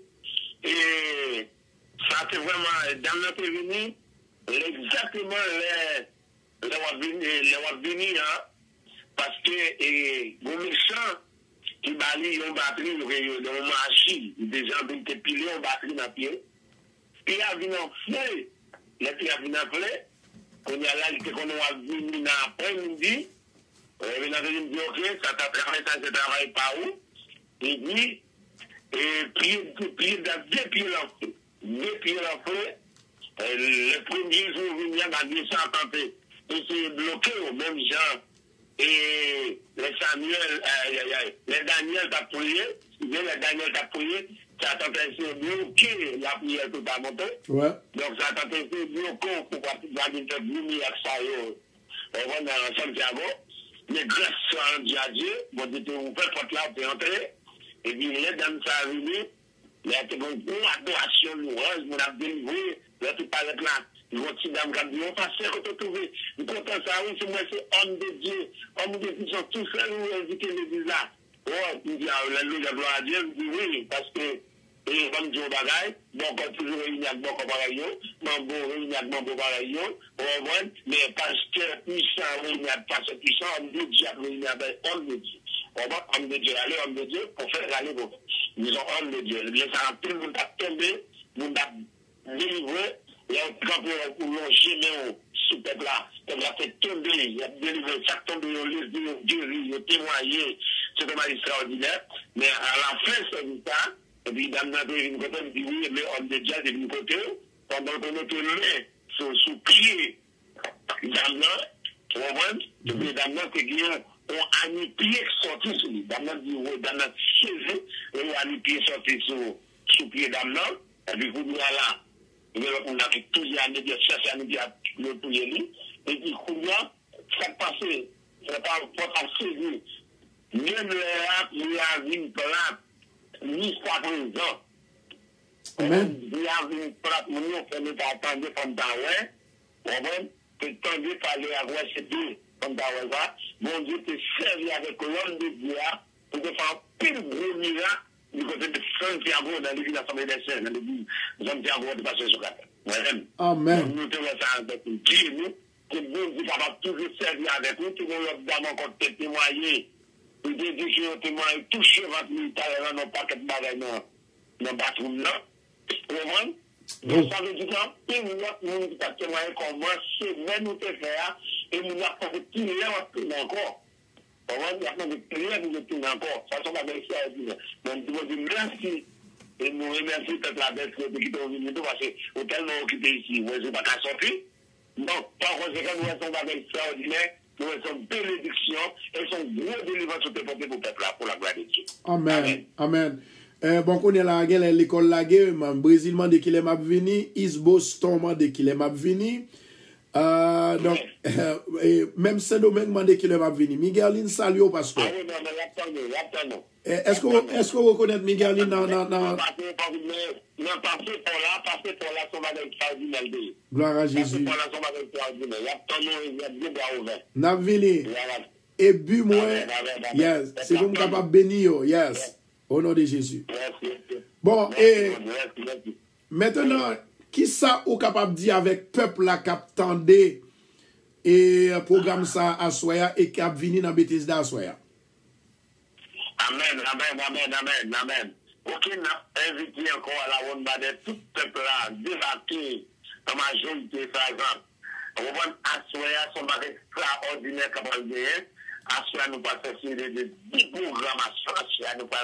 [SPEAKER 3] e... Sa te vweman, dam nan te vini, lè exactement lè wap vini an, paske goun chan ki bali yon batri yon manchi, dejan bin te pili yon batri nan piye, pi avinan fle, lè pi avinan fle, kon yal alite kon wap vini nan apre midi, lè nan te vini di ok, sa ta travay sa se travay pa ou, e di, pi yon da de pi yon lansi, en feu, euh, le premier jour, il y a dans 250, et c'est bloqué au même genre, et les Samuel, euh, les Daniel t'a prié, les Daniel t'a prié, ça t'a fait bloquer la prière tout à monter. Donc ça t'a fait bloquer pour garder cette lumière ça. On. Mais grâce à Dieu, bon Dieu, faites porte là pour entrer. Et puis les dames Lè te bon ou adorasyon louranj, moun ap delivre, lè te paret la, yon ti dam gam, yon pasè kote touve, yon kontan sa ou, se mwen se om de Diyo, om de Diyo, tout sa nou yon zike le diza. Ou, yon di a ou lè lou, yon vlo a Diyo, e, yon di wè, paske, yon vam diyo bagay, bon kon toujou reynyak bon kon bagay yo, man bon reynyak bon kon bagay yo, ou an, men paske, yon sa reynyak, paske, yon sa om de Diyo, reynyak, on de Diyo. On va, homme de Dieu, aller, homme de Dieu, pour faire aller vos. Ils ont homme de Dieu. Les ça, tout le a tombé, le monde a délivré, il y a un camp pour longer sous peuple là. Peuple là fait tomber, il a délivré, chaque tombé, il y a guéri, il y a témoigné. C'est vraiment extraordinaire. Mais à la fin, c'est ça. Et puis, dame n'a pas une côté, me dit oui, mais homme de Dieu, de une côté, pendant qu'on était main sous, pied, dame là, tu comprends? Et puis, dame là, c'est qu'il on anipye sorti sou li. Dam nan di wè, dam nan cheve, on anipye sorti sou, sou pye dam nan, epi kou mwen la, mwen wè kon apik touye anipye, chese anipye apik touye li, epi kou mwen, fèk pase, fèk pa pot ap sezi, mwen lè ap, mwen lè avin plat, ni
[SPEAKER 2] sa
[SPEAKER 3] prezant. Mwen avin plat, mwen yon fèmè pa atande fèm dan wè, wè mwen, fèk tande pa lè avwè se dè, an da wè zan, moun diyo te servi avè kolon de diya pou te fè an pil gro miran di kote de Santiago nan livi nan Samay Desen, nan livi Santiago de Paswe Sokata.
[SPEAKER 2] Amen.
[SPEAKER 3] Nou te wè sa an de pou ki nou, ke moun diyo pa pa toujou servi avè pou, tou moun yon daman kon te temoye, pou te di ki yon temoye touche vat militarè nan nan paket bagay nan batroum nan, pou moun, Don sa ve di kan, e moun ap moun ki tak tewaye konman, se men nou te fea, e moun ap kon de pile wap pile ankon. Konman, ap kon de pile moun de pile ankon. Sa son la mersi a di. Moun di moun di mersi, e moun remersi pep la bes ki te ou vini tou, vase ou tel moun ki te isi, wè se baka sopi. Don, pan konsekwen, wè son la mersi a di men, wè son benediksyon, e son gro delivan sou te pote pou pep la pou la gwa de ti.
[SPEAKER 2] Amen, amen. Eh, bon konen la gen l'ekol la gen, man Brezil man de ki lem ap vini, Isbo Ston man de ki lem ap vini, Uh, donc, euh, et même ce domaine demandé qui leur va venir. Migueline, salut au pasteur.
[SPEAKER 3] Ah oui, non,
[SPEAKER 2] non, Est-ce que vous reconnaissez Migueline dans... Non,
[SPEAKER 3] non, passez pour là, passez pour là, son bagage extraordinaire.
[SPEAKER 2] Gloire à Jésus.
[SPEAKER 3] Passez pour là, son bagage extraordinaire. Il y a bien
[SPEAKER 2] ouvert. N'a
[SPEAKER 3] venu.
[SPEAKER 2] Et bu
[SPEAKER 3] moi. Ah
[SPEAKER 2] yes. C'est comme capable bénir. Yes. Au nom de Jésus.
[SPEAKER 3] Merci.
[SPEAKER 2] Bon, et maintenant, ki sa ou kapap di avèk pepl la kap tende e euh, program sa aswaya e kap vini nan betis da aswaya?
[SPEAKER 3] Amen, amen, amen, amen, amen. Ou ki nan eviti anko ala woun bade tout pepl la devake nan majolite sa zan. Ou woun aswaya son bade extraordinè kapal deye. Aswaya nou pa se siri de di program aswaya nou pa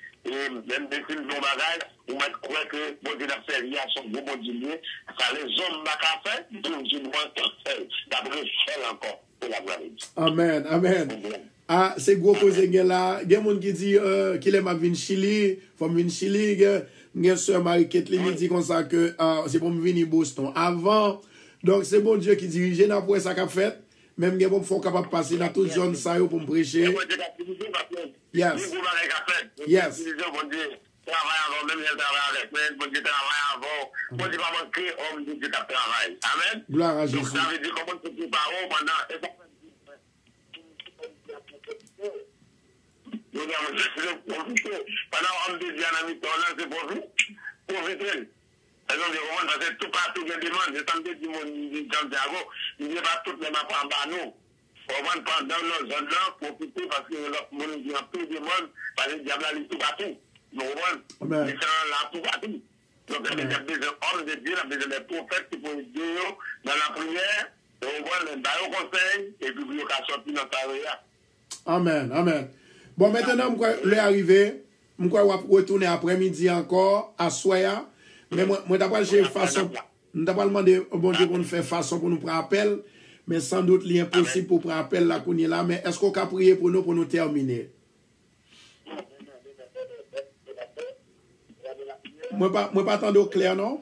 [SPEAKER 3] e mèm dekou nou bagay, ou mèm kwe ke bon di la fèri a son bon bon di liye, sa le zon baka fè, bon di mwen tan fè, dabre fè lankon, pou la gwa li.
[SPEAKER 2] Amen, amen. Ah, se gwo koze gen la, gen moun ki di, uh, ki lem ap vin Chili, fòm vin Chili, gen, gen sè Marie-Kate Levy di kon sa ke, uh, se pou m vini Boston. Avan, donk se bon Diyo ki dirije nan pou e sa kap fèt, Mèm gen pou m fò kapap pase la tout joun sa yo pou m preche. Yes. Yes.
[SPEAKER 3] Travay avon, mèm jèl travay avèk men, mèm jèl travay avon, mèm jèl pa man kri om, mèm jèl tap travay. Amen?
[SPEAKER 2] Gloire
[SPEAKER 3] a
[SPEAKER 2] Jésus.
[SPEAKER 3] Jèl avè di komon se ki pa ou, manan, e pa man di. Jèl avè di, jèl pou vite, manan, om di di anami tonan, se pou vite, pou vite. Sèzon de komon, pase non. tout patou gen deman, jè tanke di moun di Santiago, mi jè pa tout lèman pa an ba nou. Komon pandan lò zon lò, profite, paske moun di an tou deman, pase diabla li tout patou. Nou
[SPEAKER 2] komon,
[SPEAKER 3] di chan la tout patou. Donc, il y a besoin d'hommes de Dieu, il y a besoin des prophètes qui font Dieu dans la prière, et on voit les bails conseil, et puis il y a sorti dans sa réa.
[SPEAKER 2] Amen, amen. Bon, maintenant, je vais arriver, je vais retourner après-midi encore à Soya. Men mwen tapal jè fason, mwen tapal mande bon diè kon fè fason pou nou pran apel, men san dout li imposib pou pran apel la kounye la, men esko ka priye pou nou pou nou termine? Mwen pa, mwen pa tando kler non?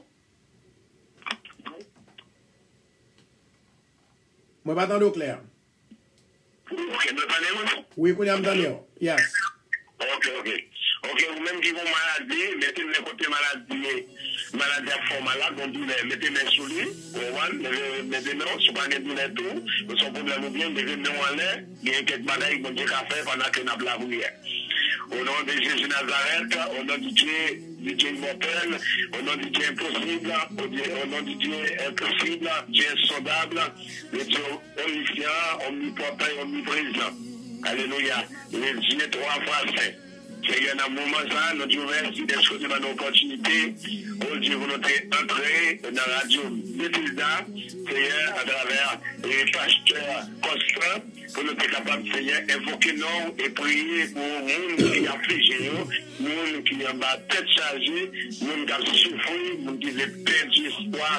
[SPEAKER 2] Mwen pa tando ou kler?
[SPEAKER 3] Mwen pa tande kler?
[SPEAKER 2] Oui, kounye am tande ou, yes.
[SPEAKER 3] Ok, ok. Ok, ou même qui vont maladie, mettez les côtés maladie, maladie à fond malade, on dit, mettez les sous lui, mettez les sous pas les douleurs tout, son problème ou bien, mettez les en l'air, il y a quelques bagailles qu'on dit qu'à faire pendant que nous avons la Au nom de Jésus Nazareth, au nom de Dieu, du Dieu immortel, au nom du Dieu impossible, au nom du Dieu impossible, Dieu insondable, le Dieu omniscient, omnipotent et omniprésent. Alléluia. Le Dieu trois fois. Seigneur, dans moment ça, nous Dieu merci d'être dans une opportunité. Oh Dieu, vous nous entrer dans la radio Bethesda, Seigneur, à travers les pasteurs pou nou te kapab seye evoke nou e priye pou moun ki aflije yo, moun ki yon ba tet chaje, moun kap soufri, moun ki le perdi espoi,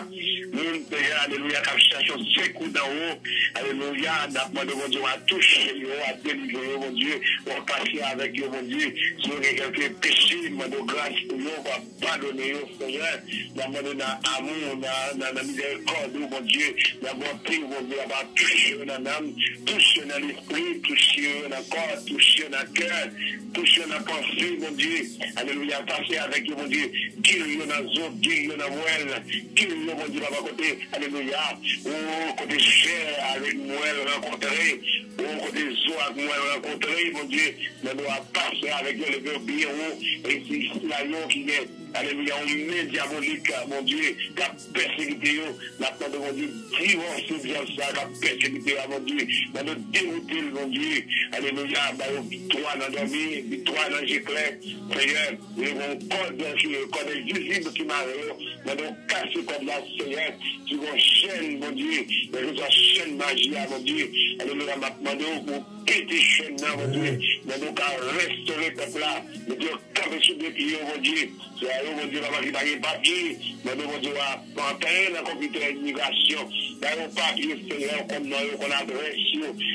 [SPEAKER 3] moun pe aleluya kap chachon sekou da ou, aleluya, dapman de moun diyo a touche yo, a delivre yo moun diyo, ou pasi avek yo moun diyo, si moun genke peche, moun do grans pou yo, wap padone yo, seye, dapman de nan amon, nan mizel kod yo moun diyo, nan moun pri, moun diyo, wap touche yo nan am, touche touche dans l'esprit, touche dans le corps, touche dans le cœur, touche dans la pensée, mon Dieu. Alléluia, passez avec mon Dieu. Guéris-le dans l'eau, guéris-le dans moelle, guéris-le, mon Dieu, à côté. Alléluia. Oh, côté chair avec moelle rencontré. Oh, côté eau avec moelle rencontré, mon Dieu. Mais nous allons passer avec le verbe bien haut. Et c'est là qui vient. Alléluia, on met diabolique, mon Dieu, la persécuté, la peur de mon Dieu, divorce bien ça, la persécuté, ah, mon Dieu, dans le dérouté, mon Dieu. Alléluia, bah, victoire dans dormi, victoire dans j'éclair, Seigneur, nous avons corps d'un corps invisible qui m'arrive, nous avons cassé comme là, Seigneur, qui vont chaîne, mon Dieu, nous avons chaîne magie, ah, mon Dieu. Alléluia, maintenant, nous pétition dans mon Dieu. Mais nous avons restauré le peuple là. Nous Dieu, camper sur des pieds, mon Dieu. C'est à mon Dieu, là-bas qui n'a pas papier. Mais nous, mon Dieu, à entrer dans le computer d'immigration. Dans le papier, Seigneur, comme nous, qu'on adresse.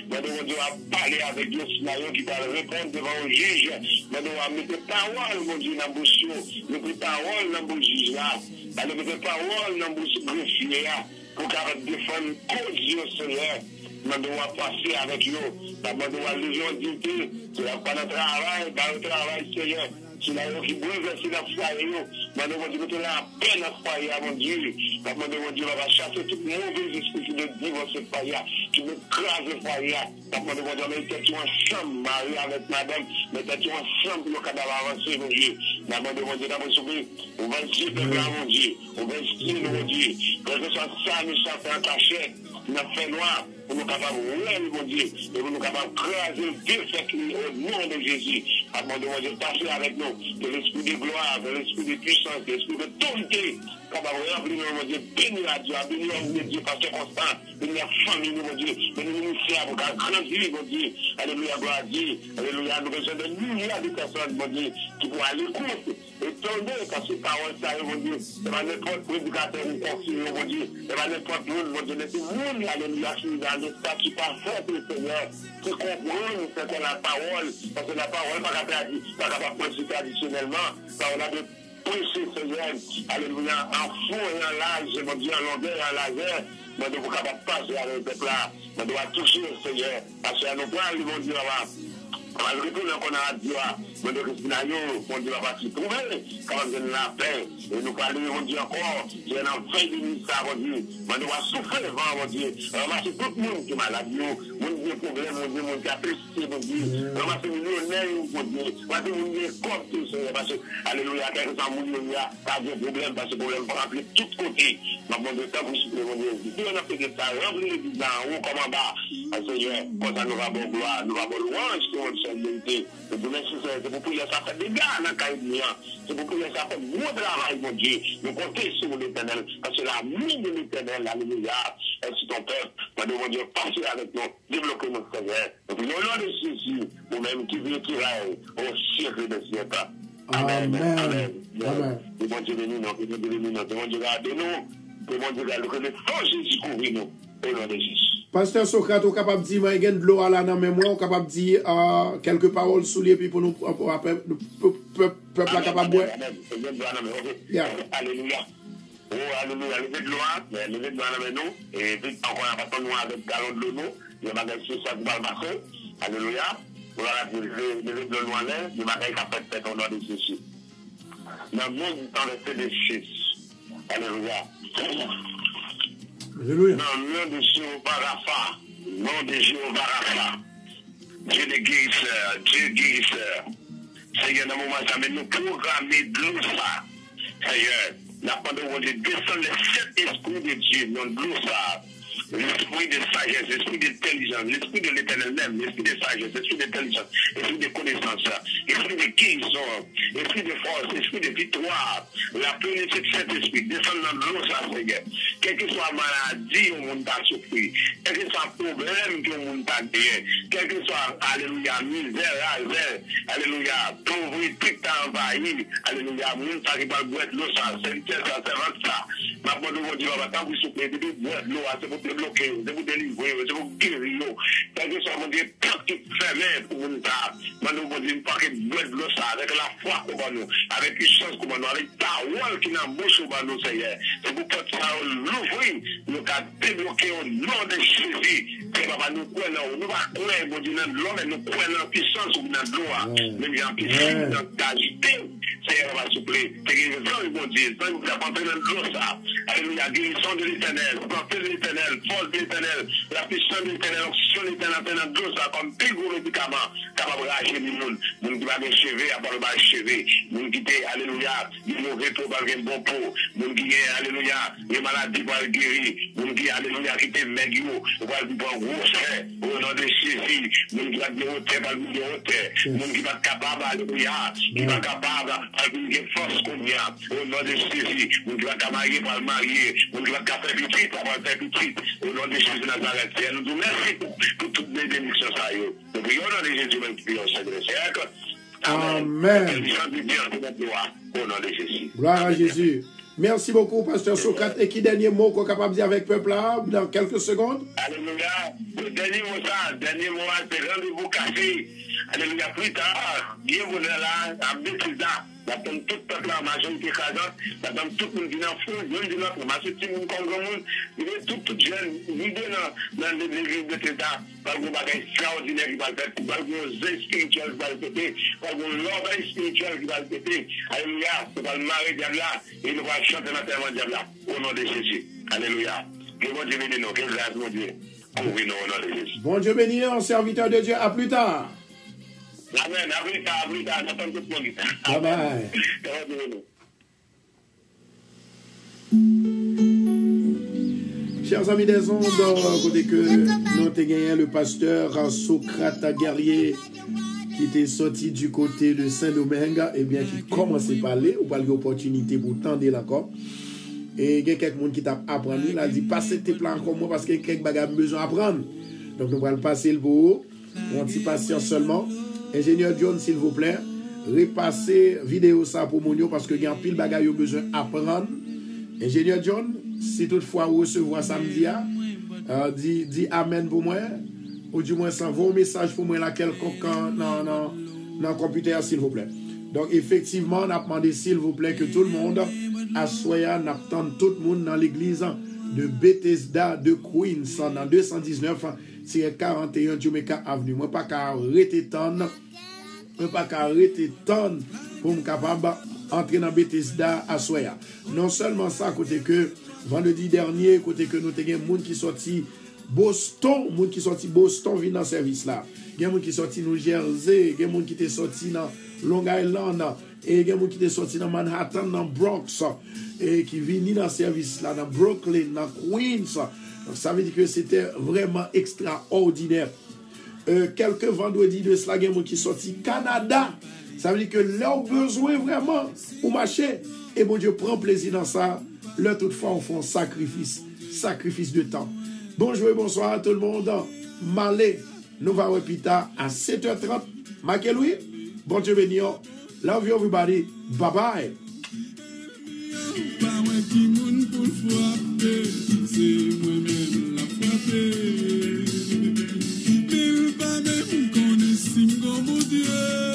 [SPEAKER 3] Mais nous, mon Dieu, à parler avec Dieu, Seigneur, qui va répondre devant le juge. Mais nous, à mettre parole, mon Dieu, dans le bouchon. Nous, parole dans le juge là. Nous, mettre parole dans le greffier là. pou karet defon kouz yo seye, nan do wap pase avèk yo, nan do wap lejon dite, se la panan travay, nan do travay seye, se la yo ki breve se la fwaye yo, nan do wap di kote la apen ak fwaye avon diyo, nan do wap di wap chase tout mouvez espri ki de divon se fwaye a, ki de krasi fwaye a, Mwen dewa dwa men ite ti wansam, mari avet madame, men ite ti wansam pou yo kadava avanse yon je. Nan mwen de mwen de nan mwen soube, ou ven si pe blan mwen di, ou ven si nou mwen di, kwen se sa sa nou sa pe atache, nan fe noa, pou nou kapab wè mwen di, pou nou kapab kreaze vifet nou mwen de Jezi. Avant de avec nous. De l'esprit de gloire, de l'esprit de puissance, de l'esprit d'autorité, capable de mon Dieu, bénir à Dieu, bénir mon Dieu, constant, bénir la famille, mon Dieu, bénir le ministère pour grandisse, mon Dieu. Alléluia, gloire à Dieu. Alléluia, nous besoin de milliards de personnes, mon Dieu, qui pourront aller et parce que parole, ça, mon Dieu, c'est pas n'importe prédicateur ou conseiller, mon Dieu, c'est pas n'importe mon Dieu, mais monde, alléluia, qui dans l'état qui parfait, le Seigneur, qui comprend, c'est la parole, parce que la parole, pas capable de traditionnellement, on a de prêcher, Seigneur, alléluia, en fond et en large, mon Dieu, en longueur et en largeur, mais nous sommes capables de passer avec le peuple là, nous devons toucher, Seigneur, parce que nous pouvons, mon Dieu, là-bas, Malgré tout, qu'on a dit, mon Christina, mon Dieu, va s'y trouver, quand on la paix, et nous parlons, mon Dieu, encore, j'ai un fin de ministère, mon Dieu, mon Dieu, va souffrir devant, mon Dieu, ramasser tout le monde qui est malade, mon Dieu, problème, mon Dieu, mon Dieu, apprécié, mon Dieu, ramasser millionnaire, mon Dieu, ramasser mon Dieu, comme tout ça, parce que, alléluia, quelqu'un mon Dieu, il y a pas de problème, parce que le problème va remplir de tous côtés, mon Dieu, tant vous souffrez, mon Dieu, si on a fait ça, remplir l'église en haut comme en bas, Seigneur, quand ça nous va bon gloire, nous va bon louange, sènyèlite, le domen sou sènyèlite, pou pou yè sa fè degan nan ka yè diyan, se pou pou yè sa fè gwo travay moun di, nou kontè sou l'Eternel, anse la moun de l'Eternel, aleluya, anse ton pep, mwen de moun diyo, passe avèk nou, devlopè nou sènyèl, pou nou lò de sèzi, pou mèm ki vè ki rè, ou sèkè de sèkè. Amen, amen, amen. Pou moun diyo vè nou, pou moun diyo vè nou, pou moun diyo vè nou, pou moun diyo vè nou, pou moun diyo vè nou, pou moun diyo vè nou,
[SPEAKER 2] Pasteur Sokrat, ou kapap di man gen dlo ala nan memwa, ou kapap di kelke parol sou li epi pou nou pepla kapap bwe.
[SPEAKER 3] Aleluya. Ou aleluya, leve dlo an, leve dlo an amen nou, epi ankon apaton nou an dek galon dlo nou, yon bagay sou sa koubal basen, aleluya, ou ala di leve dlo nou an lè, yon bagay kapet pet an nan de sisi. Nan moun di tan rete de sisi. Aleluya.
[SPEAKER 2] Aleluya.
[SPEAKER 3] Dans le nom de Jéhovah Rapha. Nom de Jéhovah Rapha. Dieu de guérisseur, Dieu guérisseur. Seigneur, dans le moment ça, nous programmer de ça. Seigneur, nous avons de descendre les sept esprits de Dieu non, dans l'eau ça. L'esprit de sagesse, l'esprit d'intelligence, l'esprit de l'éternel même, l'esprit de sagesse, l'esprit d'intelligence, l'esprit de connaissance, l'esprit de guérison, l'esprit de force, l'esprit de victoire, la plénitude de cet esprit, descend dans l'eau, ça, Seigneur. Quelle que soit maladie au monde a souffert, quel que soit problème que le monde a gagné, quel que soit, alléluia, misère, hasard, alléluia, pauvreté t'a envahi, alléluia, monde ça qui va boire l'eau, ça, c'est ça, c'est ça. Ma bonne Dieu, va tant vous souffrir, de boire l'eau, c'est pour bloke yo, se pou delivre yo, se pou kiri yo. Tanke sa mwen diye pakte femen pou moun ta. Man nou mwen diye paket bled blosa avek la fwa kou ban nou, avek kisans kou ban nou, avek ta wal ki nan mouch kou ban nou seye. Se pou pati sa yo louvri, nou ka debloke yo nan de chizi. Ke baba nou kwen nou, nou va kwen mwen diye nan blon, nou kwen nan kisans ou nan blon a. Men jan kisans, nan kajite yo. Seye va souple, te gen yon yon bon diye, san yon kapantre nan blosa. Aleluya, gerison de l'Eternel, planté de l'Eternel, force de l'éternel, la puissance de l'éternel, l'onction de l'éternel, pendant deux ans, comme plus gros médicament, capable de rager les gens. Moun qui va bien chevet, à part le bas chevet. Moun qui était, alléluia, il mauvais pour pas un bon pot. Moun qui est, alléluia, les maladies pour le guérir. Moun qui, alléluia, qui était maigre, pour le bon gros frère, au nom de Jésus. Moun qui va bien hauteur, par le bien hauteur. Moun qui va capable, alléluia, qui va capable, par le force qu'on y a, au nom de Jésus. Moun qui va capable, par le marier. Moun qui va capable, petit, par le petit. nou nan de Jésus Nazaret, nou dou mersi pou tout de bendiksyon sa yo. Nou priyon nan de Jésus men ki priyon se grese.
[SPEAKER 2] Amen.
[SPEAKER 3] Au nom de Jésus.
[SPEAKER 2] Gloire à Jésus. Merci beaucoup, Pasteur Socrate. Et qui dernier mot qu'on est capable de dire avec le peuple là dans quelques secondes?
[SPEAKER 3] Alléluia. Le dernier mot ça, Le dernier mot, c'est rendez-vous café. Alléluia. Plus tard, bienvenue là, à Bethesda. Baton tout pep la majon ki kazan, baton tout moun dinan foun, yon dinan foun, mason ti moun kongre moun, yon tout tout jen, vide nan le negri de teta, valgon bagay straordinè ki valpèp, valgon zè spiritual ki valpèpè, valgon lòvè spiritual ki valpèpè, aleluya, valmare diabla, e nou val chante nan terman diabla, au nom de Jésus, aleluya. Que bon Dieu bénisse nous, que grâce mon Dieu, couvre-nous au nom de Jésus.
[SPEAKER 2] Bon Dieu bénisse, serviteur de Dieu, à plus tard.
[SPEAKER 3] Amen. Monde.
[SPEAKER 2] Chers amis des ondes, côté que nous avons le pasteur Socrate Guerrier qui était sorti du côté de Saint-Domingue, et bien qui commençait à parler, ou pas l'opportunité pour tendre encore. Et il y a quelqu'un qui t'a appris, il a dit, passez tes plans comme moi parce qu'il y a quelques bagages besoin d'apprendre. Donc nous allons passer le beau, on petit patience seulement. Ingénieur John, s'il vous plaît, repassez vidéo ça pour mon parce que il y a un pile bagages besoin d'apprendre. Ingénieur John, si toutefois vous recevez samedi, euh, dis Amen pour moi, ou du moins ça vos message pour moi dans, le computer, s'il vous plaît. Donc, effectivement, on a demandé, s'il vous plaît, que tout le monde, à Soya, n'attende tout le monde dans l'église de Bethesda de Queens, dans 219, 41 Jamaica Avenue. Moi, pas qu'à arrêter moi, pas arrêter tant pour me capable entrer dans Bethesda à Soya. Non seulement ça, côté que vendredi dernier, côté que nous avons monde qui sorti Boston, monde qui sorti Boston vient dans service là. Il y a monde qui sorti New Jersey, il y a monde qui est sorti dans Long Island, et il qui est sorti dans Manhattan, dans Bronx, et qui vient dans service là, dans Brooklyn, dans Queens. Ça veut dire que c'était vraiment extraordinaire. Euh, quelques vendredis de cela, qui sorti Canada. Ça veut dire que leur besoin vraiment au marché. Et bon Dieu prend plaisir dans ça. Là, toutefois, on fait un sacrifice. Sacrifice de temps. Bonjour et bonsoir à tout le monde. Malé, nous va repita à 7h30. Marquez lui. Bon Dieu béni. Love you everybody. Bye bye. La Dieu.